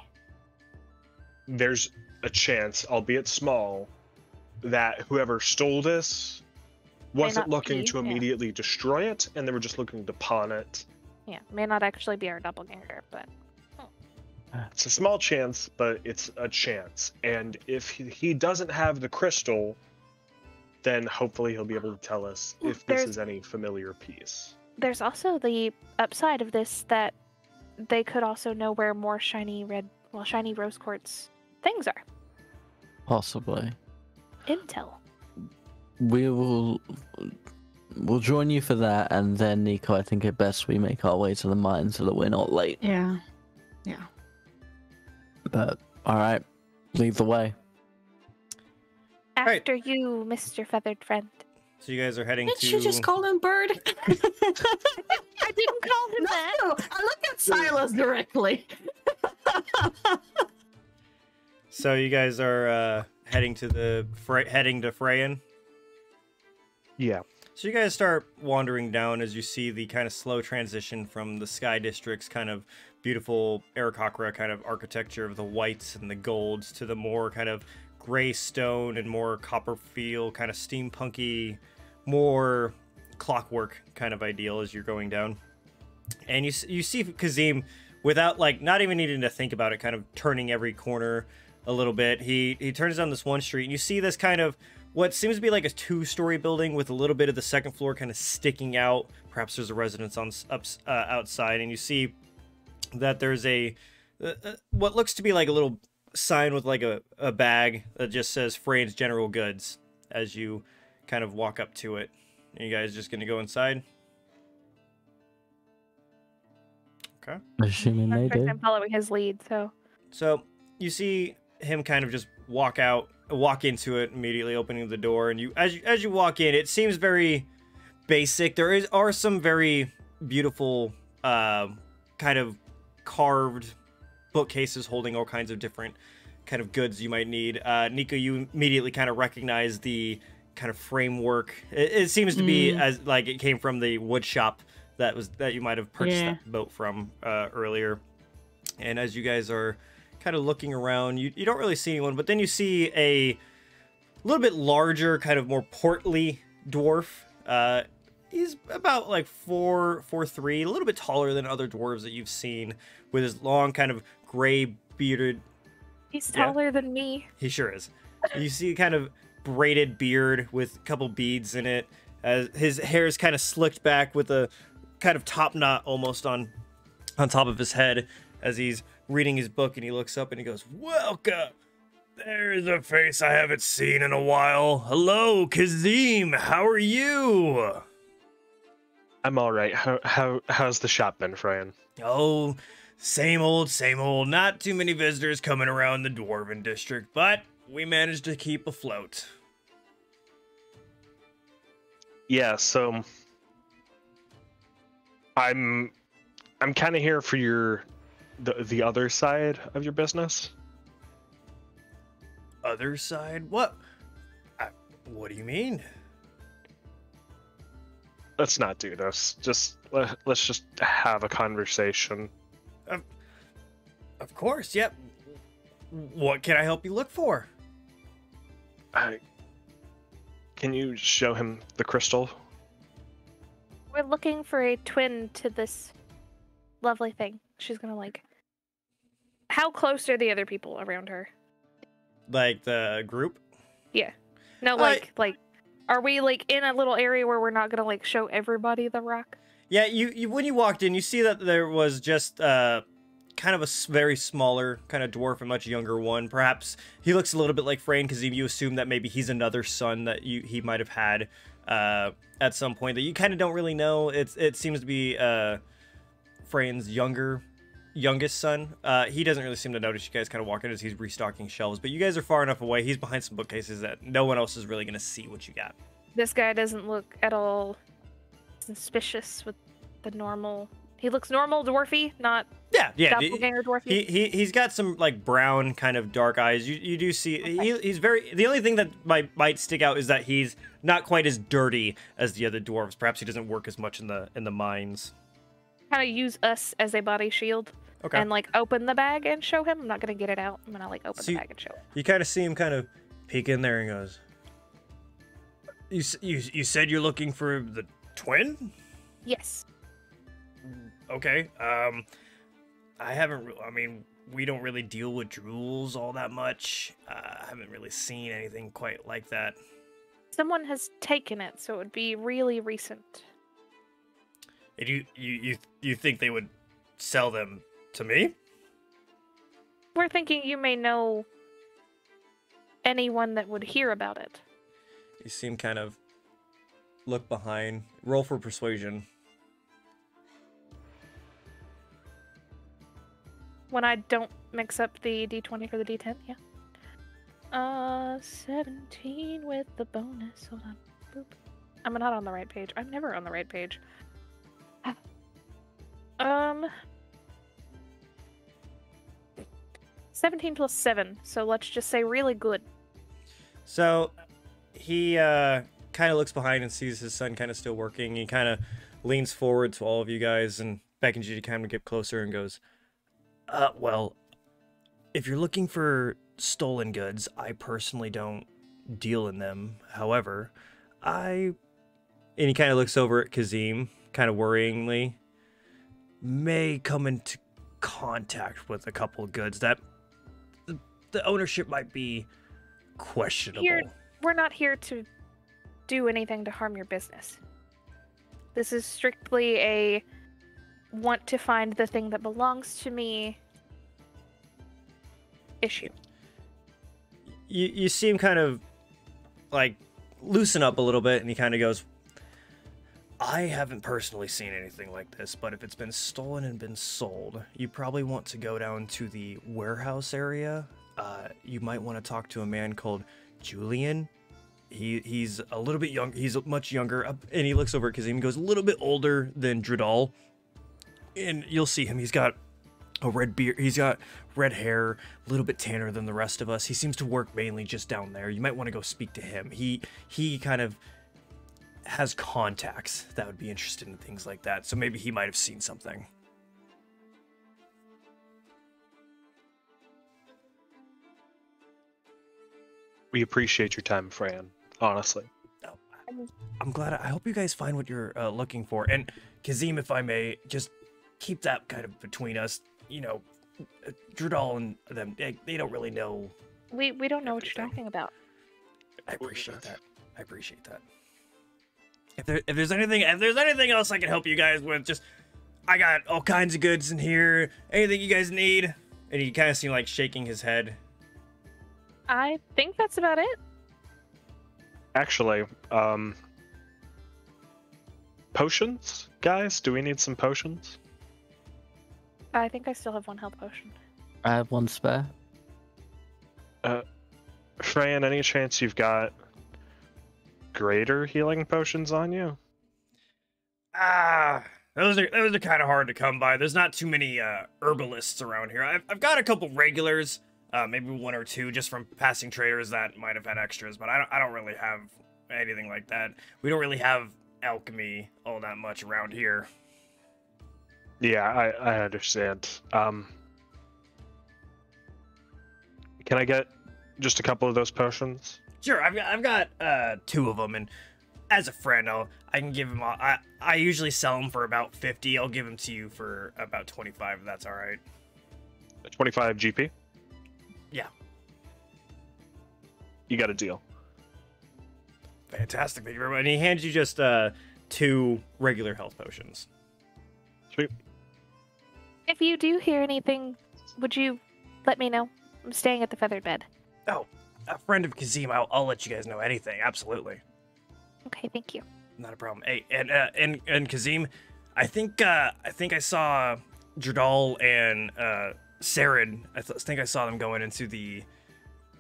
There's a chance, albeit small, that whoever stole this wasn't looking be, to yeah. immediately destroy it, and they were just looking to pawn it. Yeah, may not actually be our doppelganger, but oh. It's a small chance, but it's a chance. And if he, he doesn't have the crystal, then hopefully he'll be able to tell us Well, if this there's- is any familiar piece. there's also the upside of this that they could also know where more shiny red, well, shiny rose quartz things are. possibly. Intel. We will we'll join you for that and then Nico, I think it best we make our way to the mine so that we're not late. Yeah. Yeah. But alright. Lead the way. Right. After you, Mr. Feathered Friend. So you guys are heading Did to. you just call him Bird? *laughs* I didn't call him that. no, I look at Silus directly. So you guys are uh, heading to the Fre- heading to Freyan. Yeah. So you guys start wandering down as you see the kind of slow transition from the Sky District's kind of beautiful Aarakocra kind of architecture of the whites and the golds to the more kind of gray stone and more copper feel, kind of steampunky, more clockwork kind of ideal as you're going down. And you you see Kazim without like not even needing to think about it, kind of turning every corner a little bit. He he turns down this one street and you see this kind of what seems to be like a two-story building with a little bit of the second floor kind of sticking out. Perhaps there's a residence on up uh, outside, and you see that there's a uh, uh, what looks to be like a little sign with like a, a bag that just says Frayne's General Goods as you kind of walk up to it. Are you guys just gonna go inside? Okay. Assuming they do. I'm following his lead, so. So you see him kind of just walk out, walk into it immediately, opening the door, and you as you as you walk in, it seems very basic. There is are some very beautiful, uh, kind of carved bookcases holding all kinds of different kind of goods you might need. Uh, Nico, you immediately kind of recognize the kind of framework. It, it seems to be Mm. as like it came from the wood shop that was that you might have purchased Yeah. that boat from uh, earlier. And as you guys are kind of looking around, you, you don't really see anyone, but then you see a little bit larger, kind of more portly dwarf. Uh, he's about like four, four three, a little bit taller than other dwarves that you've seen, with his long, kind of gray bearded. He's Yeah. taller than me. He sure is. You see, kind of braided beard with a couple beads in it. Uh, his hair is kind of slicked back with a kind of top knot almost on on top of his head as he's reading his book and he looks up and he goes, Welcome! There's a face I haven't seen in a while. Hello, Kazim. How are you? I'm all right. How how how's the shop been, Fran? Oh, same old, same old. Not too many visitors coming around the Dwarven district, but we managed to keep afloat. Yeah, so I'm I'm kind of here for your the the other side of your business. Other side? What? I, what do you mean? Let's not do this. Just let, let's just have a conversation. Um, of course, yep. What can I help you look for? I, can you show him the crystal? We're looking for a twin to this lovely thing. She's gonna like. How close are the other people around her? Like the group? Yeah. No, Uh, like like, are we like in a little area where we're not gonna like show everybody the rock? Yeah, you, you when you walked in, you see that there was just uh kind of a very smaller, kind of dwarf a much younger one. Perhaps he looks a little bit like Frayne because you assume that maybe he's another son that you he might have had uh at some point that you kind of don't really know. It's it seems to be uh Frayne's younger youngest son. Uh he doesn't really seem to notice you guys kind of walking as he's restocking shelves, but you guys are far enough away. He's behind some bookcases that no one else is really going to see what you got. This guy doesn't look at all suspicious with the normal. He looks normal, dwarfy, not Yeah, yeah. doppelganger dwarfy. He, he he's got some like brown kind of dark eyes. You you do see he, he's very the only thing that might might stick out is that he's not quite as dirty as the other dwarves. Perhaps he doesn't work as much in the in the mines. Kind of use us as a body shield Okay. and like open the bag and show him. I'm not gonna get it out. I'm gonna like open So the you- bag and show him. you kind of see him kind of peek in there and goes, "You you you said you're looking for the twin? Yes. Okay. Um, I haven't. Re- I mean." We don't really deal with jewels all that much. Uh, I haven't really seen anything quite like that. Someone has taken it, so it would be really recent. And you, you, you, you think they would sell them to me? We're thinking you may know anyone that would hear about it. You seem kind of look behind. Roll for persuasion. When I don't mix up the d20 for the d10, yeah. Uh, 17 with the bonus. Hold on. Boop. I'm not on the right page. I'm never on the right page. Um, 17 plus 7. So let's just say really good. So he uh, kind of looks behind and sees his son kind of still working. He kind of leans forward to all of you guys and beckons you to kind of get closer and goes, uh, well, if you're looking for stolen goods, I personally don't deal in them. However, I. And he kind of looks over at Kazim, kind of worryingly, may come into contact with a couple of goods that the, the ownership might be questionable. Here- We're not here to do anything to harm your business. This is strictly a want to find the thing that belongs to me issue. you you see him kind of like loosen up a little bit and he kind of goes I haven't personally seen anything like this, but if it's been stolen and been sold, you probably want to go down to the warehouse area. Uh, you might want to talk to a man called Julian. He he's a little bit young. He's much younger, and he looks over at Kazim. goes a little bit older than Dredal, and you'll see him. He's got a red beard. He's got red hair, a little bit tanner than the rest of us. He seems to work mainly just down there. You might want to go speak to him. He he kind of has contacts that would be interested in things like that. So maybe he might have seen something. We appreciate your time, Fran. Honestly. I'm glad. I hope you guys find what you're uh, looking for. And Kazim, if I may, just keep that kind of between us. You know, Dredal and them, they, they don't really know. We we don't know what you're talking about. I appreciate that. I appreciate that. If there, if there's anything, if there's anything else I can help you guys with, just I got all kinds of goods in here. Anything you guys need? And he kind of seemed like shaking his head. I think that's about it. Actually, um, potions, guys? Do we need some potions? I think I still have one health potion. I have one spare. Uh, Fran, any chance you've got greater healing potions on you? Ah, those are those are kind of hard to come by. There's not too many uh, herbalists around here. I've, I've got a couple regulars, uh, maybe one or two, just from passing traders that might have had extras, but I don't I don't really have anything like that. We don't really have alchemy all that much around here. Yeah, I, I understand. Um, can I get just a couple of those potions? Sure, I've got I've got uh, two of them, and as a friend, I'll I can give them. All, I I usually sell them for about fifty. I'll give them to you for about twenty five. If that's all right. 25 GP? Yeah. You got a deal. Fantastic, thank you very much. And he hands you just uh, two regular health potions. Sweet. If you do hear anything, would you let me know? I'm staying at the feathered bed. Oh, a friend of Kazim, I'll, I'll let you guys know anything. Absolutely, Okay, thank you. not a problem. Hey, and uh, and and Kazim, I think uh, I think I saw Jardal and uh, Sarid. I th- think I saw them going into the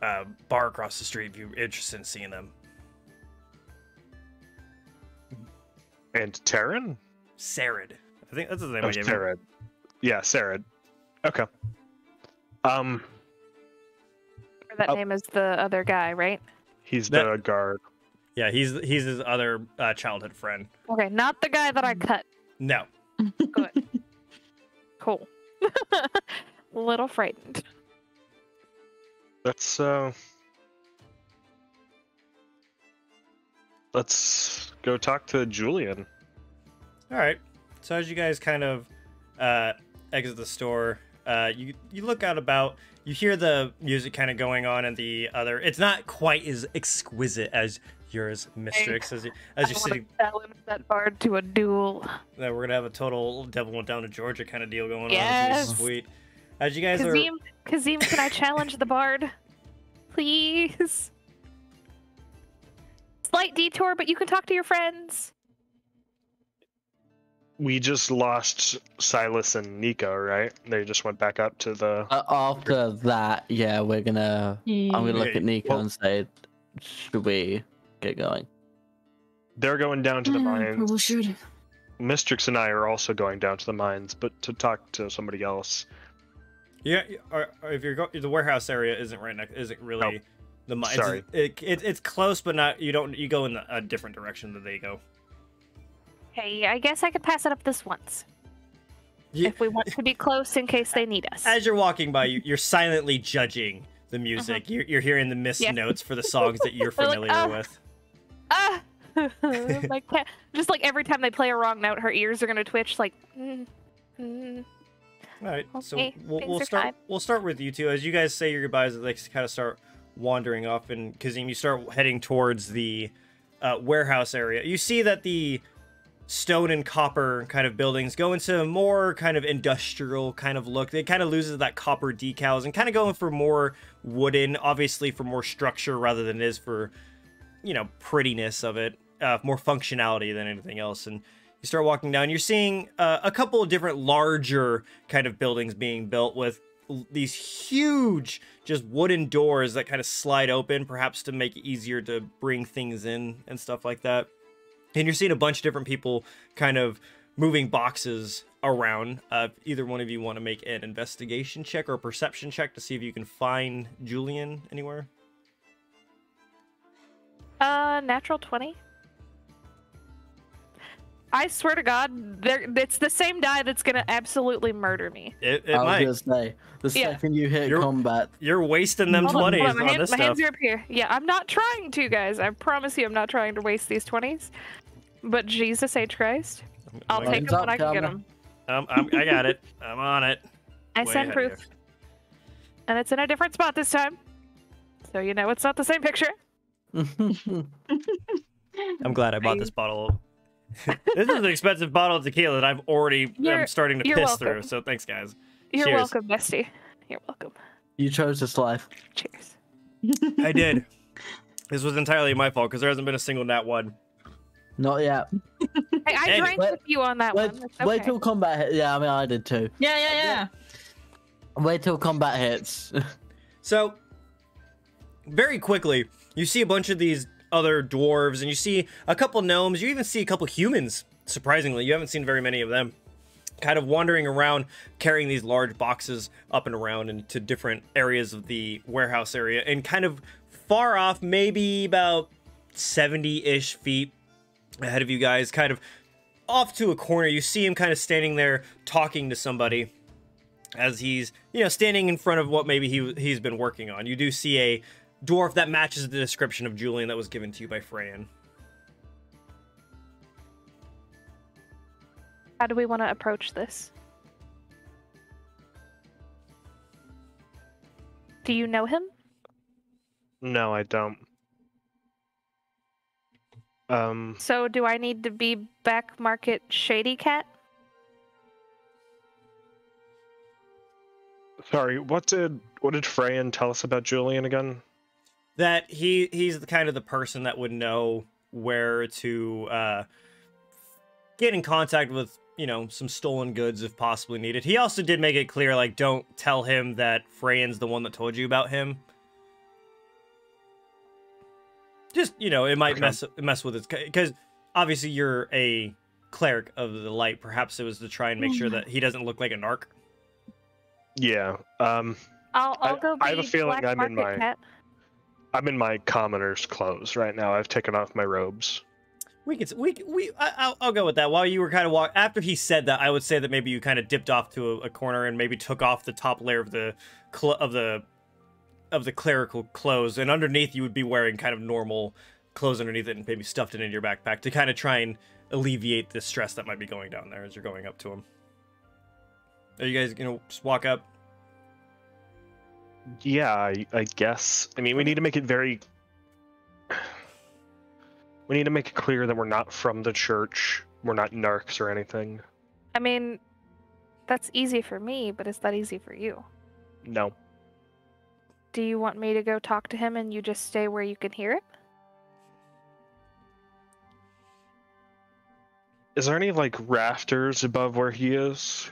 uh, bar across the street. If you're interested in seeing them, And Terran? Sarid. I think that's the name Oh, I gave him. Sarad. Yeah, Sarad. Okay. Um, Or that Oh. name is the other guy, right? he's That- the guard. Yeah, he's he's his other uh, childhood friend. Okay, not the guy that I cut. No, Good. *laughs* cool. *laughs* Little frightened. Let's uh Let's go talk to Julian. All right. So as you guys kind of uh, exit the store, uh, you you look out about. You hear the music kind of going on, and the other. It's not quite as exquisite as yours, Mystrix. As you, as you're I sitting, challenge that bard to a duel. that we're gonna have a total Devil Went Down to Georgia kind of deal going on. Yes. It's sweet. As you guys are. Kazim, can I challenge the bard? Please. Slight detour, but you can talk to your friends. We just lost Silus and Nico, right? They just went back up to the Uh, after that, yeah, we're gonna. I'm gonna look at Nico well- and say, "Should we get going?" They're going down to the Hmm, mines. Probably should. Mystrix and I are also going down to the mines, but to talk to somebody else. Yeah, or, or if you're go- the warehouse area isn't right next, isn't really Oh, the mi- sorry. It's, it, it, it's close, but not. You don't. You go in a different direction than they go. Hey, I guess I could pass it up this once. Yeah. If we want to be close in case they need us. As you're walking by, you, you're silently judging the music. You're, you're hearing the missed Yeah. notes for the songs that you're *laughs* like, familiar "Ah." with. *laughs* Ah! *laughs* like cat- just like every time they play a wrong note, her ears are gonna twitch. Like, mm, mm. All right, so we'll, we'll start. We'll start with you two as you guys say your goodbyes. They kind of start wandering off, and Kazim, you start heading towards the uh, warehouse area. You see that the stone and copper kind of buildings go into more kind of industrial kind of look. It kind of loses that copper decals and kind of going for more wooden, obviously for more structure rather than it is for you know prettiness of it, uh, more functionality than anything else. And you start walking down, you're seeing uh, a couple of different larger kind of buildings being built with these huge just wooden doors that kind of slide open perhaps to make it easier to bring things in and stuff like that and you're seeing a bunch of different people kind of moving boxes around uh, if either one of you want to make an investigation check or a perception check to see if you can find julian anywhere uh, natural twenty. I swear to God, it's the same die that's gonna absolutely murder me. it, it I was might gonna say the Yeah. second you hit You're- combat, you're wasting them Hold on, 20s on, on, my, hand- this my stuff hands are up here. Yeah, I'm not trying to, guys. I promise you, I'm not trying to waste these twenties. But Jesus H Christ, I'll I'm take them when I can get them. Um, I'm, I got it. *laughs* I'm on it. I Way send proof, and it's in a different spot this time, so you know it's not the same picture. *laughs* I'm glad I bought this bottle. *laughs* this is an expensive bottle of tequila that I've already I'm starting to piss welcome. through. So thanks, guys. You're Cheers. welcome, bestie. You're welcome. you chose this life. Cheers. I did. This was entirely my fault because there hasn't been a single nat one. Not yet. Hey, I Anyway. drank Wait- with you on that Wait, one. It's wait till combat hit. Yeah, I mean, I did too. Yeah, yeah, yeah. Wait till combat hits. *laughs* So, very quickly, you see a bunch of these other dwarves, and you see a couple gnomes. You even see a couple humans. Surprisingly, you haven't seen very many of them. Kind of wandering around, carrying these large boxes up and around into different areas of the warehouse area, and kind of far off, maybe about 70 ish feet ahead of you guys, kind of off to a corner. You see him kind of standing there talking to somebody as he's you know standing in front of what maybe he he's been working on. You do see a dwarf that matches the description of Julian that was given to you by Freyan. How do we want to approach this? Do you know him? No, I don't. Um, So do I need to be back market shady cat? sorry. What did what did Freyan tell us about Julian again? That he he's the kind of the person that would know where to uh, get in contact with you know some stolen goods if possibly needed. He also did make it clear like don't tell him that Freyan's the one that told you about him. Just you know, it might Okay. mess mess with his because obviously you're a cleric of the light. Perhaps it was to try and make sure that he doesn't look like a narc. Yeah. Um, I'll I'll go be I have a feeling black I'm in market my- cat. I'm in my commoner's clothes right now. I've taken off my robes. We could we we I, I'll, I'll go with that. While you were kind of walk after he said that, I would say that maybe you kind of dipped off to a, a corner and maybe took off the top layer of the cl- of the of the clerical clothes, and underneath you would be wearing kind of normal clothes underneath it, and maybe stuffed it into your backpack to kind of try and alleviate the stress that might be going down there as you're going up to him. Are you guys gonna just walk up? Yeah, I, I guess. I mean, we need to make it very. *sighs* We need to make it clear that we're not from the church. We're not narcs or anything. I mean, that's easy for me, but is that easy for you? No. Do you want me to go talk to him and you just stay where you can hear it? Is there any like rafters above where he is?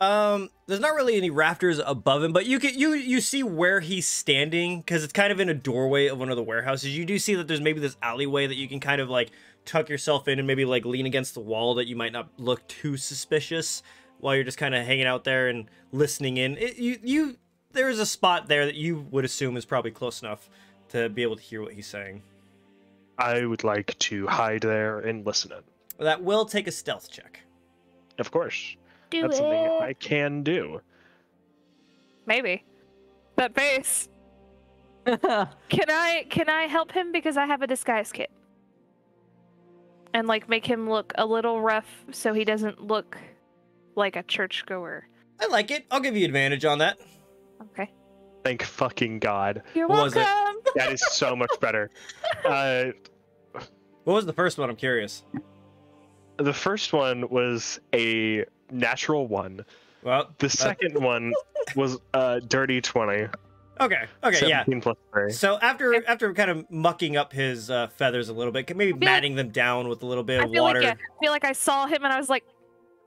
Um, there's not really any rafters above him, but you can you you see where he's standing because it's kind of in a doorway of one of the warehouses. You do see that there's maybe this alleyway that you can kind of like tuck yourself in and maybe like lean against the wall that you might not look too suspicious while you're just kind of hanging out there and listening in. It, you you there is a spot there that you would assume is probably close enough to be able to hear what he's saying. I would like to hide there and listen in. That will take a stealth check. Of course. Do That's something. I can do. Maybe. That face. *laughs* Can I can I help him because I have a disguise kit? And like make him look a little rough so he doesn't look like a churchgoer. I like it. I'll give you advantage on that. Okay. Thank fucking God. You're What was it? welcome. *laughs* That is so much better. Uh, What was the first one? I'm curious. the first one was a natural one. Well, The second one was a dirty 20. okay, okay, yeah. plus 3. So after after kind of mucking up his uh, feathers a little bit, maybe feel like- matting them down with a little bit I of feel water. like yeah, I feel like I saw him and I was like,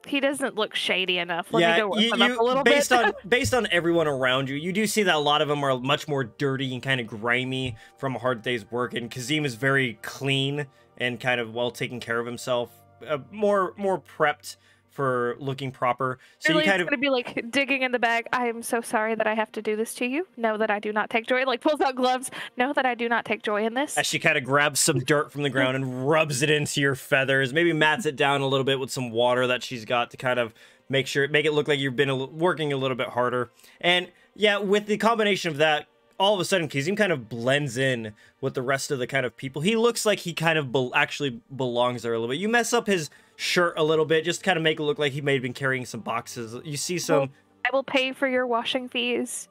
he doesn't look shady enough. Let me yeah, go rough you, him up a little based bit. on *laughs* based on everyone around you, you do see that a lot of them are much more dirty and kind of grimy from a hard day's work. And Kazim is very clean and kind of well taken care of himself, uh, more more prepped for looking proper. So you kind it's of gonna be like *laughs* digging in the bag. I am so sorry that I have to do this to you. Know that I do not take joy. Like pulls out gloves. Know that I do not take joy in this. as she kind of grabs some dirt from the *laughs* ground and rubs it into your feathers, maybe mats it down a little bit with some water that she's got to kind of make sure make it look like you've been a, working a little bit harder. And yeah, with the combination of that, all of a sudden Kazim kind of blends in with the rest of the kind of people. He looks like he kind of bel actually belongs there a little bit. You mess up his shirt a little bit, just kind of make it look like he may have been carrying some boxes. You see some. I will pay for your washing fees,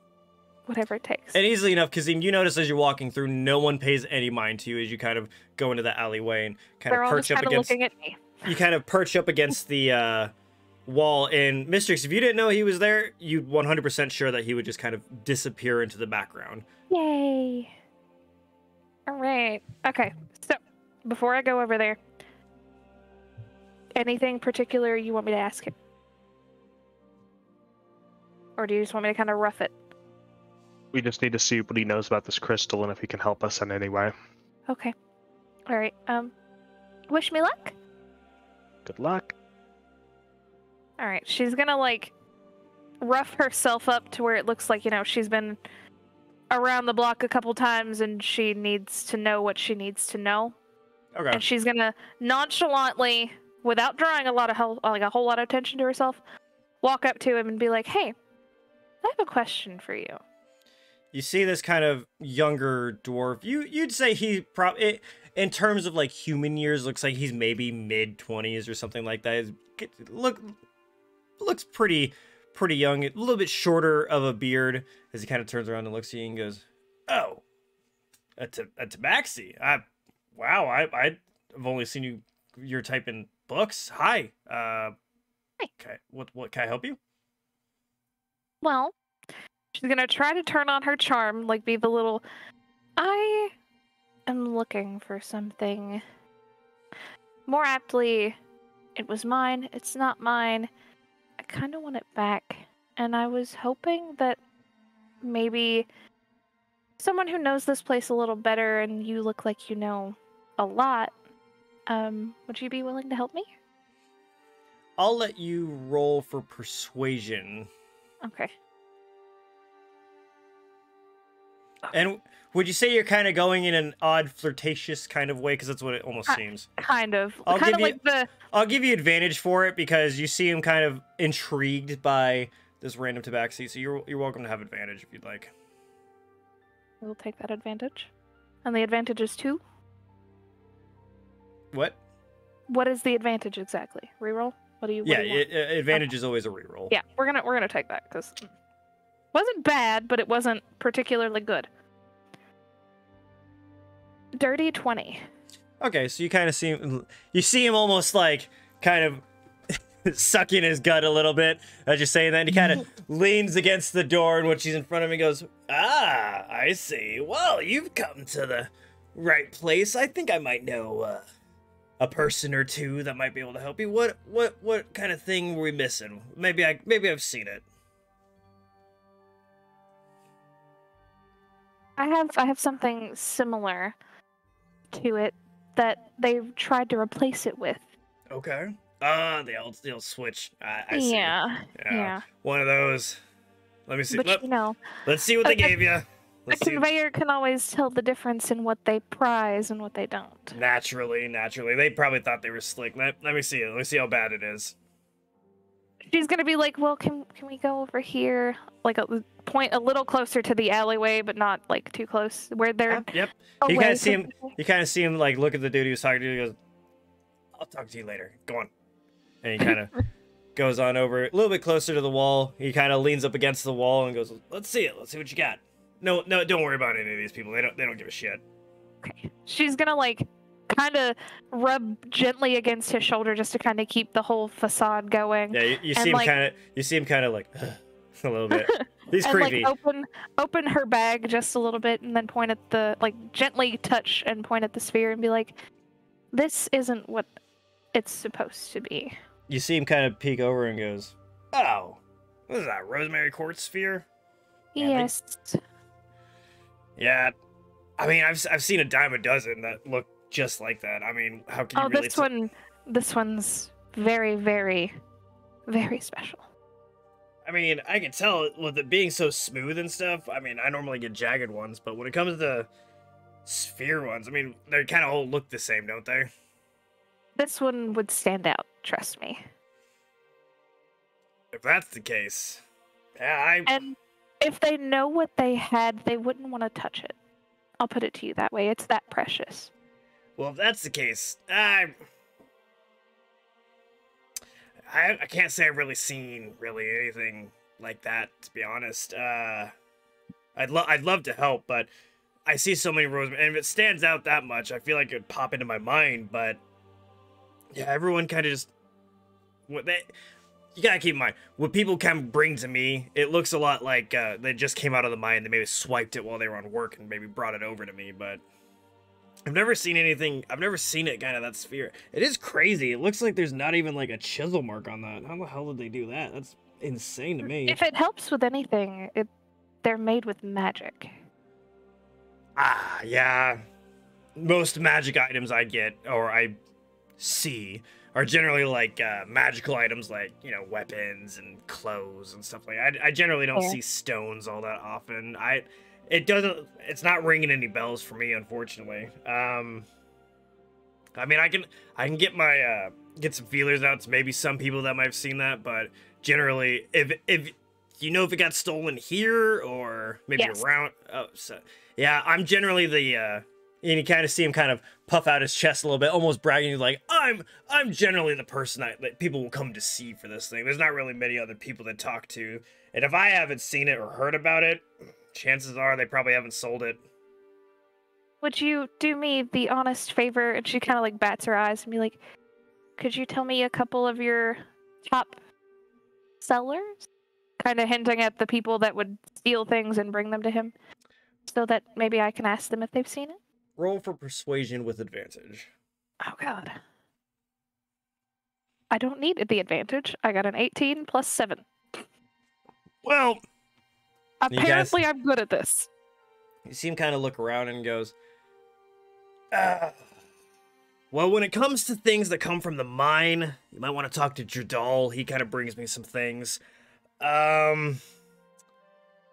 whatever it takes. And easily enough, Kazim, you notice as you're walking through, no one pays any mind to you as you kind of go into the alleyway and kind They're of all perch just up kind of against. looking at me. You kind of perch up against the uh, wall. And Mystrix, if you didn't know he was there, you 100% sure that he would just kind of disappear into the background. Yay! All right. Okay. So before I go over there, anything particular you want me to ask him? Or do you just want me to kind of rough it? We just need to see what he knows about this crystal and if he can help us in any way. Okay. All right. Um, wish me luck. Good luck. All right. She's gonna like rough herself up to where it looks like you know she's been around the block a couple times and she needs to know what she needs to know. Okay. and she's gonna nonchalantly, without drawing a lot of hel- like a whole lot of attention to herself, walk up to him and be like, "Hey, I have a question for you." you see this kind of younger dwarf. You you'd say he probably in terms of like human years looks like he's maybe mid twenties or something like that. Look looks pretty pretty young. A little bit shorter of a beard as he kind of turns around and looks at you and goes, "Oh, a, ta- a tabaxi. I wow. I I've only seen you your type in books. Hi. Uh, Hi. Okay. What what can I help you? Well, she's gonna try to turn on her charm, like be the little. I am looking for something. More aptly, it was mine. It's not mine. I kind of want it back, and I was hoping that maybe someone who knows this place a little better, and you look like you know a lot. Um, would you be willing to help me? I'll let you roll for persuasion. Okay. And would you say you're kind of going in an odd, flirtatious kind of way? Because that's what it almost Uh, seems. Kind of. I'll kind of give you- like the I'll give you advantage for it because you see him kind of intrigued by this random tabaxi. So you're you're welcome to have advantage if you'd like. We'll take that advantage. And the advantage is two? What? What is the advantage exactly? Reroll? What do you what Yeah, do you want? it, uh, advantage is always a reroll. Yeah, we're gonna we're gonna take that because wasn't bad, but it wasn't particularly good. Dirty twenty. Okay, so you kind of see him, you see him almost like kind of *laughs* sucking his gut a little bit as you're saying that. And he kind of *laughs* leans against the door, and when she's in front of him, he goes, "Ah, I see. Well, you've come to the right place. I think I might know uh, a person or two that might be able to help you. What, what, what kind of thing were we missing? Maybe I, maybe I've seen it. I have I have something similar to it that they've tried to replace it with. Okay. Ah, the old, the old switch. I, I see. yeah, Yeah. yeah. One of those. Let me see. But Let, you know, let's see what they a- gave you. A Let's see. conveyor can always tell the difference in what they prize and what they don't. Naturally, naturally. They probably thought they were slick. Let, let me see it. Let me see how bad it is. She's gonna be like, "Well, can can we go over here? Like a point a little closer to the alleyway, but not like too close, where they're Yep. away You kinda see him- people." You kind of see him like look at the dude he was talking to. He goes, "I'll talk to you later. Go on." And he kind of *laughs* goes on over a little bit closer to the wall. He kind of leans up against the wall and goes, "Let's see it. Let's see what you got." No, no, don't worry about any of these people. They don't. They don't give a shit. Okay. She's gonna like kind of rub gently against his shoulder just to kind of keep the whole facade going. Yeah, you, you And, see him like- kind of. You see him kind of like *sighs* a little bit. *laughs* He's and creepy. like open open her bag just a little bit and then point at the like gently touch and point at the sphere and be like this isn't what it's supposed to be you see him kind of peek over and goes, "Oh, what is that? Rosemary quartz sphere?" Yeah, they- yes Yeah, I mean, I've I've seen a dime a dozen that look just like that. I mean, how can you oh really? this one this one's very very very special I mean, I can tell with it being so smooth and stuff. I mean, I normally get jagged ones, but when it comes to the sphere ones, I mean, they kind of all look the same, don't they? this one would stand out trust me If that's the case, yeah, I and if they know what they had they wouldn't want to touch it i'll put it to you that way it's that precious well, if that's the case, I I, I can't say I've really seen really anything like that. To be honest, uh, I'd love I'd love to help, but I see so many roses, and if it stands out that much, I feel like it would pop into my mind. But yeah, everyone kind of just what they. You gotta keep in mind what people can bring to me. It looks a lot like uh, they just came out of the mine. They maybe swiped it while they were on work and maybe brought it over to me. But I've never seen anything. I've never seen it kind of that sphere. It is crazy. It looks like there's not even like a chisel mark on that. How the hell did they do that? That's insane to me. If it helps with anything, it they're made with magic. Ah, yeah. Most magic items I get or I see are generally like uh, magical items, like you know weapons and clothes and stuff like. that. I, I generally don't Yeah. see stones all that often. I, it doesn't. It's not ringing any bells for me, unfortunately. Um, I mean, I can I can get my uh, get some feelers out to maybe some people that might have seen that, but generally, if if you know if it got stolen here or maybe Yes. around, oh, so yeah, I'm generally the. Uh, and you kind of see him kind of puff out his chest a little bit, almost bragging. Like, "I'm, I'm generally the person that people will come to see for this thing. There's not really many other people to talk to, and if I haven't seen it or heard about it, chances are they probably haven't sold it." Would you do me the honest favor? And she kind of like bats her eyes and be like, "Could you tell me a couple of your top sellers?" Kind of hinting at the people that would steal things and bring them to him, so that maybe I can ask them if they've seen it. Roll for persuasion with advantage. Oh God. I don't need the advantage. I got an 18 plus 7. Well, You guys- Apparently, I'm good at this. You see him kind of look around and goes, uh, Well, when it comes to things that come from the mine, you might want to talk to Jadal. He kind of brings me some things. Um,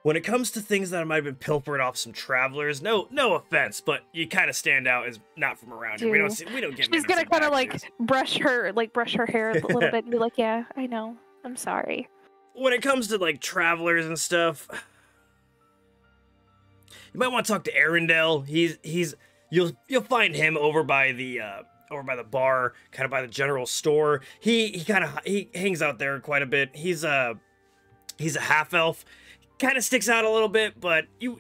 when it comes to things that I might have been pilfering off some travelers, no, no offense, but you kind of stand out as not from around here. We don't see, we don't get. She's gonna kind of like brush her, like brush her hair a little *laughs* bit and be like, "Yeah, I know. I'm sorry." when it comes to like travelers and stuff, you might want to talk to Arendelle. He's he's you'll you'll find him over by the uh over by the bar, kind of by the general store. He he kind of he hangs out there quite a bit. He's a he's a half elf. Kind of sticks out a little bit, but you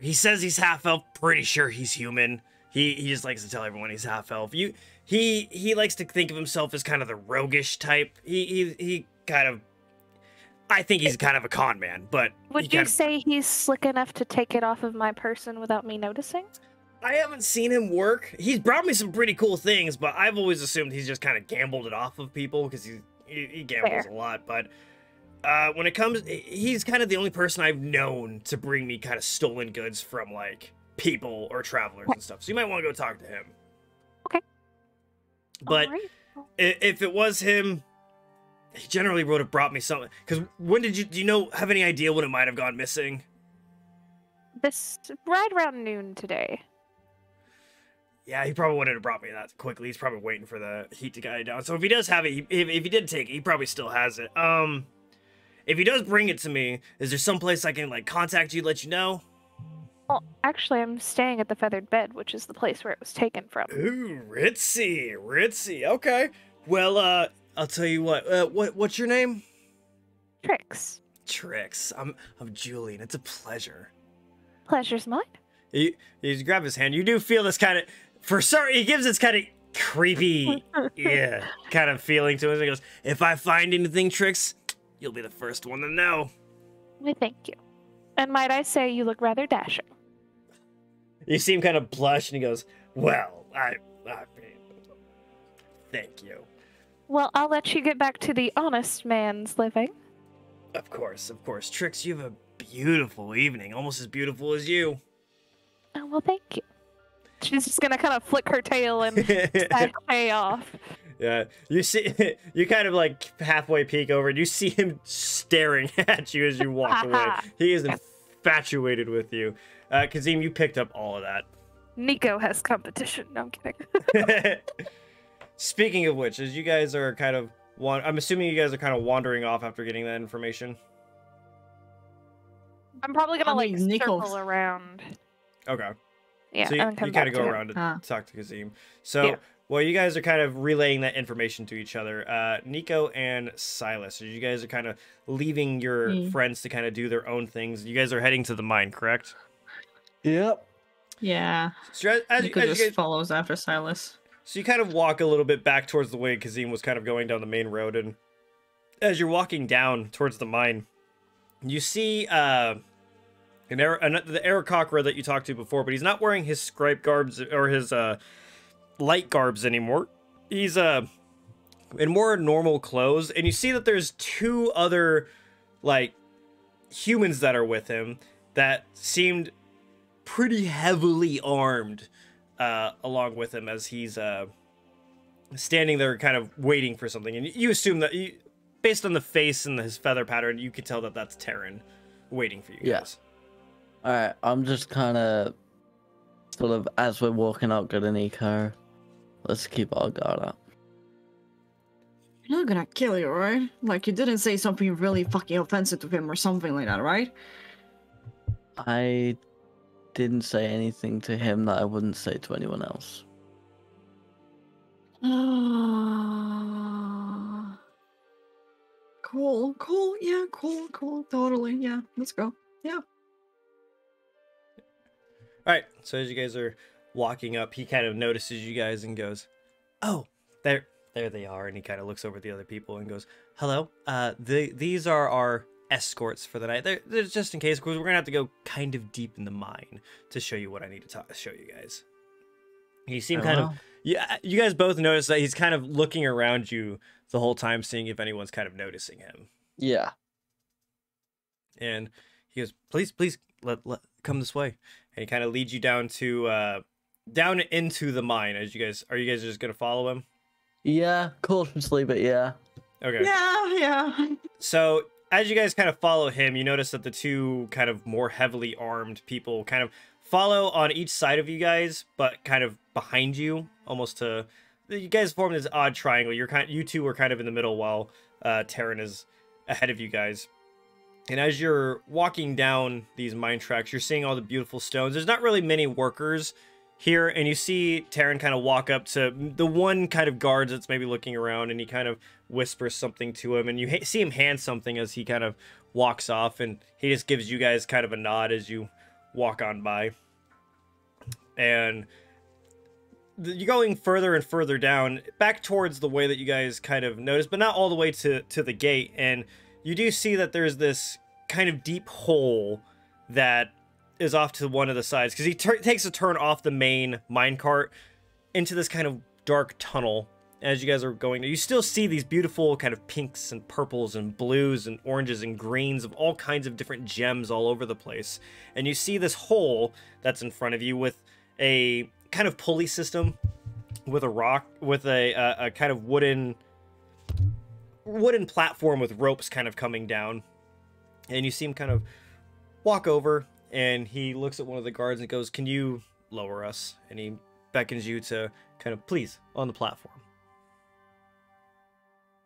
he says he's half elf. Pretty sure he's human. He he just likes to tell everyone he's half elf. You he he likes to think of himself as kind of the roguish type. He he he kind of I think he's kind of a con man, but Would you of- say he's slick enough to take it off of my person without me noticing? I haven't seen him work. He's brought me some pretty cool things, but I've always assumed he's just kind of gambled it off of people because he, he he gambles Fair. a lot. But uh, when it comes, he's kind of the only person I've known to bring me kind of stolen goods from like people or travelers and stuff. So you might want to go talk to him. Okay. But Alright. i- if it was him, he generally would have brought me something. Because when did you do you know have any idea when it might have gone missing? this right around noon today. Yeah, he probably wouldn't have brought me that quickly. He's probably waiting for the heat to die down. So if he does have it, he, if, if he did take it, he probably still has it. Um, if he does bring it to me, is there some place I can like contact you, let you know? Well, actually, I'm staying at the Feathered Bed, which is the place where it was taken from. Ooh, ritzy, ritzy. Okay. Well, uh, I'll tell you what. Uh, what what's your name? Tricks. Trix. I'm I'm Julian. It's a pleasure. Pleasure's mine. You you grab his hand. You do feel this kind of for certain. He gives this kind of creepy, *laughs* yeah, kind of feeling to him. He goes, "If I find anything, Trix, you'll be the first one to know." Why, thank you. And might I say, you look rather dashing. You seem kind of blush, and he goes, "Well, I, I mean, thank you. Well, I'll let you get back to the honest man's living. Of course, of course, Trix. You have a beautiful evening, almost as beautiful as you." Oh, well, thank you. She's just gonna kind of flick her tail and *laughs* sashay off. Yeah, you see, *laughs* you kind of like halfway peek over, and you see him staring *laughs* at you as you walk away. *laughs* He is infatuated with you. Uh, Kazim, you picked up all of that. Nico has competition. No, I'm kidding. Speaking of which, as you guys are kind of, wan- I'm assuming you guys are kind of wandering off after getting that information. I'm probably gonna I like mean, Nico's- circle around. Okay. Yeah, so you, you kind of go him. around to Ah. talk to Kazim. So Yeah. While you guys are kind of relaying that information to each other, uh, Nico and Silus, you guys are kind of leaving your Mm. friends to kind of do their own things, you guys are heading to the mine, correct? Yep. Yeah. So as, as, you, Nico as you just guys, follows after Silus. so you kind of walk a little bit back towards the way Kazim was kind of going down the main road, and as you're walking down towards the mine, you see uh, an, Ar- an the Aarakocra that you talked to before, but he's not wearing his scribe garbs or his uh, light garbs anymore. He's uh in more normal clothes, and you see that there's two other like humans that are with him that seemed pretty heavily armed uh, along with him as he's uh, standing there, kind of waiting for something. And you assume that, you, based on the face and his feather pattern, you could tell that that's Terran waiting for you Yeah. guys. All right, I'm just kind of sort of as we're walking up, good Nico. Let's keep our guard up. You're not gonna kill you, right? Like you didn't say something really fucking offensive to him or something like that, right? I didn't say anything to him that I wouldn't say to anyone else. Ah. *sighs* cool, cool, yeah, cool, cool, totally, yeah. Let's go. Yeah. All right. So as you guys are walking up, he kind of notices you guys and goes, "Oh, there, there they are." And he kind of looks over at the other people and goes, "Hello. Uh, the these are our escorts for the night. They're, they're just in case because we're gonna have to go kind of deep in the mine to show you what I need to talk, show you guys." He seemed Oh, kind of yeah. You guys both notice that he's kind of looking around you the whole time, seeing if anyone's kind of noticing him. Yeah. and he goes, "Please, please, let, let come this way." And he kind of leads you down to uh down into the mine. As you guys, are you guys just gonna follow him? Yeah, cautiously, *laughs* but yeah. Okay. Yeah, yeah. So as you guys kind of follow him, you notice that the two kind of more heavily armed people kind of follow on each side of you guys, but kind of behind you, almost to. You guys form this odd triangle. You're kind, you two are kind of in the middle, while uh, Terran is ahead of you guys. And as you're walking down these mine tracks, you're seeing all the beautiful stones. There's not really many workers here, and you see Terran kind of walk up to the one kind of guard that's maybe looking around, and he kind of whispers something to him, and you see him hand something as he kind of walks off, and he just gives you guys kind of a nod as you walk on by. And you're going further and further down, back towards the way that you guys kind of noticed, but not all the way to to the gate, and you do see that there's this kind of deep hole that is off to one of the sides because he takes a turn off the main minecart into this kind of dark tunnel as you guys are going you still see these beautiful kind of pinks and purples and blues and oranges and greens of all kinds of different gems all over the place. And you see this hole that's in front of you with a kind of pulley system with a rock with a, a, a kind of wooden wooden platform with ropes kind of coming down. And you see him kind of walk over and he looks at one of the guards and goes can you lower us and he beckons you to kind of please on the platform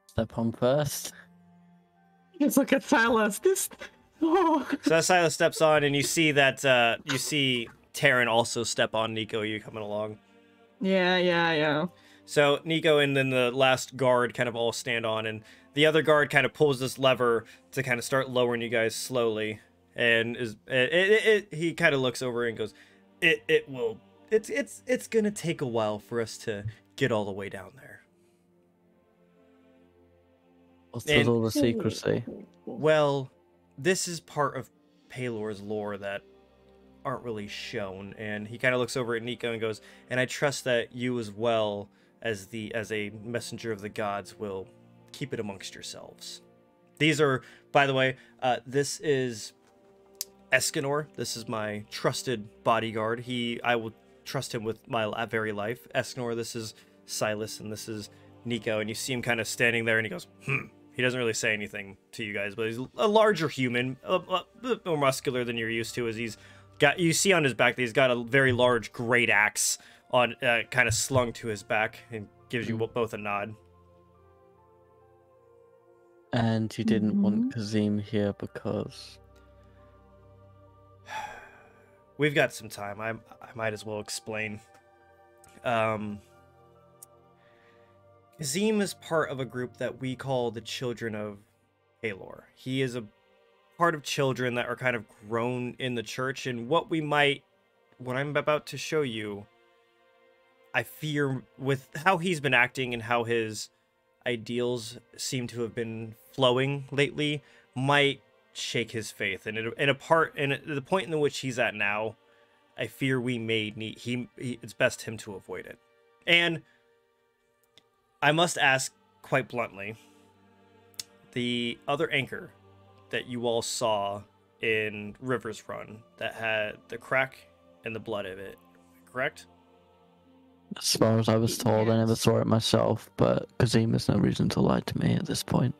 Step on first. Let's look at Silus. This. Oh. so as silus steps on and you see that uh you see Terran also step on nico you coming along Yeah, yeah, yeah. So Nico and then the last guard kind of all stand on, and the other guard kind of pulls this lever to kind of start lowering you guys slowly. And is it, it, it he kind of looks over and goes, "It it will it's it's it's gonna take a while for us to get all the way down there." What's And- all the secrecy? Well, this is part of Pelor's lore that aren't really shown, and he kind of looks over at Nico and goes, "And I trust that you as well as the as a messenger of the gods will keep it amongst yourselves." These are, by the way, uh, this is Escanor. This is my trusted bodyguard. He, I will trust him with my very life. Escanor. This is Silus, and this is Nico. And you see him kind of standing there, and he goes, "Hmm." He doesn't really say anything to you guys, but he's a larger human, a, a bit more muscular than you're used to. As he's got, you see on his back that he's got a very large great axe on, uh, kind of slung to his back, and gives you both a nod. And you didn't want Kazim here because *sighs* We've got some time. I I might as well explain. Um, Kazim is part of a group that we call the Children of Pelor. He is a part of children that are kind of grown in the church, and what we might, what I'm about to show you, I fear with how he's been acting and how his ideals seem to have been flowing lately, might shake his faith. And in, in a part, and the point in which he's at now, I fear we may need he, he. It's best him to avoid it. And I must ask quite bluntly, the other anchor that you all saw in Rivers Run that had the crack and the blood of it, correct? As far as I was told, I never saw it myself, but Kazim has no reason to lie to me at this point.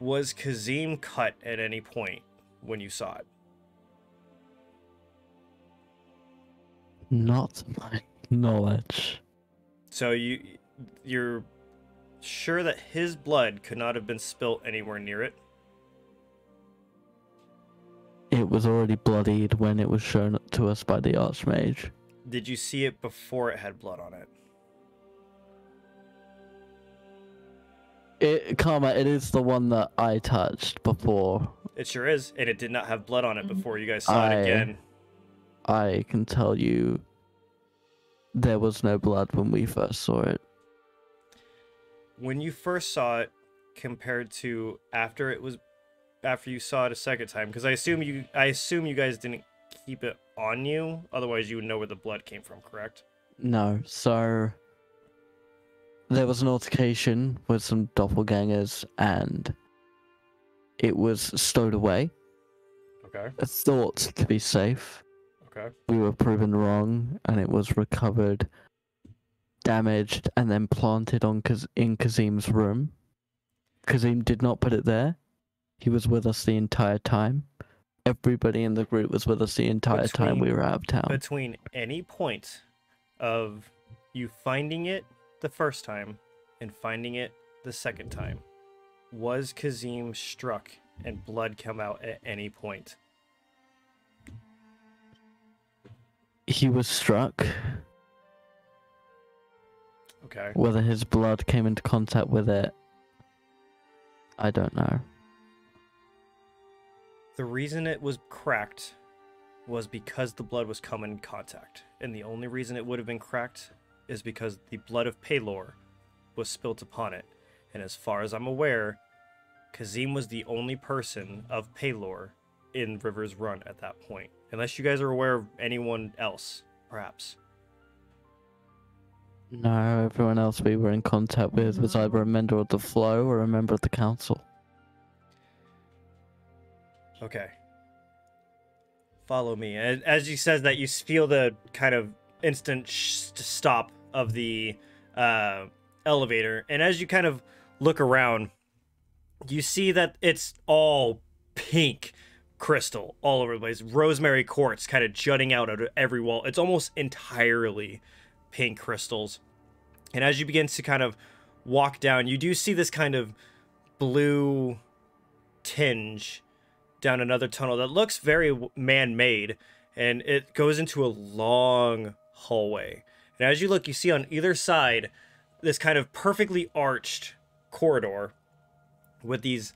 Was Kazim cut at any point when you saw it? Not to my knowledge. So you you're sure that his blood could not have been spilt anywhere near it? It was already bloodied when it was shown to us by the Archmage. Did you see it before it had blood on it? It, Karma, it is the one that I touched before. It sure is, and it did not have blood on it before you guys saw I- it again. I can tell you there was no blood when we first saw it. When you first saw it compared to after it was after you saw it a second time because I assume you I assume you guys didn't keep it on you otherwise you would know where the blood came from, correct? No, so there was an altercation with some doppelgangers and it was stowed away, Okay. thought to be safe. Okay. We were proven wrong and it was recovered, damaged, and then planted on Kaz- in Kazim's room. Kazim did not put it there. He was with us the entire time. Everybody in the group was with us the entire time we were out of town. Between any point of you finding it the first time and finding it the second time, was Kazim struck and blood come out at any point? He was struck. Okay. Whether his blood came into contact with it, I don't know. The reason it was cracked was because the blood was coming in contact. And the only reason it would have been cracked is because the blood of Pelor was spilt upon it. And as far as I'm aware, Kazim was the only person of Pelor in Rivers Run at that point. Unless you guys are aware of anyone else, perhaps. No, everyone else we were in contact with was either a member of the flow or a member of the council. Okay. Follow me. And as he says that, you feel the kind of instant stop of the uh, elevator. And as you kind of look around, you see that it's all pink crystal all over the place. Rosemary quartz kind of jutting out out of every wall. It's almost entirely pink crystals. And as you begin to kind of walk down, you do see this kind of blue tinge down another tunnel that looks very man-made and it goes into a long hallway. And as you look you see on either side this kind of perfectly arched corridor with these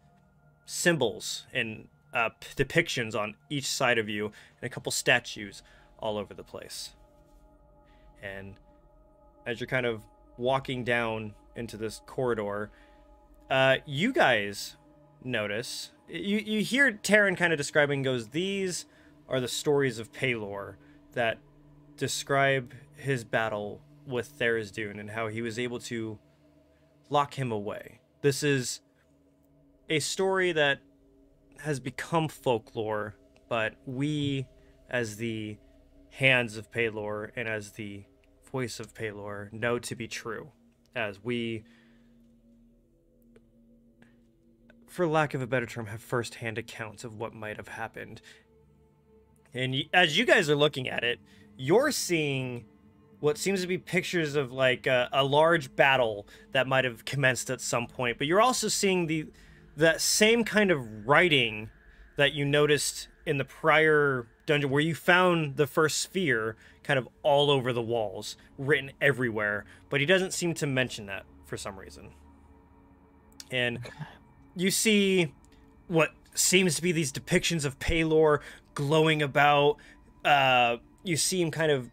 symbols and uh, depictions on each side of you and a couple statues all over the place. And as you're kind of walking down into this corridor uh, you guys notice you you hear Taryn kind of describing goes these are the stories of Pelor that describe his battle with Tharizdun and how he was able to lock him away. This is a story that has become folklore, but we as the hands of Pelor and as the voice of Pelor know to be true as we for lack of a better term, have firsthand accounts of what might have happened. And as you guys are looking at it, you're seeing what seems to be pictures of like a, a large battle that might have commenced at some point. But you're also seeing the that same kind of writing that you noticed in the prior dungeon where you found the first sphere kind of all over the walls, written everywhere. But he doesn't seem to mention that for some reason. And you see what seems to be these depictions of Pelor glowing about. Uh, you see him kind of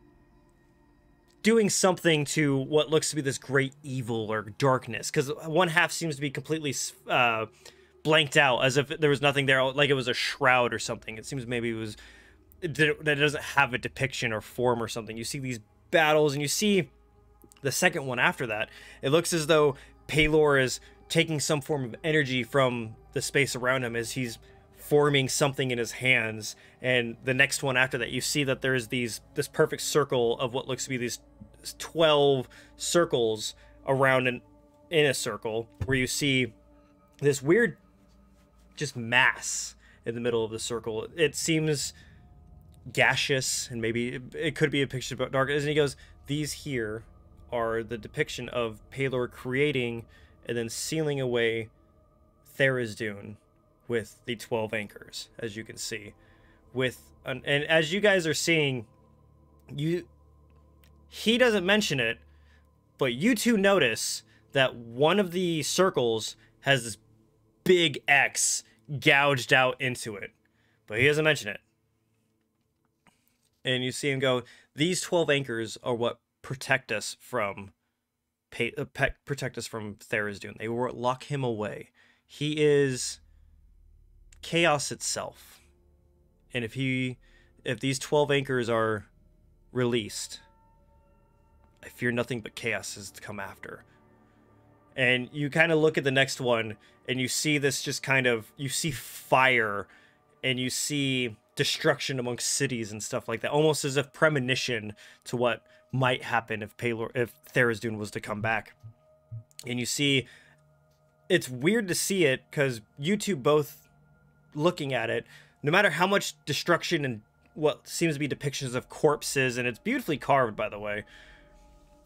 doing something to what looks to be this great evil or darkness, because one half seems to be completely uh, blanked out as if there was nothing there, like it was a shroud or something. It seems maybe it was that it doesn't have a depiction or form or something. You see these battles, and you see the second one after that. It looks as though Pelor is taking some form of energy from the space around him as he's forming something in his hands. And the next one after that, you see that there's these this perfect circle of what looks to be these twelve circles around an in a circle where you see this weird just mass in the middle of the circle. It seems gaseous and maybe it could be a picture of dark. And he goes, These here are the depiction of Pelor creating and then sealing away Tharizdun with the 12 anchors, as you can see. With an, and as you guys are seeing, you he doesn't mention it, but you two notice that one of the circles has this big X gouged out into it, but he doesn't mention it. And you see him go, These 12 anchors are what protect us from. Uh, protect us from Tharizdun. They will lock him away. He is chaos itself. And if he if these 12 anchors are released, I fear nothing but chaos is to come after. And you kind of look at the next one and you see this just kind of you see fire and you see destruction amongst cities and stuff like that, almost as a premonition to what might happen if Pelor if Tharizdun was to come back. And you see it's weird to see it because you two both looking at it, no matter how much destruction and what seems to be depictions of corpses, and it's beautifully carved, by the way.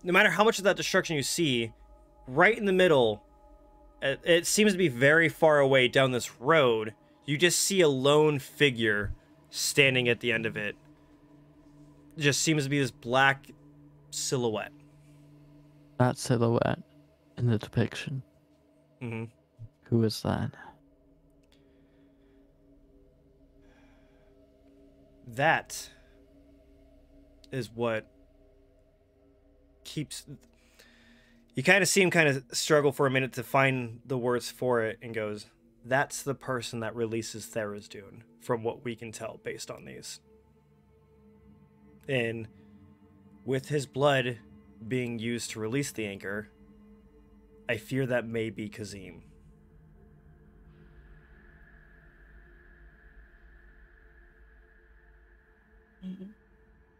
No matter how much of that destruction you see, right in the middle, it, it seems to be very far away down this road. You just see a lone figure standing at the end of it. Just seems to be this black silhouette. That silhouette in the depiction. hmm Who is that? That is what keeps you kind of see him kind of struggle for a minute to find the words for it and goes that's the person that releases Tharizdun from what we can tell based on these. And with his blood being used to release the anchor I fear that may be Kazim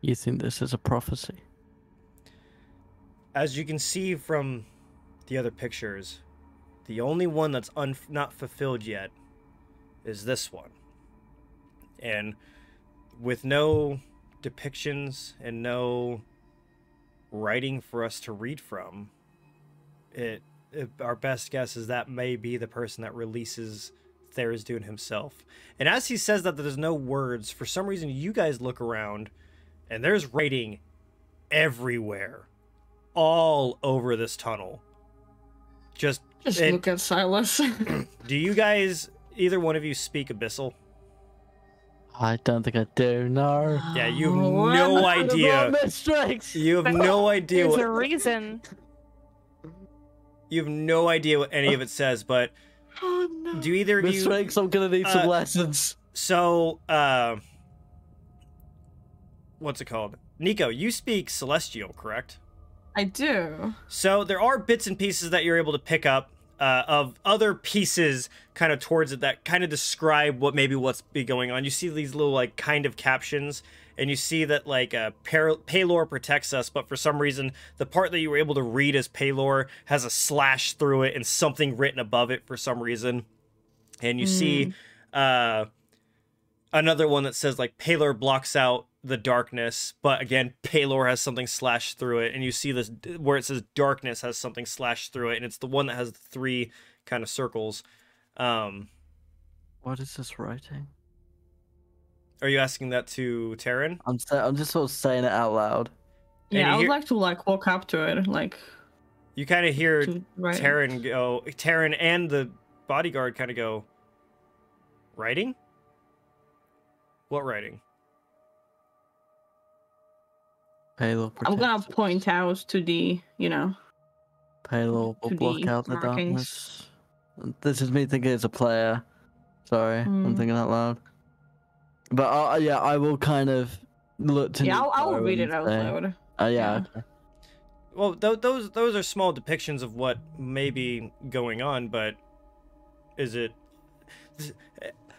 You think this is a prophecy? as you can see from the other pictures, the only one that's un- not fulfilled yet is this one. And with no depictions and no writing for us to read from, it, it our best guess is that may be the person that releases Tharizdun himself. And as he says that there's no words, for some reason you guys look around and there's writing everywhere all over this tunnel. Just, Just and look at Silus. *laughs* do you guys, either one of you, speak Abyssal? I don't think I do. No. Yeah, you have Oh, no idea. You have no idea. There's What, a reason. you have no idea what any of it says. But oh no. do either of you? Mistakes. I'm gonna need some uh, lessons. So, uh, what's it called? Nico, you speak Celestial, correct? I do. So there are bits and pieces that you're able to pick up uh, of other pieces kind of towards it that kind of describe what maybe what's be going on. You see these little like kind of captions, and you see that like uh, Par- Pelor protects us, but for some reason the part that you were able to read as Pelor has a slash through it and something written above it for some reason, and you see uh, another one that says like Pelor blocks out the darkness, but again, Pelor has something slashed through it, and you see this where it says darkness has something slashed through it, and it's the one that has the three kind of circles. Um, What is this writing? Are you asking that to Taryn? I'm sa- I'm just sort of saying it out loud. And Yeah, I would hear- like to like walk up to it, like You kind of hear to write. Taryn go, Taryn and the bodyguard kind of go, writing? What writing? Pelor I'm gonna point out to the, you know, Pelor will to block the out the markings. darkness. This is me thinking as a player. Sorry, I'm Mm. thinking out loud. But uh, yeah, I will kind of look to. Yeah, I'll, I'll read it out loud. Uh, yeah. Yeah. okay. Well, th- those those are small depictions of what may be going on, but is it? *laughs*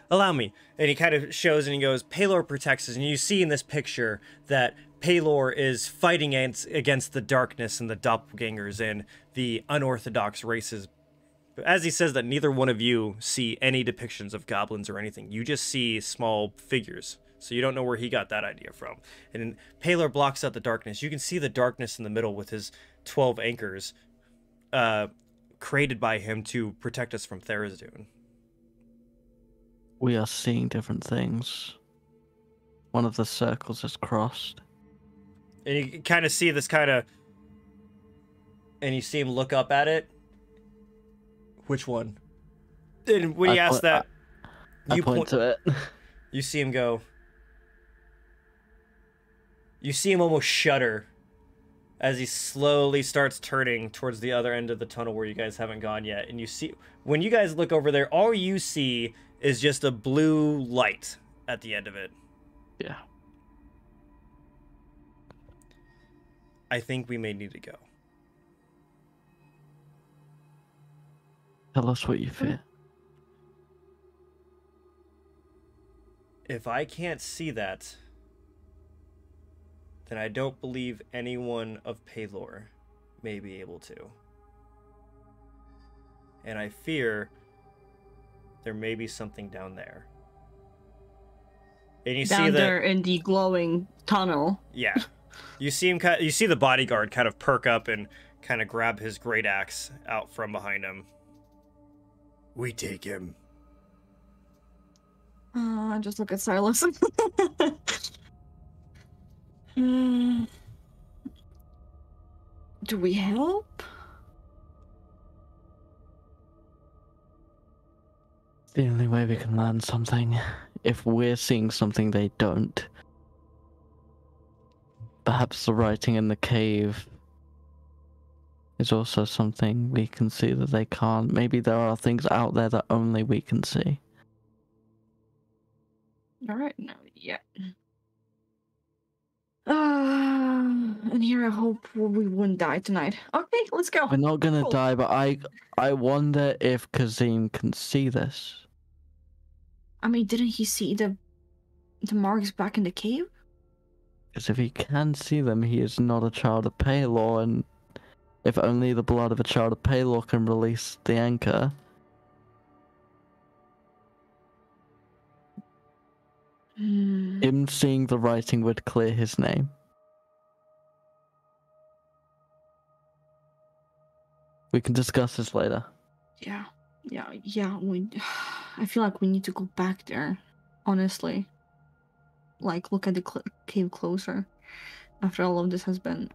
Allow me. And he kind of shows and he goes, Pelor protects us. And you see in this picture that Pelor is fighting against, against the darkness and the doppelgangers and the unorthodox races. As he says that neither one of you see any depictions of goblins or anything. You just see small figures. So you don't know where he got that idea from. And Pelor blocks out the darkness. You can see the darkness in the middle with his 12 anchors uh, created by him to protect us from Tharizdun. We are seeing different things. One of the circles is crossed. and you kind of see this kind of and you see him look up at it which one? And when I he asks that I you point point, to it. *laughs* you see him go. You see him almost shudder as he slowly starts turning towards the other end of the tunnel where you guys haven't gone yet. And you see when you guys look over there all you see is just a blue light at the end of it. Yeah. i think we may need to go Tell us what you fear. If I can't see that, then I don't believe anyone of Pelor may be able to. And I fear there may be something down there. And you see Down that there in the glowing tunnel. yeah. *laughs* You see him you see the bodyguard kind of perk up and kind of grab his great axe out from behind him. We take him. Uh, just look at Silus. *laughs* Hmm. Do we help? The only way we can learn something, if we're seeing something they don't. Perhaps the writing in the cave is also something we can see that they can't. Maybe there are things out there that only we can see. All right, no, yeah. Uh, and here I hope we wouldn't die tonight. Okay, let's go. We're not gonna Cool. die, but I I wonder if Kazim can see this. I mean, didn't he see the the marks back in the cave? Because if he can see them, he is not a child of Pelor, and if only the blood of a child of Pelor can release the anchor, Hmm. him seeing the writing would clear his name. We can discuss this later. Yeah, yeah, yeah. We, *sighs* I feel like we need to go back there. Honestly, like look at the cl- cave closer. After all of this has been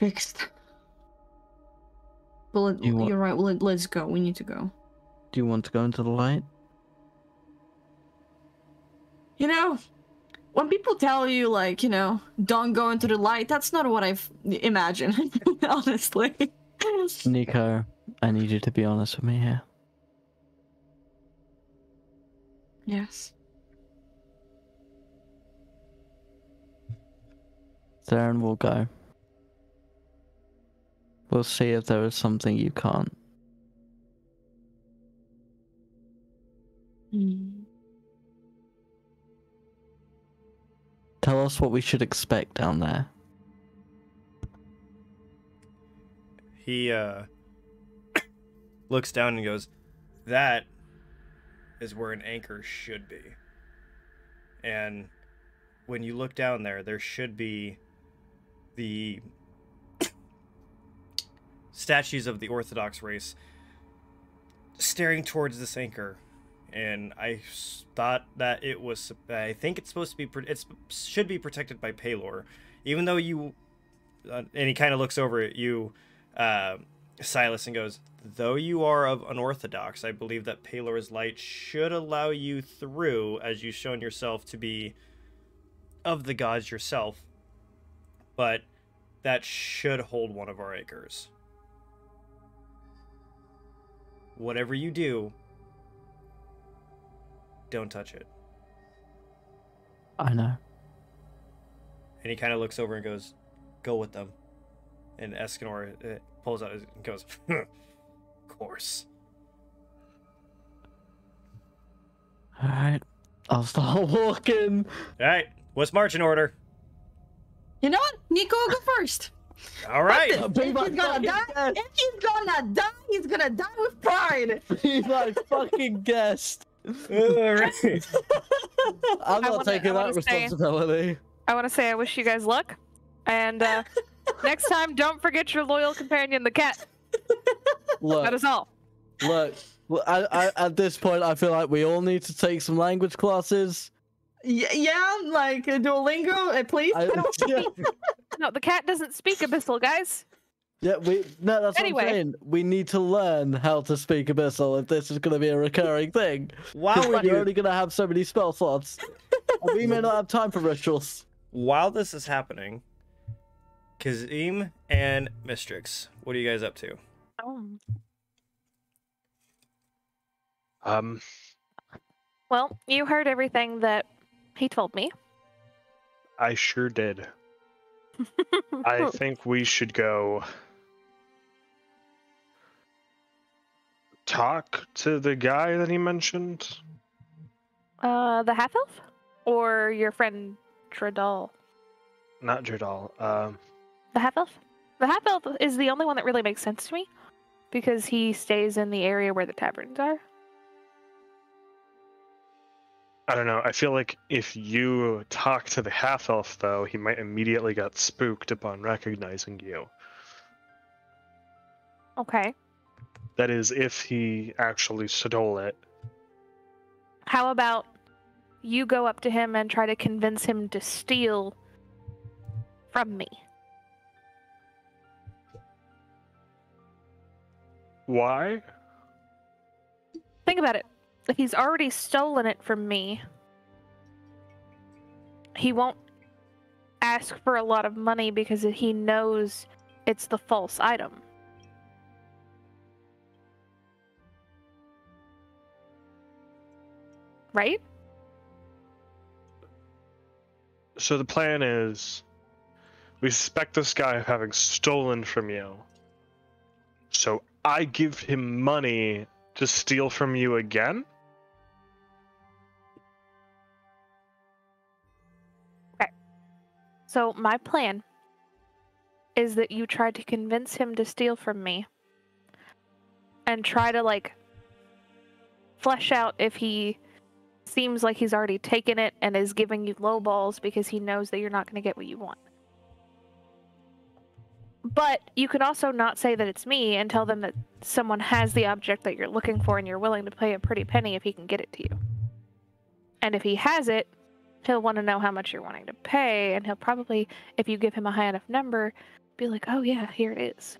fixed. But let, you you're right. Let, let's go. We need to go. Do you want to go into the light? You know, when people tell you like, you know, don't go into the light, that's not what I've imagined. *laughs* honestly. Nico, I need you to be honest with me here. Yes. Theron will go. We'll see if there is something you can't. Hmm. Tell us what we should expect down there. He uh looks down and goes, "That is where an anchor should be." And when you look down there, there should be the statues of the Orthodox race staring towards this anchor. And I thought that it was. I think it's supposed to be. It should be protected by Pelor, even though you. Uh, and he kind of looks over at you, uh, Silus, and goes, "Though you are of unorthodox, I believe that Pelor's light should allow you through, as you've shown yourself to be of the gods yourself. But that should hold one of our acres." Whatever you do, don't touch it. I know. And he kind of looks over and goes, "Go with them." And Escanor uh, pulls out and goes, "Of course." Alright. I'll start *laughs* walking. All right, what's marching order? You know what? Nico, go first. All right. If he's gonna die, if he's gonna die, he's gonna die with pride. *laughs* Be my fucking guest. All right. *laughs* I'm not wanna- taking that wanna say- responsibility. I want to say I wish you guys luck, and uh, *laughs* next time don't forget your loyal companion, the cat. Look, That is all. look. look, I, I, at this point, I feel like we all need to take some language classes. Y- yeah, like uh, Duolingo, uh, please. I, *laughs* yeah, *laughs* No, the cat doesn't speak abyssal, guys. yeah, we no, that's Anyway. what I'm saying. We need to learn how to speak abyssal if this is going to be a recurring thing. While we You're do, only going to have so many spell slots, we may not have time for rituals. while this is happening, Kazim and Mystrix, what are you guys up to? Oh. Um, Well, you heard everything that he told me. I sure did. *laughs* I think we should go talk to the guy that he mentioned. Uh, the half elf, or your friend Tradal? Not Jardal. Um, The half elf. The half elf is the only one that really makes sense to me, because he stays in the area where the taverns are. I don't know. I feel like if you talk to the half elf, though, he might immediately get spooked upon recognizing you. Okay. That is, if he actually stole it. How about you go up to him and try to convince him to steal from me? Why? Think about it. He's already stolen it from me, he won't ask for a lot of money because he knows it's the false item. Right? So the plan is we suspect this guy of having stolen from you. So I give him money to steal from you again? So my plan is that you try to convince him to steal from me and try to like flesh out if he seems like he's already taken it and is giving you low balls because he knows that you're not going to get what you want. But you could also not say that it's me and tell them that someone has the object that you're looking for and you're willing to pay a pretty penny if he can get it to you. And if he has it, he'll want to know how much you're wanting to pay, and he'll probably, if you give him a high enough number, be like, oh yeah, here it is.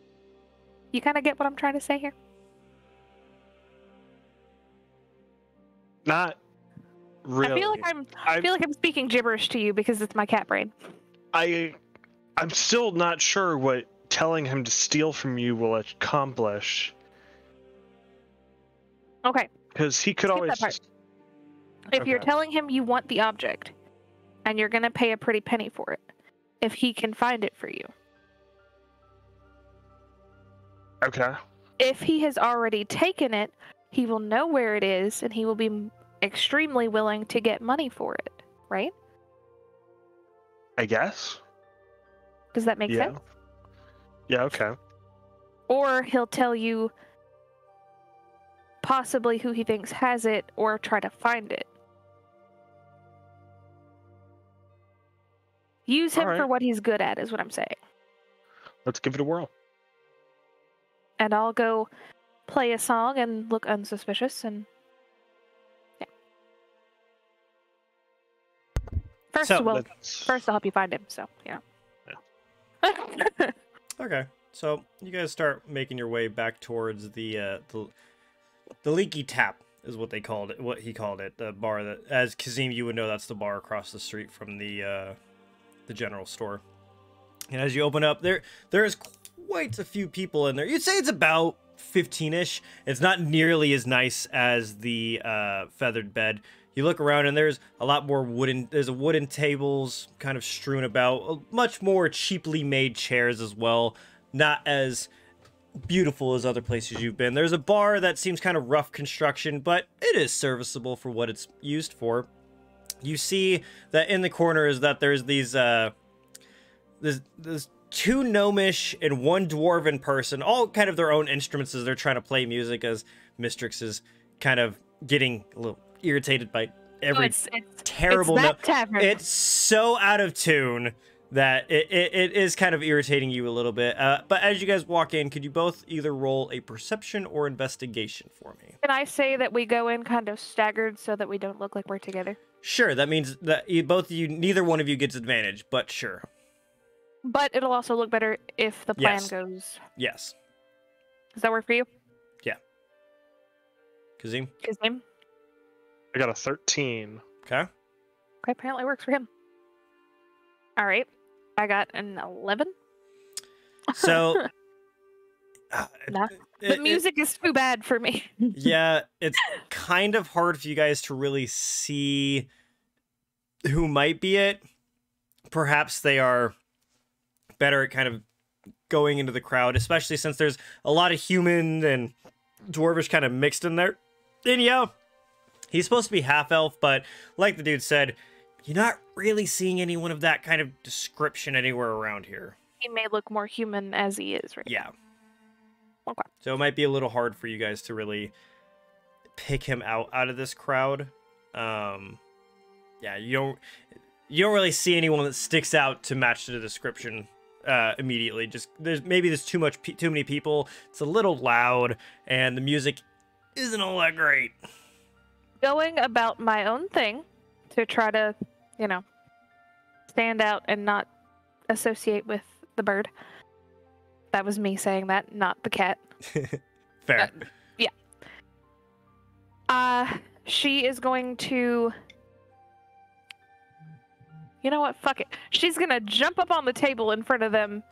You kind of get what I'm trying to say here? Not really. I feel like I'm I feel like I'm speaking gibberish to you because it's my cat brain. I I'm still not sure what telling him to steal from you will accomplish Okay, because he could Skip always if you're telling him you want the object and you're going to pay a pretty penny for it, if he can find it for you. okay. If he has already taken it, he will know where it is and he will be extremely willing to get money for it, right? I guess. Does that make yeah. sense? Yeah. Okay. Or he'll tell you possibly who he thinks has it or try to find it. Use him for what he's good at, is what I'm saying. Let's give it a whirl. And I'll go play a song and look unsuspicious and. Yeah. First, So, well, Let's- first I'll help you find him, so, yeah. know. *laughs* Okay, so you guys start making your way back towards the uh, the the leaky tap is what they called it. What he called it, the bar that, as Kazim, you would know that's the bar across the street from the uh, the general store. And as you open up, there there is quite a few people in there. You'd say it's about 15ish. It's not nearly as nice as the uh, feathered bed. You look around and there's a lot more wooden. There's a wooden tables kind of strewn about. uh, Much more cheaply made chairs as well. Not as beautiful as other places you've been. There's a bar that seems kind of rough construction, but it is serviceable for what it's used for. You see that in the corner is that there's these uh there's, there's two gnomish and one dwarven person, all kind of their own instruments as they're trying to play music as Mystrix is kind of getting a little irritated by Oh, every it's, it's, terrible it's it's so out of tune that it, it, it is kind of irritating you a little bit. Uh, but as you guys walk in, could you both either roll a perception or investigation for me? Can I say that we go in kind of staggered so that we don't look like we're together? Sure, that means that you, both of you, neither one of you gets advantage, but sure. But it'll also look better if the plan Yes. goes. Yes. Does that work for you? Yeah. Kazim? His name? I got a 13. Okay. Okay, apparently works for him. All right. I got an 11. So. *laughs* uh, Nah. It- The music is too bad for me. *laughs* yeah, it's kind of hard for you guys to really see who might be it. Perhaps they are better at kind of going into the crowd, especially since there's a lot of human and dwarvish kind of mixed in there. And yeah, he's supposed to be half elf, but like the dude said, you're not really seeing anyone of that kind of description anywhere around here. He may look more human as he is right Yeah. Okay. So it might be a little hard for you guys to really pick him out out of this crowd. Um, yeah, you don't you don't really see anyone that sticks out to match the description uh, immediately. Just there's maybe there's too much too many people. It's a little loud, and the music isn't all that great. going about my own thing to try to, you know, stand out and not associate with the bird. That was me saying that, not the cat. *laughs* Fair. Yeah. Uh, she is going to. You know what? Fuck it. She's gonna jump up on the table in front of them,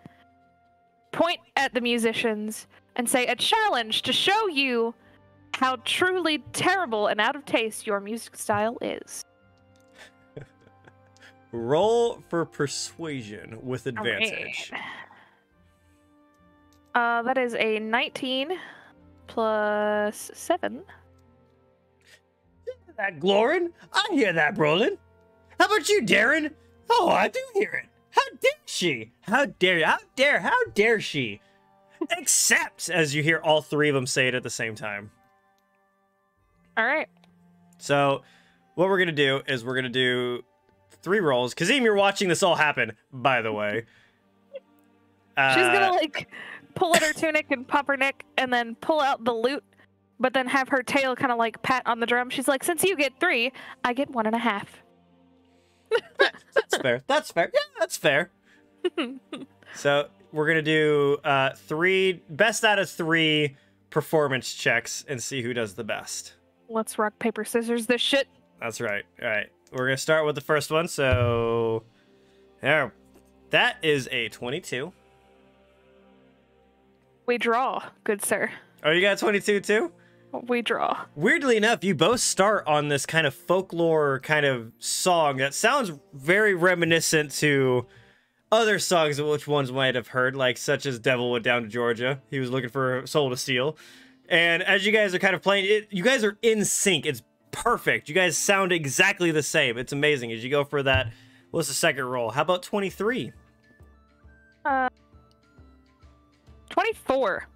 point at the musicians, and say, A challenge to show you how truly terrible and out of taste your music style is. *laughs* Roll for persuasion with right. Uh, that is a 19 plus 7. That Glorin? I hear that, Brolin. How about you, Darren? Oh, I do hear it. How dare she? How dare? How dare? How dare she? Except as you hear all three of them say it at the same time. All right. So, what we're gonna do is we're gonna do three rolls. Kazim, you're watching this all happen, by the way. Uh, She's gonna like pull at her tunic and pop her neck and then pull out the lute, but then have her tail kind of like pat on the drum. She's like, since you get three, I get one and a half. That's fair. That's fair. Yeah, that's fair. *laughs* so we're gonna do uh three best out of three performance checks and see who does the best. Let's rock, paper, scissors this shit. That's right. All right. We're gonna start with the first one. So, there. That is a twenty-two. We draw, good sir. Oh, you got twenty-two too. We draw. Weirdly enough, you both start on this kind of folklore kind of song that sounds very reminiscent to other songs which ones might have heard, like such as Devil Went Down to Georgia. He was looking for a soul to steal. And as you guys are kind of playing it, you guys are in sync. It's perfect. You guys sound exactly the same. It's amazing. As you go for that, what's the second roll? How about 23? 24.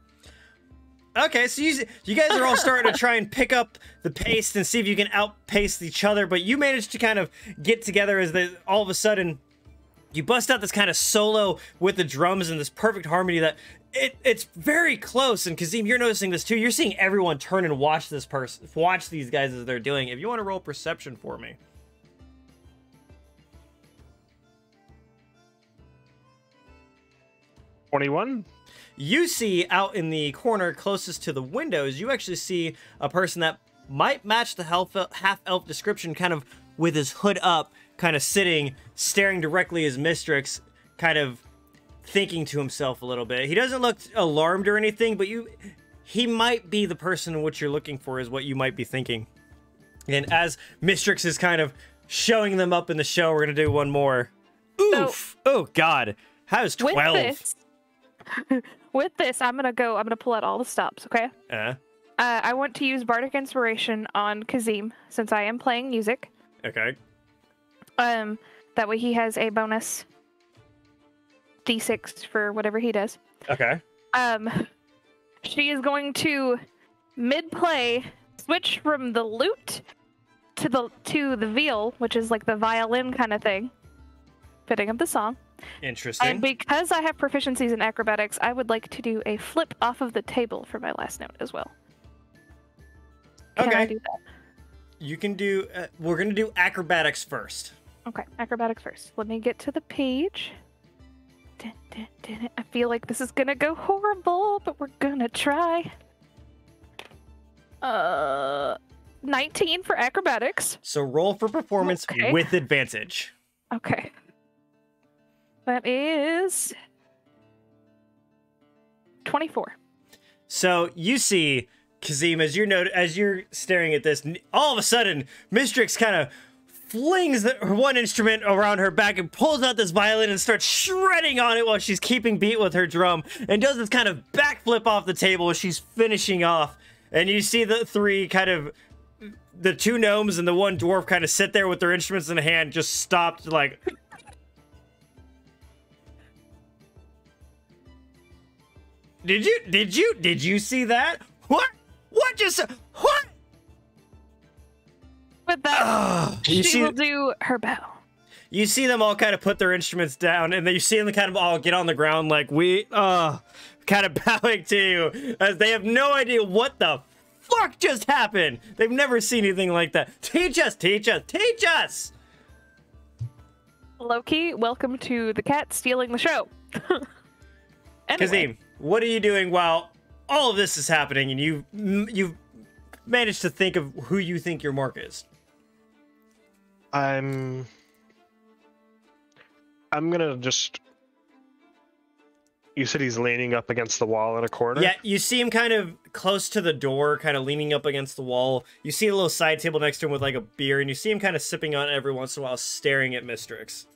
Okay, so you you guys are all starting to *laughs* try and pick up the pace and see if you can outpace each other, but you managed to kind of get together as they all of a sudden you bust out this kind of solo with the drums and this perfect harmony that it, it's very close. And Kazim, you're noticing this too. You're seeing everyone turn and watch this person, watch these guys as they're doing. If you want to roll perception for me, 21? You see out in the corner closest to the windows, you actually see a person that might match the half half elf description, kind of with his hood up, kind of sitting, staring directly as Mystrix, kind of thinking to himself a little bit. He doesn't look alarmed or anything, but you he might be the person what you're looking for, is what you might be thinking. And as Mystrix is kind of showing them up in the show, we're gonna do one more. Oof! oh God, how's With twelve? With this, I'm gonna go. I'm gonna pull out all the stops. Okay. Uh, Uh, I want to use bardic inspiration on Kazim since I am playing music. okay. Um, that way he has a bonus d6 for whatever he does. Okay. Um, she is going to mid-play switch from the lute to the to the viol, which is like the violin kind of thing, fitting of the song. Interesting. And because I have proficiencies in acrobatics, I would like to do a flip off of the table for my last note as well. Can I Okay. do that? you can do. Uh, we're gonna do acrobatics first. Okay, acrobatics first. Let me get to the page. Dun, dun, dun. I feel like this is gonna go horrible, but we're gonna try. Uh, 19 for acrobatics. So roll for performance Okay. with advantage. Okay. That is 24. So you see, Kazim, as you're note, as you're staring at this, all of a sudden, Mystrix kind of flings the, one instrument around her back and pulls out this violin and starts shredding on it while she's keeping beat with her drum and does this kind of backflip off the table as she's finishing off. And you see the three kind of the two gnomes and the one dwarf kind of sit there with their instruments in hand, just stopped like. Did you did you did you see that? What? What just what? With that, Ugh. she you see will do her bow. you see them all kind of put their instruments down and then you see them kind of all get on the ground like we uh kind of *laughs* bowing to you as they have no idea what the fuck just happened. They've never seen anything like that. Teach us, teach us, teach us. Loki, welcome to the cat stealing the show. *laughs* anyway, Kazim, what are you doing while all of this is happening and you you've managed to think of who you think your mark is? I'm. I'm gonna just. You said he's leaning up against the wall in a corner. Yeah, you see him kind of close to the door, kind of leaning up against the wall. You see a little side table next to him with like a beer, and you see him kind of sipping on it every once in a while, staring at Mystrix.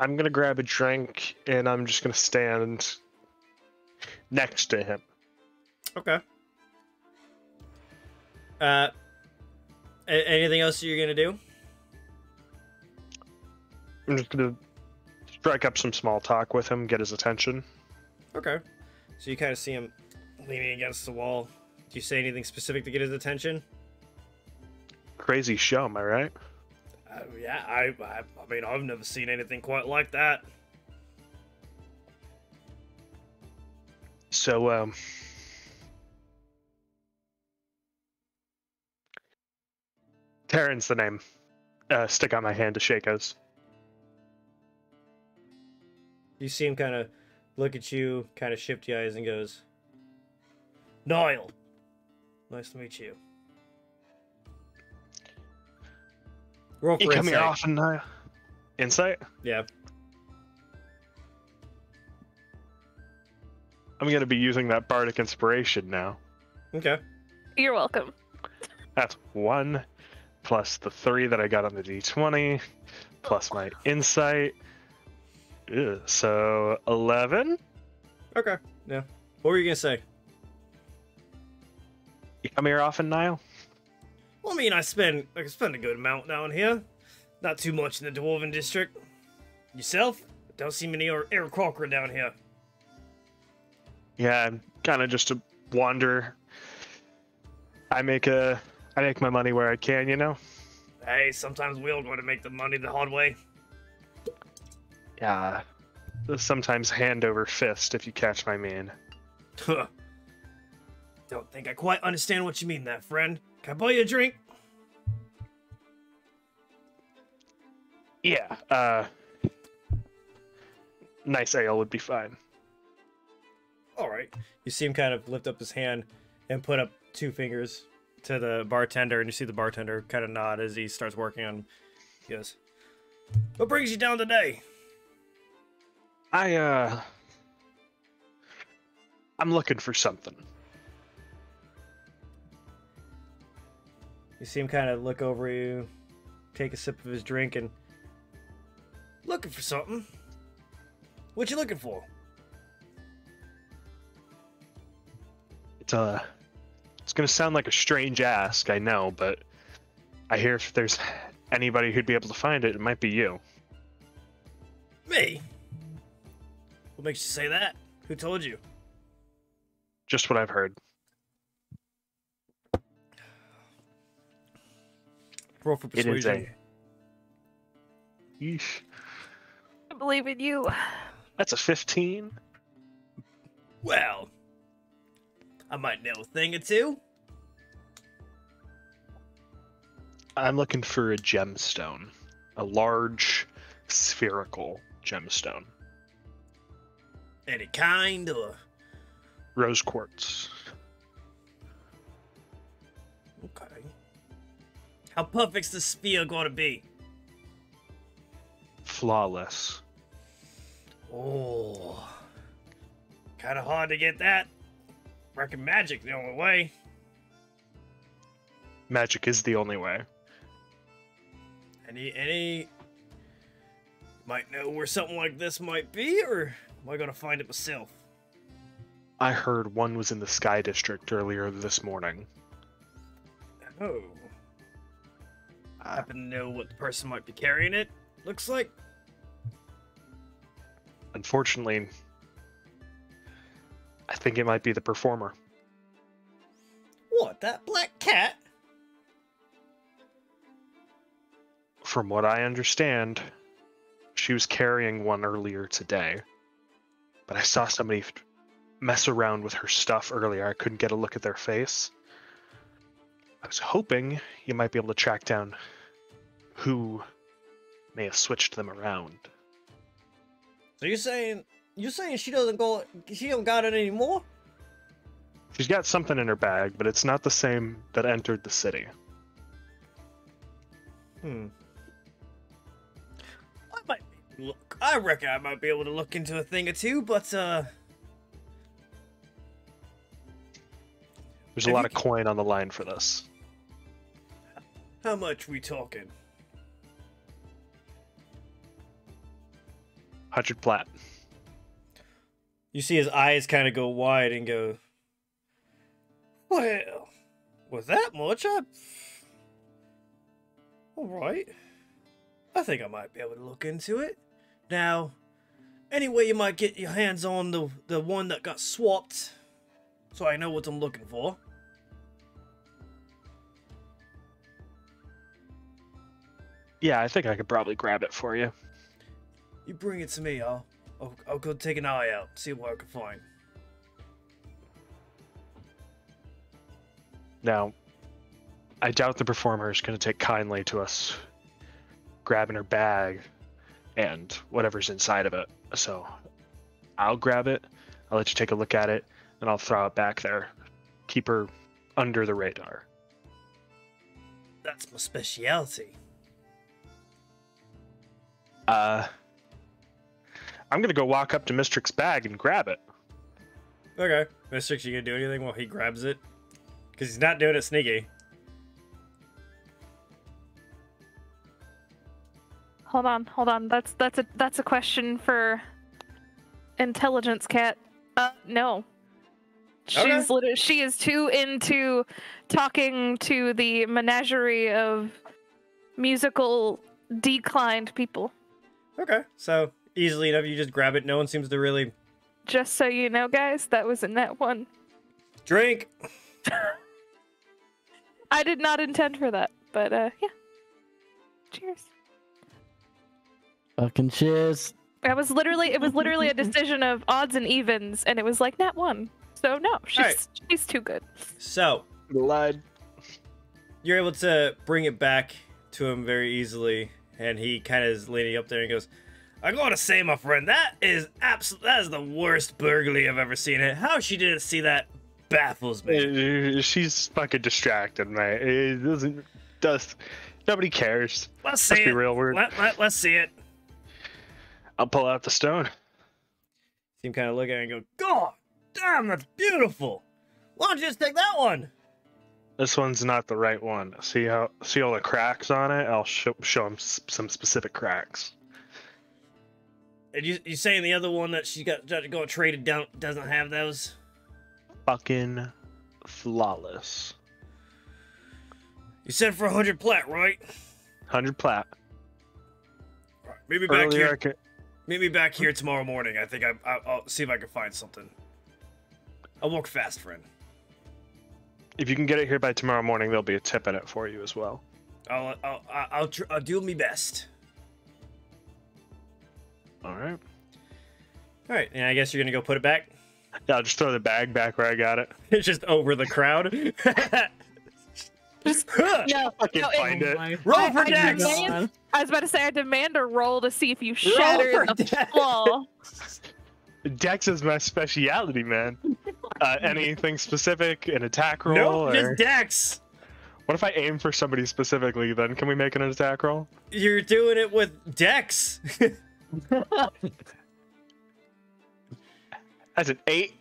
I'm gonna grab a drink and I'm just gonna stand next to him. Okay. Uh, anything else you're gonna do? I'm just gonna strike up some small talk with him, get his attention. Okay. So you kind of see him leaning against the wall. Do you say anything specific to get his attention? Crazy show, am I right? Uh, yeah, I, I, I mean, I've never seen anything quite like that. So, um. Terran's the name. Uh, stick out my hand to Shaco's. You see him kind of look at you, kind of shifty eyes, and goes, Niall, nice to meet you. Roll for You come here insight. often, uh, Insight? Yeah. I'm gonna be using that bardic inspiration now. Okay. you're welcome. That's one plus the three that I got on the d20 plus my insight. Ugh, so 11. Okay. Yeah. What were you gonna say? You come here often, Niall? Well, I mean, I spend I spend a good amount down here. Not too much in the Dwarven district. Yourself? Don't see many Aarakocra down here. Yeah, I'm kind of just a wander. I make a, I make my money where I can, you know. Hey, sometimes we'll go to make the money the hard way. Yeah, sometimes hand over fist, if you catch my mean. Huh. *laughs* Don't think I quite understand what you mean there, friend. Can I buy you a drink? Yeah, uh, nice ale would be fine. All right. You see him kind of lift up his hand and put up two fingers to the bartender, and you see the bartender kind of nod as he starts working on. He goes, "What brings you down today?" I uh I'm looking for something. You see him kind of look over you, take a sip of his drink, and looking for something. What you looking for? It's uh it's gonna sound like a strange ask, I know, but I hear if there's anybody who'd be able to find it, it might be you. Me. What makes you say that? Who told you? Just what I've heard. Roll for It is persuasion. a Yeesh. I believe in you. That's a 15. Well, I might know a thing or two. I'm looking for a gemstone. A large spherical gemstone. Any kind or Rose quartz. How perfect's the sphere gonna be? Flawless. Oh, kind of hard to get that. Reckon magic the only way. Magic is the only way. Any any might know where something like this might be, or am I gonna find it myself? I heard one was in the Sky District earlier this morning. Oh, I happen to know what the person might be carrying it. Looks like Unfortunately, I think it might be the performer. what that black cat. From what I understand, she was carrying one earlier today. But I saw somebody mess around with her stuff earlier. I couldn't get a look at their face. I was hoping you might be able to track down who may have switched them around. So you're saying you're saying she doesn't go she don't got it anymore? She's got something in her bag, but it's not the same that entered the city. Hmm. I might look. I reckon I might be able to look into a thing or two, but uh, There's a lot of coin on the line for this. How much we talking? 100 plat. You see his eyes kind of go wide and go, Well, with that much, I. Alright. I think I might be able to look into it. Now, any way you might get your hands on the, the one that got swapped, so I know what I'm looking for. Yeah, I think I could probably grab it for you. You bring it to me, I'll, I'll, I'll go take an eye out, see what I can find. Now, I doubt the performer is going to take kindly to us grabbing her bag and whatever's inside of it. So I'll grab it, I'll let you take a look at it, and I'll throw it back there. Keep her under the radar. That's my specialty. Uh, I'm going to go walk up to Mystrix bag and grab it. Okay. Mystrix, you gonna do anything while he grabs it? Because he's not doing it sneaky. Hold on, hold on. That's that's a that's a question for intelligence cat. Uh no. She's Okay. literally she is too into talking to the menagerie of musical declined people. Okay. So easily enough, you just grab it. No one seems to really Just so you know, guys, that was in that one. drink. *laughs* I did not intend for that, but uh yeah. Cheers. Fucking cheers. That was literally it was literally a *laughs* decision of odds and evens and it was like nat one. So no, she's Alright. she's too good. So Blood. you're able to bring it back to him very easily, and he kind of is leaning up there and goes, "I gotta say, my friend, that is absolute. That is the worst burglary I've ever seen. It. How she didn't see that baffles me. Uh, She's fucking distracted, man. It doesn't. Does nobody cares? Let's see Let's be it. real. We're, Let, let, let's see it." I'll pull out the stone. Seem kind of look at it and go, "God, Damn, that's beautiful. Why don't you just take that one? This one's not the right one. See how see all the cracks on it? I'll show show him s- some specific cracks. And you you saying the other one that she got to go traded down doesn't have those? Fucking flawless. You said for a hundred plat, right? Hundred plat. Right, Meet me back Earlier, I here. could- Meet me back here tomorrow morning. I think I, I I'll see if I can find something. I'll walk fast, friend. If you can get it here by tomorrow morning, there'll be a tip in it for you as well. I'll I'll I'll, I'll, tr- I'll do my best. All right. All right, and I guess you're gonna go put it back. Yeah, I'll just throw the bag back where I got it. *laughs* It's just over the crowd. Just *laughs* Huh. no. *laughs* I can no, find it. Oh roll for I Dex. demand- I was about to say I demand a roll to see if you Roll shatter the Dex. wall. Dex is my speciality, man. Uh, anything specific? An attack roll? No, or- just Dex. What if I aim for somebody specifically? Then can we make an attack roll? You're doing it with Dex. *laughs* That's an eight.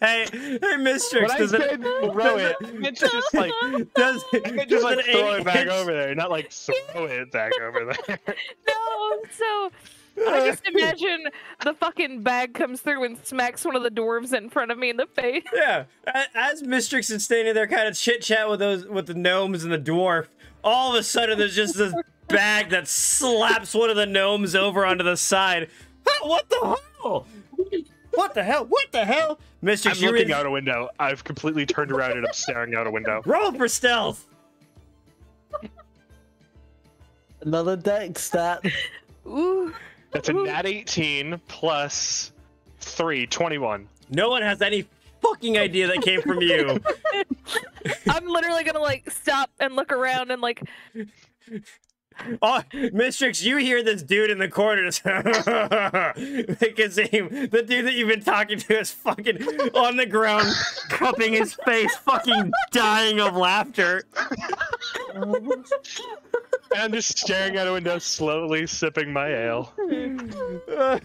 hey, hey, Mystrix, When I does it throw it, it's just like does *laughs* I just like throw it back over there, not like throw it back over there. *laughs* No, so I just *laughs* imagine the fucking bag comes through and smacks one of the dwarves in front of me in the face. *laughs* Yeah, a- as Mystrix is standing there, kind of chit chat with those with the gnomes and the dwarf. All of a sudden, there's just this *laughs* bag that slaps one of the gnomes over onto the side. What the hell? What the hell? What the hell? Mystrix, I'm you're looking in- out a window. I've completely turned around and I'm staring out a window. Roll for stealth. Another deck stat. Ooh. That's a nat 18 plus 3, 21. No one has any fucking idea that came from you. *laughs* I'm literally gonna like stop and look around and like *laughs* Oh, Mystrix, you hear this dude in the corner just *laughs* because him, the dude that you've been talking to is fucking on the ground, cupping his face, fucking dying of laughter. And I'm just staring out a window, slowly sipping my ale. Can I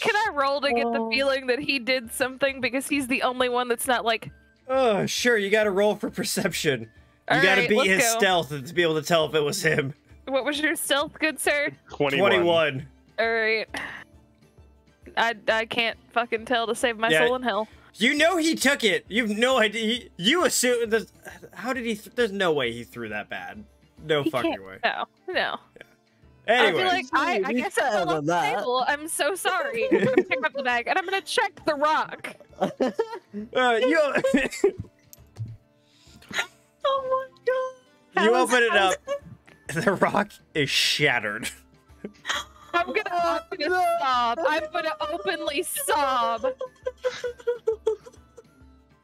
can I roll to get the feeling that he did something because he's the only one that's not like oh, sure, you gotta roll for perception. You All gotta right, beat his go. stealth to be able to tell if it was him. What was your stealth, good sir? 21. 21. Alright. I I can't fucking tell to save my Yeah. soul in hell. You know he took it. You've no idea. He, you assume. There's, how did he? Th- there's no way he threw that bad. No He fucking can't- way. No, no. Anyway, I feel like I, I guess I fell off the table. I'm so sorry. I'm gonna pick up the bag and I'm gonna check the rock. *laughs* uh, you *laughs* Oh my god. you That was- open it that up. *laughs* The rock is shattered. *laughs* I'm gonna, I'm gonna sob. I'm gonna openly sob.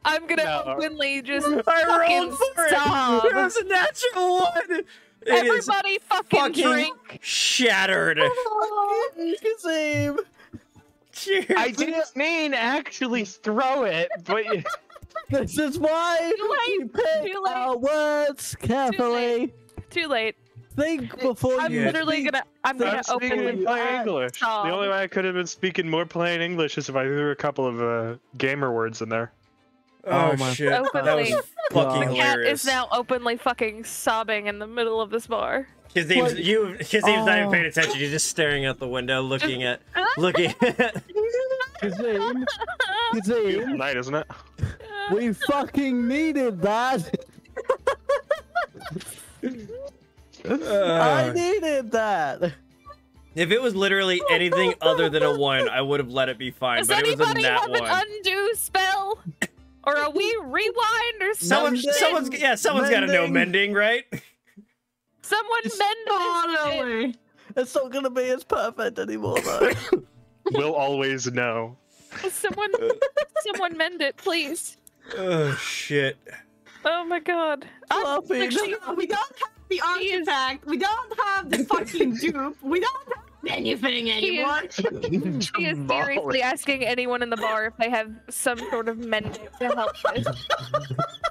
I'm gonna No. openly just I fucking rolled for it. sob. It was a natural one. It is Everybody fucking, fucking drink. shattered. *laughs* Kazim! Cheers. I didn't mean actually throw it, but This is why Too late, we pick too late. our words carefully. Too late. Think before I'm you literally speak. gonna. I'm gonna I'm speaking openly. plain English. sob. The only way I could have been speaking more plain English is if I threw a couple of uh, gamer words in there. oh, Oh my shit. That was Openly. fucking God. Cat is now openly fucking sobbing in the middle of this bar. His name's What? you. His name's not even Oh. paying attention. He's just staring out the window, looking at, *laughs* looking. At, *laughs* Kazim, Beautiful *laughs* Kazim, night, isn't it? we fucking needed that. I Uh, needed that. if it was literally *laughs* anything other than a one, I would have let it be fine. Does but it was a anybody nat have one. an undo spell? Or a wee *laughs* rewind or Someone, something? someone's, yeah, someone's got to know mending, right? Someone mend this shit. It's not gonna be as perfect anymore though. *laughs* We'll always know. Someone, someone mend it, please. Oh shit. Oh my god. Fluffy, actually- No, we don't have the artifact. We don't have the fucking *laughs* dupe. We don't have anything He anymore. *laughs* is, he is seriously asking anyone in the bar if they have some sort of mending to help with.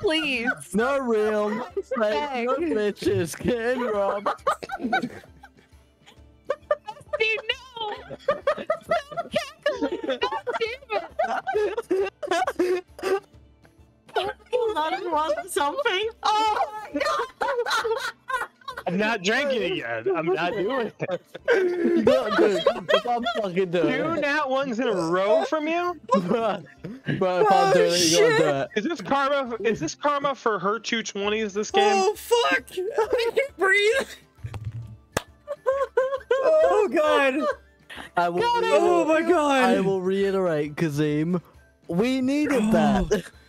Please. no real, no fake, Bag. no bitches getting robbed. Do you know? That *laughs* was something. Oh my god! I'm not drinking again. I'm not doing it. You gotta do it. If I'm fucking doing Two it. nat ones in a row from you? *laughs* Bro, if I'm oh, doing it, you gotta do it. Is this karma? Is this karma for her two twenties this oh, game? Oh fuck! I can't breathe. *laughs* Oh god! I will Oh my god! I will reiterate, Kazim. We needed that. *gasps* *laughs*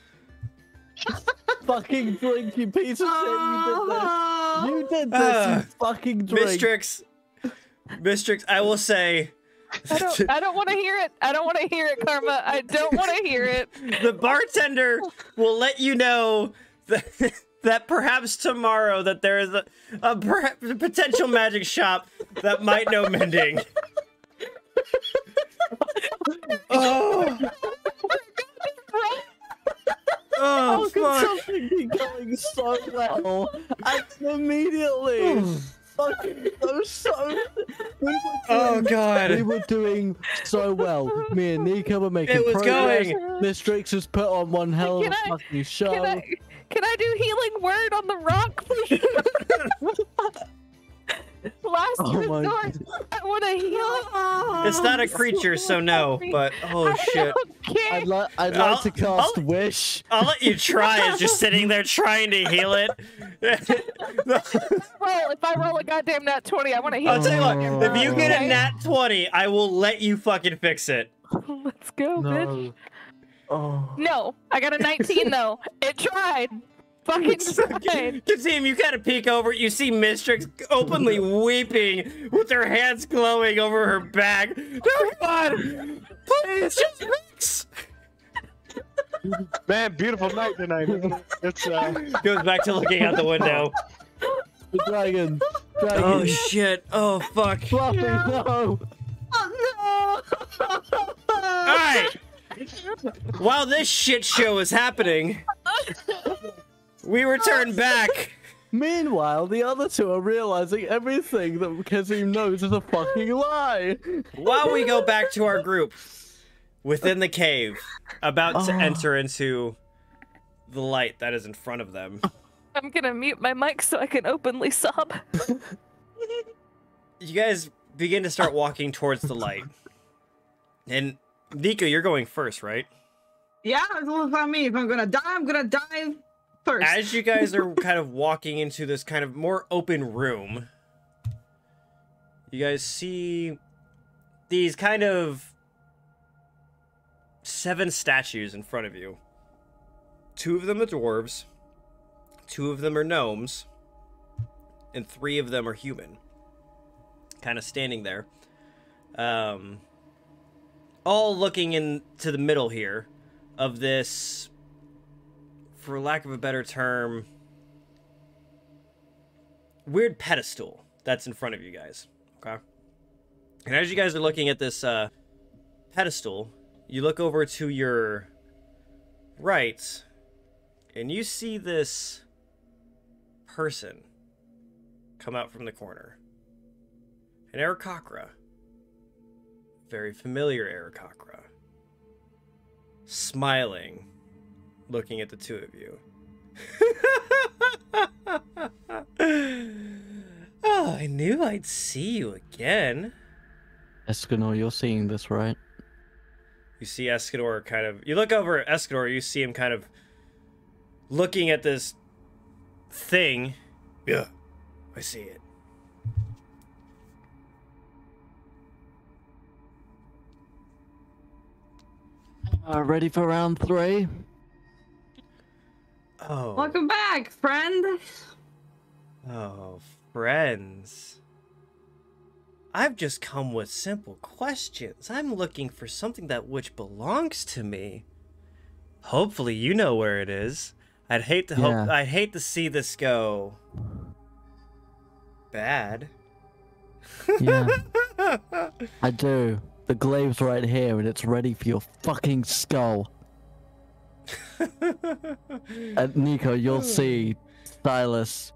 fucking drink, you piece of shit. You did this. You did this, Ah. you fucking drink. Mystrix, Mystrix, I will say, I don't. I don't want to hear it. I don't want to hear it, Karma. I don't want to hear it. the bartender will let you know that, that perhaps tomorrow that there is a, a a potential magic shop that might know mending. *laughs* oh. Oh, How could fuck. something be going so well and immediately fucking go so? We were Oh, God. We were doing so well. Me and Nika were making It was progress. going. Mystrix has put on one hell of Can a I- fucking show. Can I? Can I do healing word on the rock, please? *laughs* *laughs* *laughs* Last Oh my resort. I want to heal. It's not a creature, so no, *laughs* but oh shit. Okay. I'd, li- I'd I'll- to cast I'll- Wish. I'll let you try. It's just sitting there *laughs* trying to heal it. *laughs* roll. If I roll a goddamn nat twenty, I want to heal. I'll tell you what. If you get a nat 20, I will let you fucking fix it. Let's go, bitch. Oh. No, I got a 19 though. It tried. Fucking tried. *laughs* Kazim, you kind of peek over. You see Mystrix openly *laughs* weeping with her hands glowing over her back. No, come on. Please, just Rex. *laughs* Man, beautiful night tonight. It's uh, Goes back to looking out the window. The dragon. Dragon. Oh, shit. Oh, fuck. Fluffy, no. Oh no! All right. While this shit show is happening, we return back. *laughs* Meanwhile, the other two are realizing everything that Kazim knows is a fucking lie. While we go back to our *laughs* group within the cave, about to Oh. enter into the light that is in front of them. I'm gonna mute my mic so I can openly sob. You guys begin to start walking towards the light. And Nico, you're going first, right? Yeah, it's all about me. If I'm gonna die, I'm gonna die first. As you guys are kind of walking into this kind of more open room, you guys see these kind of seven statues in front of you. Two of them are dwarves, two of them are gnomes, and three of them are human. Kind of standing there. Um, all looking into the middle here of this for lack of a better term, weird pedestal that's in front of you guys. Okay. And as you guys are looking at this uh, pedestal, you look over to your right, and you see this person come out from the corner. An Aarakocra. Very familiar Aarakocra. Smiling looking at the two of you. oh, *laughs* I knew I'd see you again. Escanor, you're seeing this, right? You see Escador kind of. You look over at Escador, you see him kind of looking at this thing. Yeah, I see it. Uh, ready for round three? Oh. Welcome back, friend. Oh, friends. I've just come with simple questions. I'm looking for something that which belongs to me. Hopefully you know where it is. I'd hate to hope Yeah. I'd hate to see this go bad. Yeah, *laughs* I do. The glaive's right here, and it's ready for your fucking skull. And Nico, you'll see Silus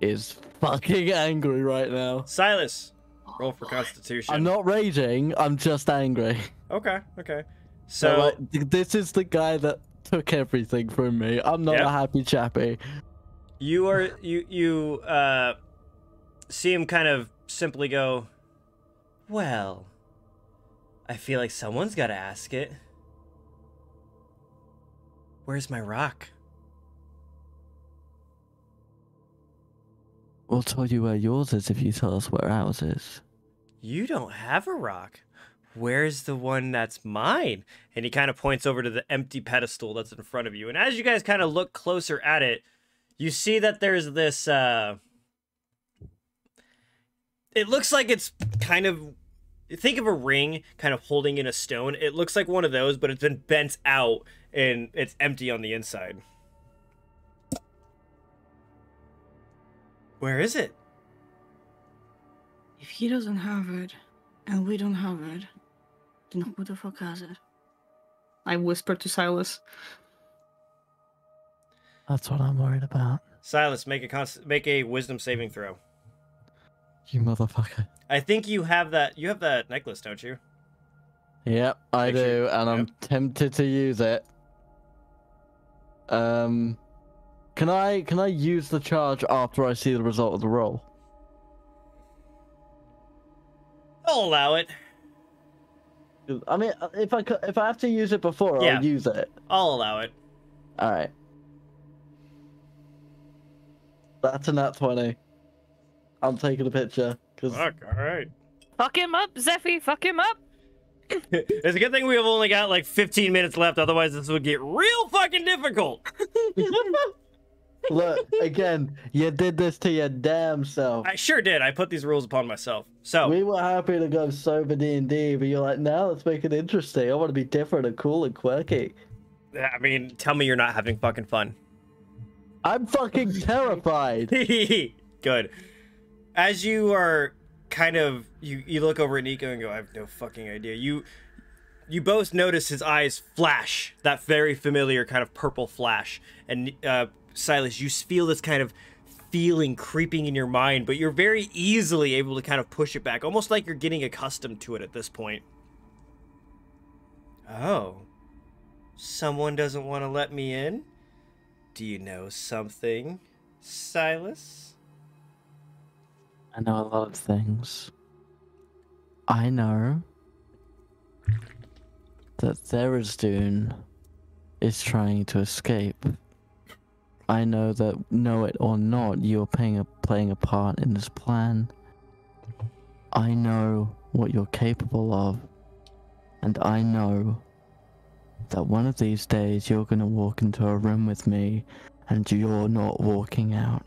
is fucking angry right now. Silus, Roll for Constitution. I'm not raging. I'm just angry. Okay. Okay. So So like, this is the guy that took everything from me. I'm not Yep. a happy chappy. you are you you uh see him kind of simply go, "Well, I feel like someone's got to ask it. Where's my rock?" We'll tell you where yours is if you tell us where ours is. You don't have a rock. Where's the one that's mine? And he kind of points over to the empty pedestal that's in front of you. And as you guys kind of look closer at it, you see that there's this uh it looks like it's kind of think of a ring kind of holding in a stone. It looks like one of those, but it's been bent out and it's empty on the inside. Where is it? If he doesn't have it, and we don't have it, then who the fuck has it? I whispered to Silas. That's what I'm worried about. Silas, make a const- make a wisdom saving throw. You motherfucker. I think you have that. You have that necklace, don't you? Yep, I Make sure- do, and I'm tempted to use it. Um, can I can I use the charge after I see the result of the roll? I'll allow it. I mean, if I if I have to use it before, Yeah. I'll use it. I'll allow it. All right. That's a nat twenty. I'm taking a picture because Fuck. All right. Fuck him up, Zephy. Fuck him up. *laughs* It's a good thing we have only got like 15 minutes left. Otherwise, this would get real fucking difficult. *laughs* look again. You did this to your damn self. I sure did. I put these rules upon myself. So We were happy to go sober D and D, but you're like, now let's make it interesting. I want to be different and cool and quirky. I mean, tell me you're not having fucking fun. I'm fucking *laughs* terrified. Good. As you are kind of you you look over at Nico and go, I have no fucking idea. You you both notice his eyes flash, that very familiar kind of purple flash. And uh Silus, you feel this kind of feeling creeping in your mind, but you're very easily able to kind of push it back, almost like you're getting accustomed to it at this point. Oh. Someone doesn't want to let me in? Do you know something, Silus? I know a lot of things. I know that Tharizdun is trying to escape. I know that, know it or not, you're playing a, playing a part in this plan. I know what you're capable of. And I know that one of these days you're gonna walk into a room with me and you're not walking out.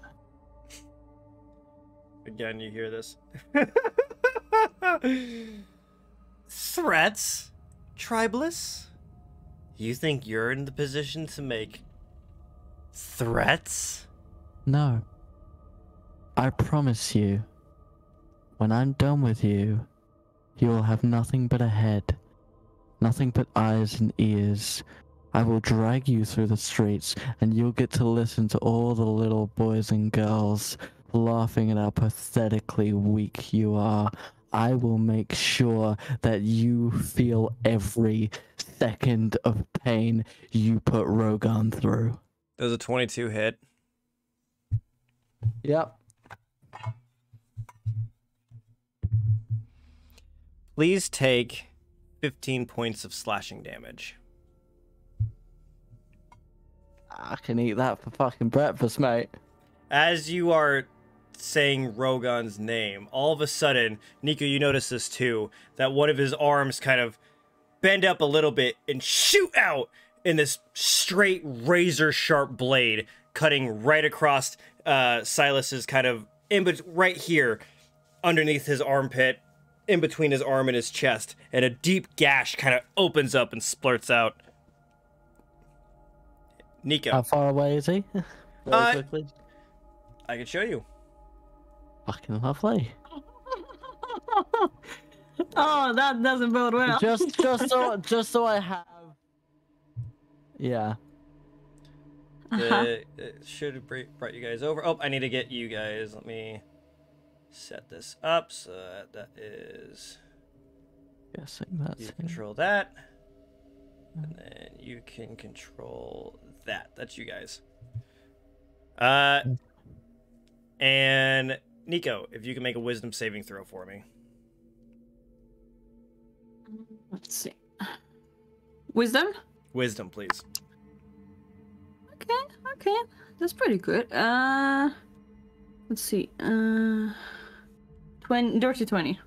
Again, you hear this. *laughs* Threats? Tribalists? You think you're in the position to make threats? No. I promise you, when I'm done with you, you will have nothing but a head, nothing but eyes and ears. I will drag you through the streets, and you'll get to listen to all the little boys and girls laughing at how pathetically weak you are. I will make sure that you feel every second of pain you put Rogan through. There's a 22 hit. Yep. Please take 15 points of slashing damage. I can eat that for fucking breakfast, mate. As you are saying Rogan's name, all of a sudden, Nico, you notice this too, that one of his arms kind of bend up a little bit and shoot out in this straight razor sharp blade, cutting right across uh, Silus's kind of in bet- right here, underneath his armpit, in between his arm and his chest, and a deep gash kind of opens up and splurts out. Nico, How far away is he? *laughs* Very Uh, quickly. I can show you. Fucking lovely. *laughs* oh, that doesn't bode well. Just, just so, *laughs* just so I have. Yeah. Uh-huh. Uh, it should have br- brought you guys over. Oh, I need to get you guys. Let me set this up so that, that is Guessing that's you him. control that, and then you can control that. That's you guys. Uh, and Nico, if you can make a Wisdom saving throw for me. Let's see. Wisdom? Wisdom, please. Okay, okay. That's pretty good. Uh let's see. Uh 20 dirty 20.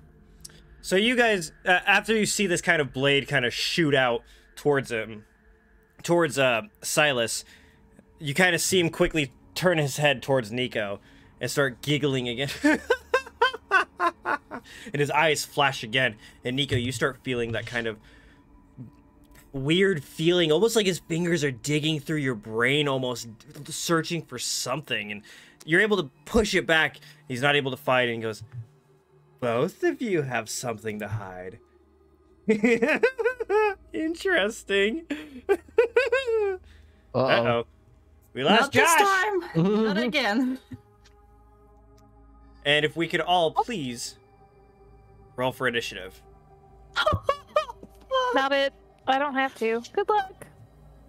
So you guys, uh, after you see this kind of blade kind of shoot out towards him, towards uh Silus, you kind of see him quickly turn his head towards Nico and start giggling again. *laughs* and his eyes flash again. And Nico, you start feeling that kind of weird feeling, almost like his fingers are digging through your brain, almost searching for something. And you're able to push it back. He's not able to fight, and he goes, both of you have something to hide. *laughs* Interesting. Uh Uh-oh. oh. We lost Not this time. Not *laughs* again. And if we could all please roll for initiative. *laughs* Not it. I don't have to. Good luck.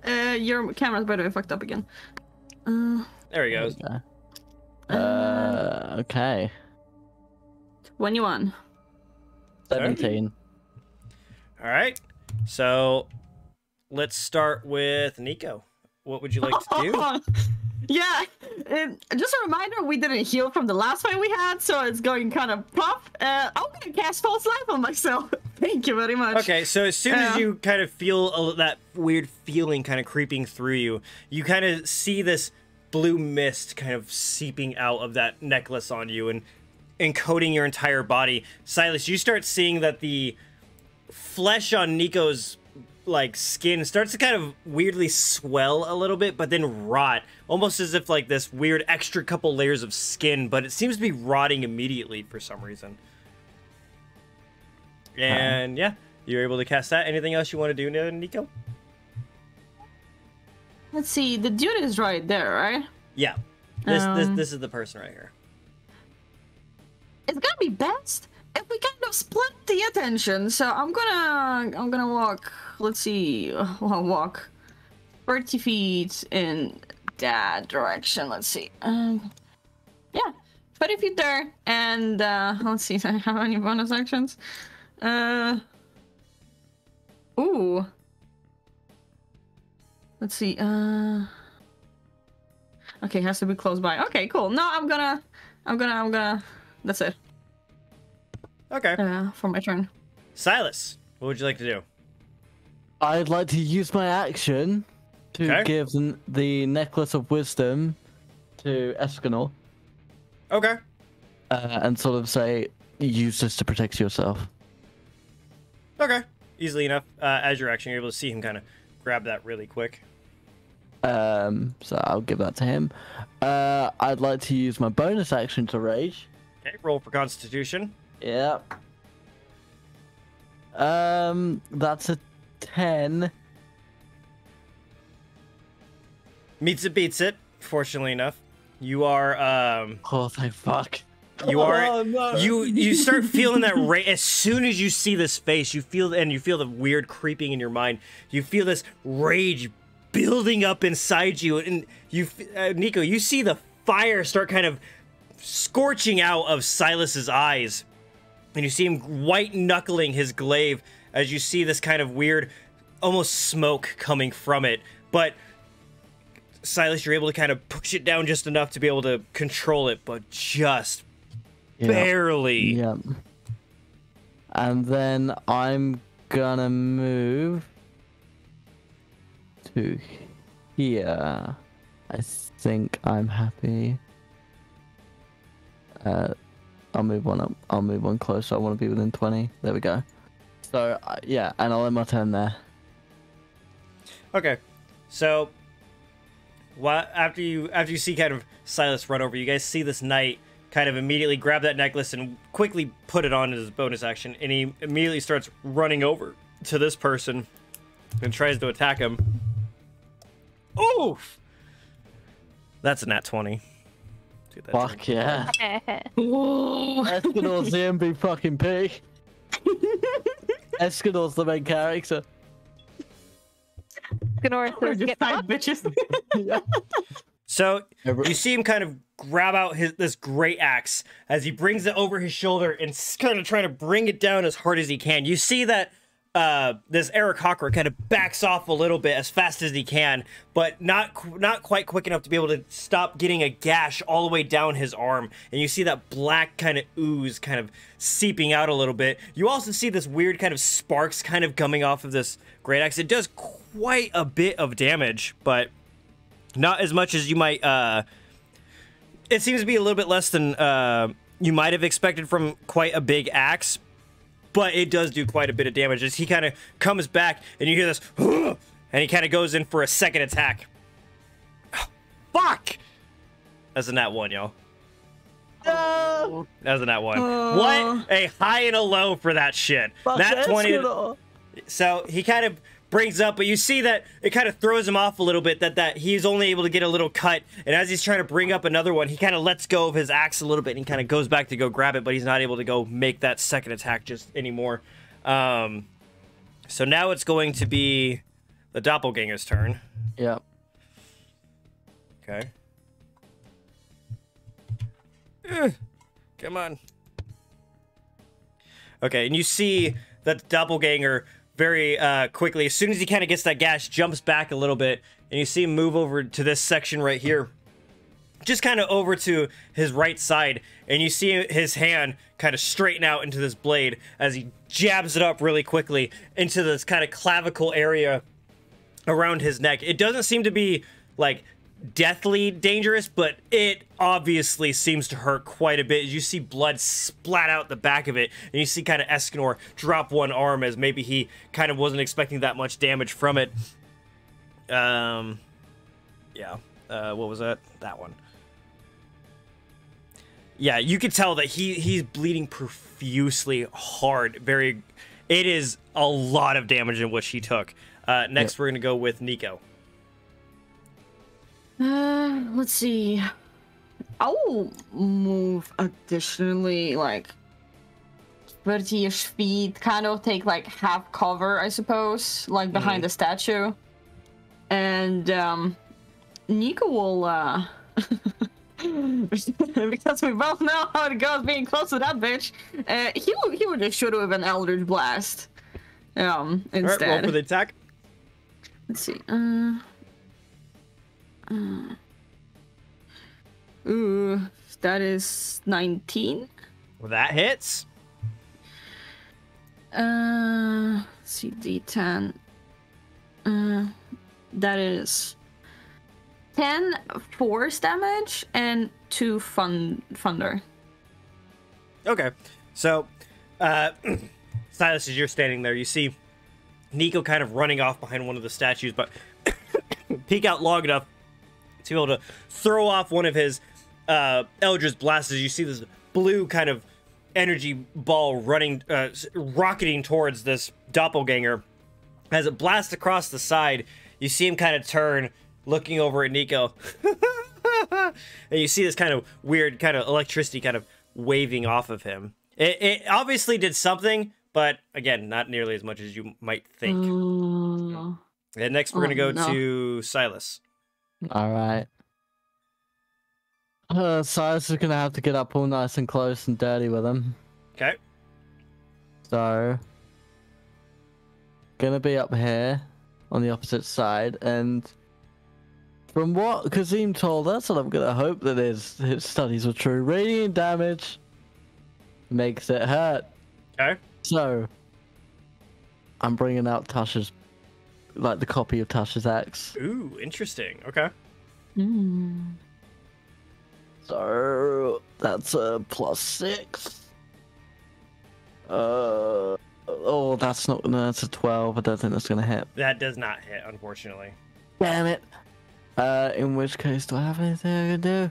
Uh your camera's by the way fucked up again. Uh There he goes. Okay. Uh, okay. 21. 17. All right. So let's start with Nico. What would you like to do? *laughs* yeah, and just a reminder, we didn't heal from the last fight we had, so it's going kind of pop. Uh, I'm gonna cast false life on myself. *laughs* Thank you very much. Okay, so as soon as you kind of feel a, that weird feeling kind of creeping through you, you kind of see this blue mist kind of seeping out of that necklace on you and encoding your entire body. Silus, you start seeing that the flesh on Nico's like skin starts to kind of weirdly swell a little bit, but then rot, almost as if like this weird extra couple layers of skin, but it seems to be rotting immediately for some reason. And yeah, you're able to cast that. Anything else you want to do, Nico? Let's see, the dude is right there, right? Yeah, this this Um, this is the person right here. It's gonna be best if we kind of split the attention. So I'm gonna I'm gonna walk. Let's see, I'll *laughs* walk thirty feet in that direction. Let's see. Um, yeah, thirty feet there, and uh, let's see. if *laughs* I have any bonus actions? Uh, ooh. Let's see. Uh. Okay, has to be close by. Okay, cool. No, I'm gonna, I'm gonna, I'm gonna. That's it. Okay, Uh, for my turn. Silus, what would you like to do? I'd like to use my action to Okay. give the, necklace of wisdom to Escanor Okay, uh, and sort of say, use this to protect yourself. okay, easily enough. Uh, as your action, you're able to see him kind of grab that really quick. Um, so I'll give that to him. Uh, I'd like to use my bonus action to rage. Okay, roll for Constitution. Yep. Um, that's a ten. Meets it, beats it. Fortunately enough, you are um Oh, thank fuck. You are Oh, no. you you start feeling that ra- as soon as you see this face, you feel and you feel the weird creeping in your mind. You feel this rage building up inside you, and you, f- uh, Nico, you see the fire start kind of scorching out of Silus's eyes, and you see him white knuckling his glaive as you see this kind of weird, almost smoke coming from it, but. Silus, you're able to kind of push it down just enough to be able to control it, but just Yep. barely. Yep. And then I'm gonna move to here. I think I'm happy. Uh, I'll move one up. I'll move one closer. I want to be within 20. There we go. So, uh, yeah, and I'll end my turn there. Okay, so what after you after you see kind of Silus run over, you guys see this knight kind of immediately grab that necklace and quickly put it on as a bonus action, and he immediately starts running over to this person and tries to attack him. Oof! That's a nat twenty Do that Fuck thing. yeah. *laughs* Whoa. Escanor's the MVP. *laughs* Escanor's the main character. Gnora says, *laughs* just "Get side bitches. *laughs* Yeah. So you see him kind of grab out his this great axe as he brings it over his shoulder and kind of trying to bring it down as hard as he can. You see that uh, this Eric Hawker kind of backs off a little bit as fast as he can, but not not quite quick enough to be able to stop getting a gash all the way down his arm. And you see that black kind of ooze kind of seeping out a little bit. You also see this weird kind of sparks kind of coming off of this great axe. It does quite a bit of damage, but not as much as you might uh it seems to be a little bit less than uh you might have expected from quite a big axe but it does do quite a bit of damage as he kind of comes back and you hear this *gasps* and he kind of goes in for a second attack. *sighs* Fuck! That's a nat one y'all. That's a nat one. What a high and a low for that shit. Nat 20 Escanor. so he kind of brings up, but you see that it kind of throws him off a little bit that that he's only able to get a little cut, and as he's trying to bring up another one, he kind of lets go of his axe a little bit and he kind of goes back to go grab it, but he's not able to go make that second attack just anymore. Um, so now it's going to be the doppelganger's turn. Yep. Okay. Ugh. Come on. Okay, and you see that the doppelganger very uh, quickly, as soon as he kind of gets that gash, jumps back a little bit, and you see him move over to this section right here. Just kind of over to his right side, and you see his hand kind of straighten out into this blade as he jabs it up really quickly into this kind of clavicle area around his neck. It doesn't seem to be like deathly dangerous, but it obviously seems to hurt quite a bit. You see blood splat out the back of it, and you see kind of Escanor drop one arm as maybe he kind of wasn't expecting that much damage from it. Um, yeah. Uh, what was that? That one. Yeah, you could tell that he he's bleeding profusely hard. Very, it is a lot of damage in which he took. Uh, next, we're gonna go with Nico. Uh, let's see. I will move additionally, like 30 ish feet, kind of take like half cover, I suppose, like behind the statue. And, um, Nico will, uh, *laughs* because we both know how it goes being close to that bitch, uh, he will, he will just shoot with an Eldritch Blast. Um, All right, roll for the attack. Let's see. Uh, uh, ooh, that is 19. Well, That hits. Uh, let's see, D10. Uh, that is 10 force damage and 2 fun thunder. Okay, so uh, *clears throat* Silas, as you're standing there, you see Nico kind of running off behind one of the statues, but *coughs* peek out long enough to be able to throw off one of his uh, Eldritch blasts. You see this blue kind of energy ball running, uh, rocketing towards this doppelganger. As it blasts across the side, you see him kind of turn, looking over at Nico. *laughs* and you see this kind of weird kind of electricity kind of waving off of him. It, it obviously did something, but again, not nearly as much as you might think. Uh, and next, we're oh, gonna go no. to Silus. All right. Uh, Silus is gonna have to get up all nice and close and dirty with him. Okay. So, gonna be up here on the opposite side, and from what Kazim told us, and I'm gonna hope that his his studies were true, radiant damage makes it hurt. Okay. So, I'm bringing out Tasha's, like the copy of Tasha's axe. Ooh, interesting. Okay. mm. So that's a plus six. Uh oh, that's not. No, that's a twelve. I don't think that's gonna hit. That does not hit, unfortunately. Damn it. Uh, in which case, do I have anything I can do?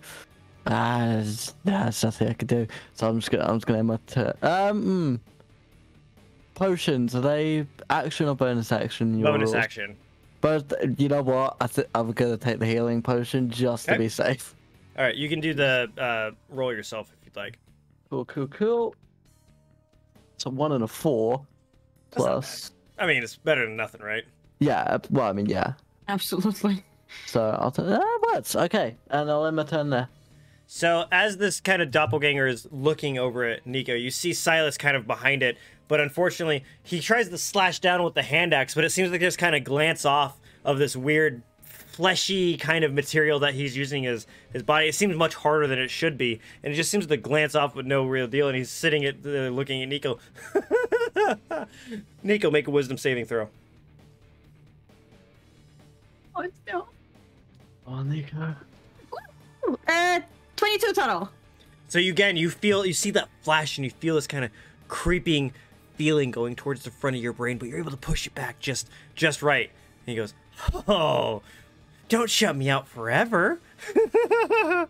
Ah, there's, there's nothing I can do. So I'm just gonna, I'm just gonna end my turn. Um, hmm. Potions are they action or bonus action? Your Bonus rules? action. But you know what? I th- I'm gonna take the healing potion just to be safe. All right, you can do the uh, roll yourself if you'd like. Cool, cool, cool. It's a one and a four. That's Plus, I mean, it's better than nothing, right? yeah. Well, I mean, yeah. Absolutely. So I'll tell that works. Okay, and I'll end my turn there. So as this kind of doppelganger is looking over at Nico, you see Silus kind of behind it, but unfortunately, he tries to slash down with the hand axe, but it seems like there's kind of glance off of this weird fleshy kind of material that he's using his his body. It seems much harder than it should be, and it just seems to glance off with no real deal. And he's sitting at uh, looking at Nico. *laughs* Nico, make a wisdom saving throw. Oh, no. Oh, Nico. Uh, 22 total. So you again, you feel, you see that flash, and you feel this kind of creeping feeling going towards the front of your brain, but you're able to push it back just, just right. And he goes, "Oh, don't shut me out forever." *laughs* and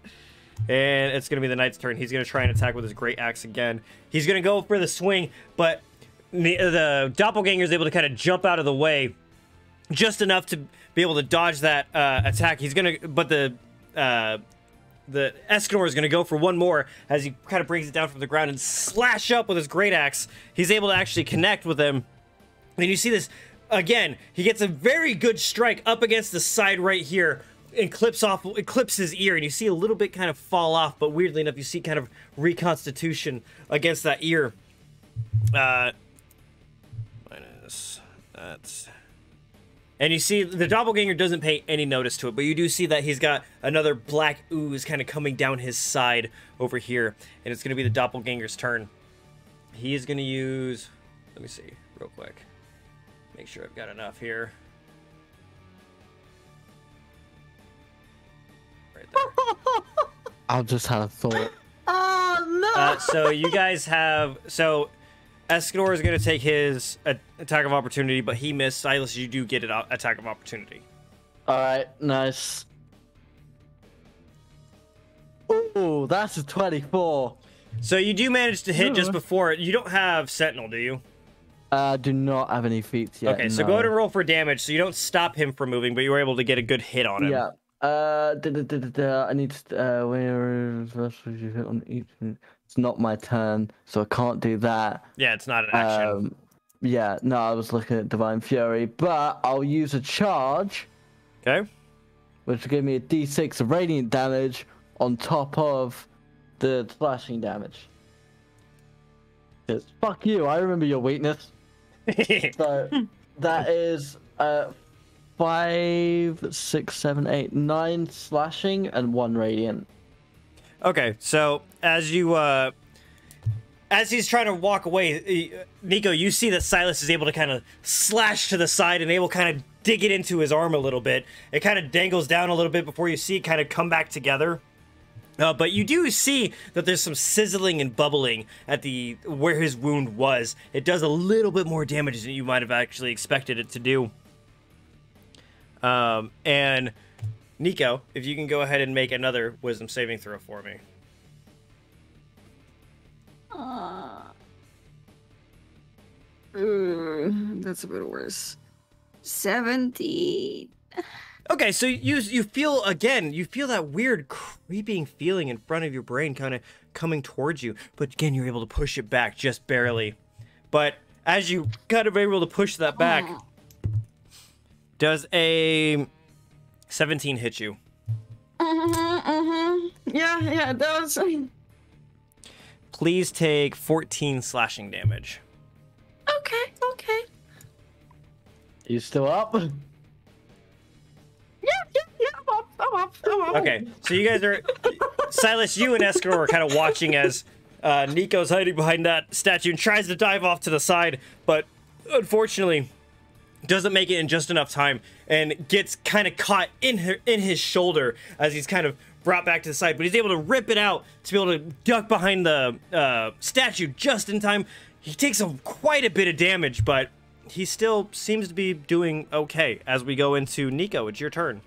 it's gonna be the knight's turn. He's gonna try and attack with his great axe again. He's gonna go for the swing, but the, the doppelganger is able to kind of jump out of the way just enough to be able to dodge that uh, attack. He's gonna, but the uh, the Escanor is gonna go for one more as he kind of brings it down from the ground and slash up with his great axe. He's able to actually connect with him, and you see this again. He gets a very good strike up against the side right here. And clips off, clips his ear, and you see a little bit kind of fall off. But weirdly enough, you see kind of reconstitution against that ear. Uh, minus that's and you see the doppelganger doesn't pay any notice to it, but you do see that he's got another black ooze kind of coming down his side over here, and it's going to be the doppelganger's turn. He is going to use. Let me see real quick. Make sure I've got enough here. Right there. *laughs* I just have a thought. *laughs* Oh no! Uh, so you guys have so Escanor is going to take his attack of opportunity, but he missed. Silus, you do get an attack of opportunity. All right, nice. Oh, that's a 24. So you do manage to hit just Ooh. before. You don't have Sentinel, do you? I do not have any feats yet. okay, so no. go ahead and roll for damage. So you don't stop him from moving, but you were able to get a good hit on him. Yeah. Uh, da, da, da, I need to. Uh, where first you hit on each? It's not my turn, so I can't do that. Yeah, it's not an action. Um, yeah, no, I was looking at Divine Fury, but I'll use a charge, okay. which will give me a D6 of radiant damage on top of the slashing damage. 'Cause fuck you, I remember your weakness. *laughs* So that is uh five, six, seven, eight, nine slashing and one radiant. okay, so as you uh as he's trying to walk away, Nico, you see that Silus is able to kind of slash to the side and able kind of dig it into his arm a little bit. It kind of dangles down a little bit before you see it kind of come back together. Uh, but you do see that there's some sizzling and bubbling at the where his wound was. It does a little bit more damage than you might have actually expected it to do. Um, and Nico, if you can go ahead and make another wisdom saving throw for me. Ooh, mm, that's a bit worse. 17. Okay, so you you feel again, you feel that weird creeping feeling in front of your brain kind of coming towards you, but again you're able to push it back just barely. But as you kind of able to push that back, does a 17 hit you? Mm-hmm, mm-hmm. yeah, yeah, it was. *laughs* Please take 14 slashing damage. Okay, okay. You still up? Yeah, yeah, yeah. I'm up. I'm up. I'm up. Okay, so you guys are Silus, you and Escar are kind of watching as uh, Nico's hiding behind that statue and tries to dive off to the side, but unfortunately doesn't make it in just enough time and gets kind of caught in her in his shoulder as he's kind of brought back to the side. But he's able to rip it out to be able to duck behind the uh, statue just in time. He takes a, quite a bit of damage, but he still seems to be doing okay. As we go into Nico, it's your turn.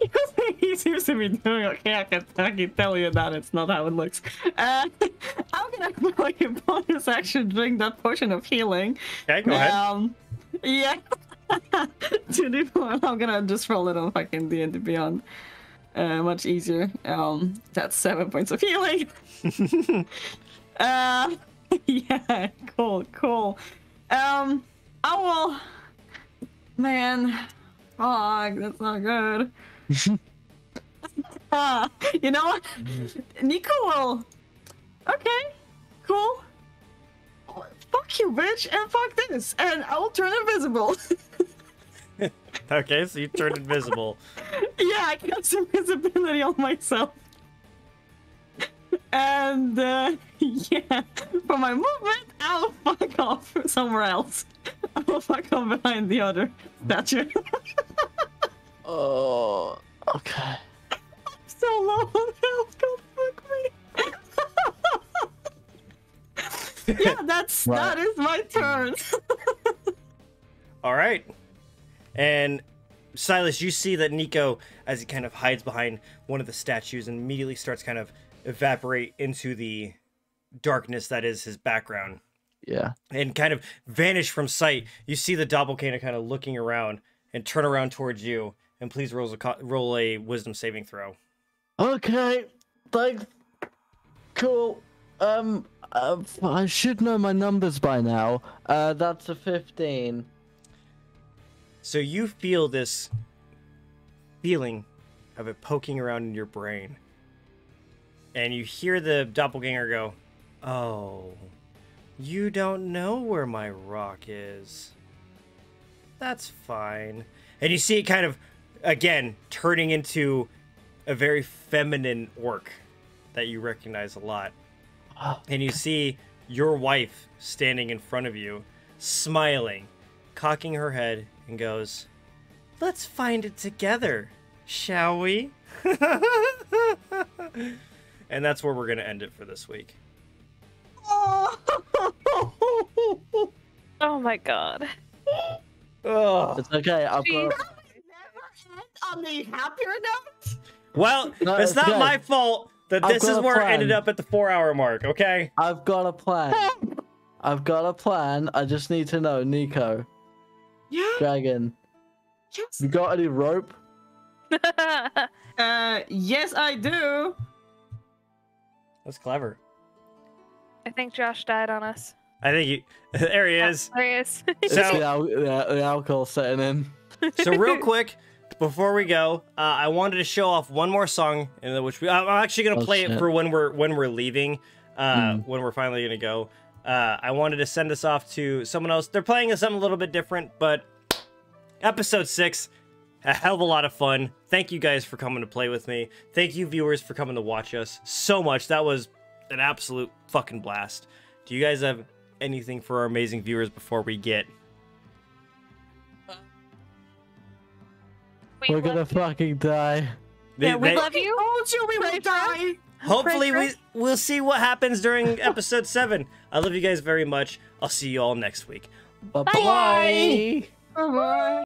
*laughs* he seems to be doing okay. I can, I can tell you that it's not how it looks. Uh, *laughs* I'm gonna like a bonus action drink that potion of healing. Okay, go ahead. Um, yeah. *laughs* I'm gonna just roll it on fucking D and Beyond. uh, much easier. Um, that's seven points of healing. *laughs* uh, *laughs* yeah, cool, cool. Um, I will. Man, fuck, that's not good. Ah, you know what? Nico will. Okay, cool. Fuck you, bitch, and fuck this, and I will turn invisible. *laughs* Okay, so you turned invisible. *laughs* yeah, I cast invisibility on myself. And uh, *laughs* yeah, for my movement, I'll fuck off somewhere else. I will fuck off behind the other statue. Oh, okay. so low on health, go fuck me. *laughs* yeah, that's Right. that is my turn. *laughs* All right. And Silus, you see that Nico, as he kind of hides behind one of the statues and immediately starts kind of evaporate into the darkness that is his background Yeah. and kind of vanish from sight. You see the doppelganger kind of looking around and turn around towards you. And please roll a, roll a wisdom saving throw. Okay. Thanks. Cool. Um, uh, I should know my numbers by now. Uh, that's a 15. So you feel this feeling of it poking around in your brain. And you hear the doppelganger go, Oh, you don't know where my rock is. That's fine. And you see it kind of, again, turning into a very feminine orc that you recognize a lot. *gasps* And you see your wife standing in front of you, smiling, cocking her head, and goes, Let's find it together, shall we? *laughs* and that's where we're going to end it for this week. *laughs* Oh my god. Oh. It's okay. I've got. Jeez. on the happier note. Well, No, it's it's not okay. my fault that this is a where it ended up at the four hour mark, okay? I've got a plan. *laughs* I've got a plan. I just need to know, Nico, Yeah. Dragon. Yes. You got any rope? *laughs* Uh, yes, I do. That's clever. I think Josh died on us. I think you. *laughs* There he is. There he is. It's So- the, al- the, the alcohol setting in. so real quick before we go uh, i wanted to show off one more song in which we i'm actually going to Oh, play it for when we're when we're leaving uh, Hmm. when we're finally going to go. Uh, i wanted to send this off to someone else. They're playing something a little bit different but episode six a hell of a lot of fun. Thank you guys for coming to play with me. Thank you viewers for coming to watch us so much. That was an absolute fucking blast. Do you guys have anything for our amazing viewers before we get We We're gonna you. fucking die. they- we they- love you. Told you we Pray would die. Hopefully, we we'll see what happens during episode seven. I love you guys very much. I'll see you all next week. Bye Bye. Bye bye.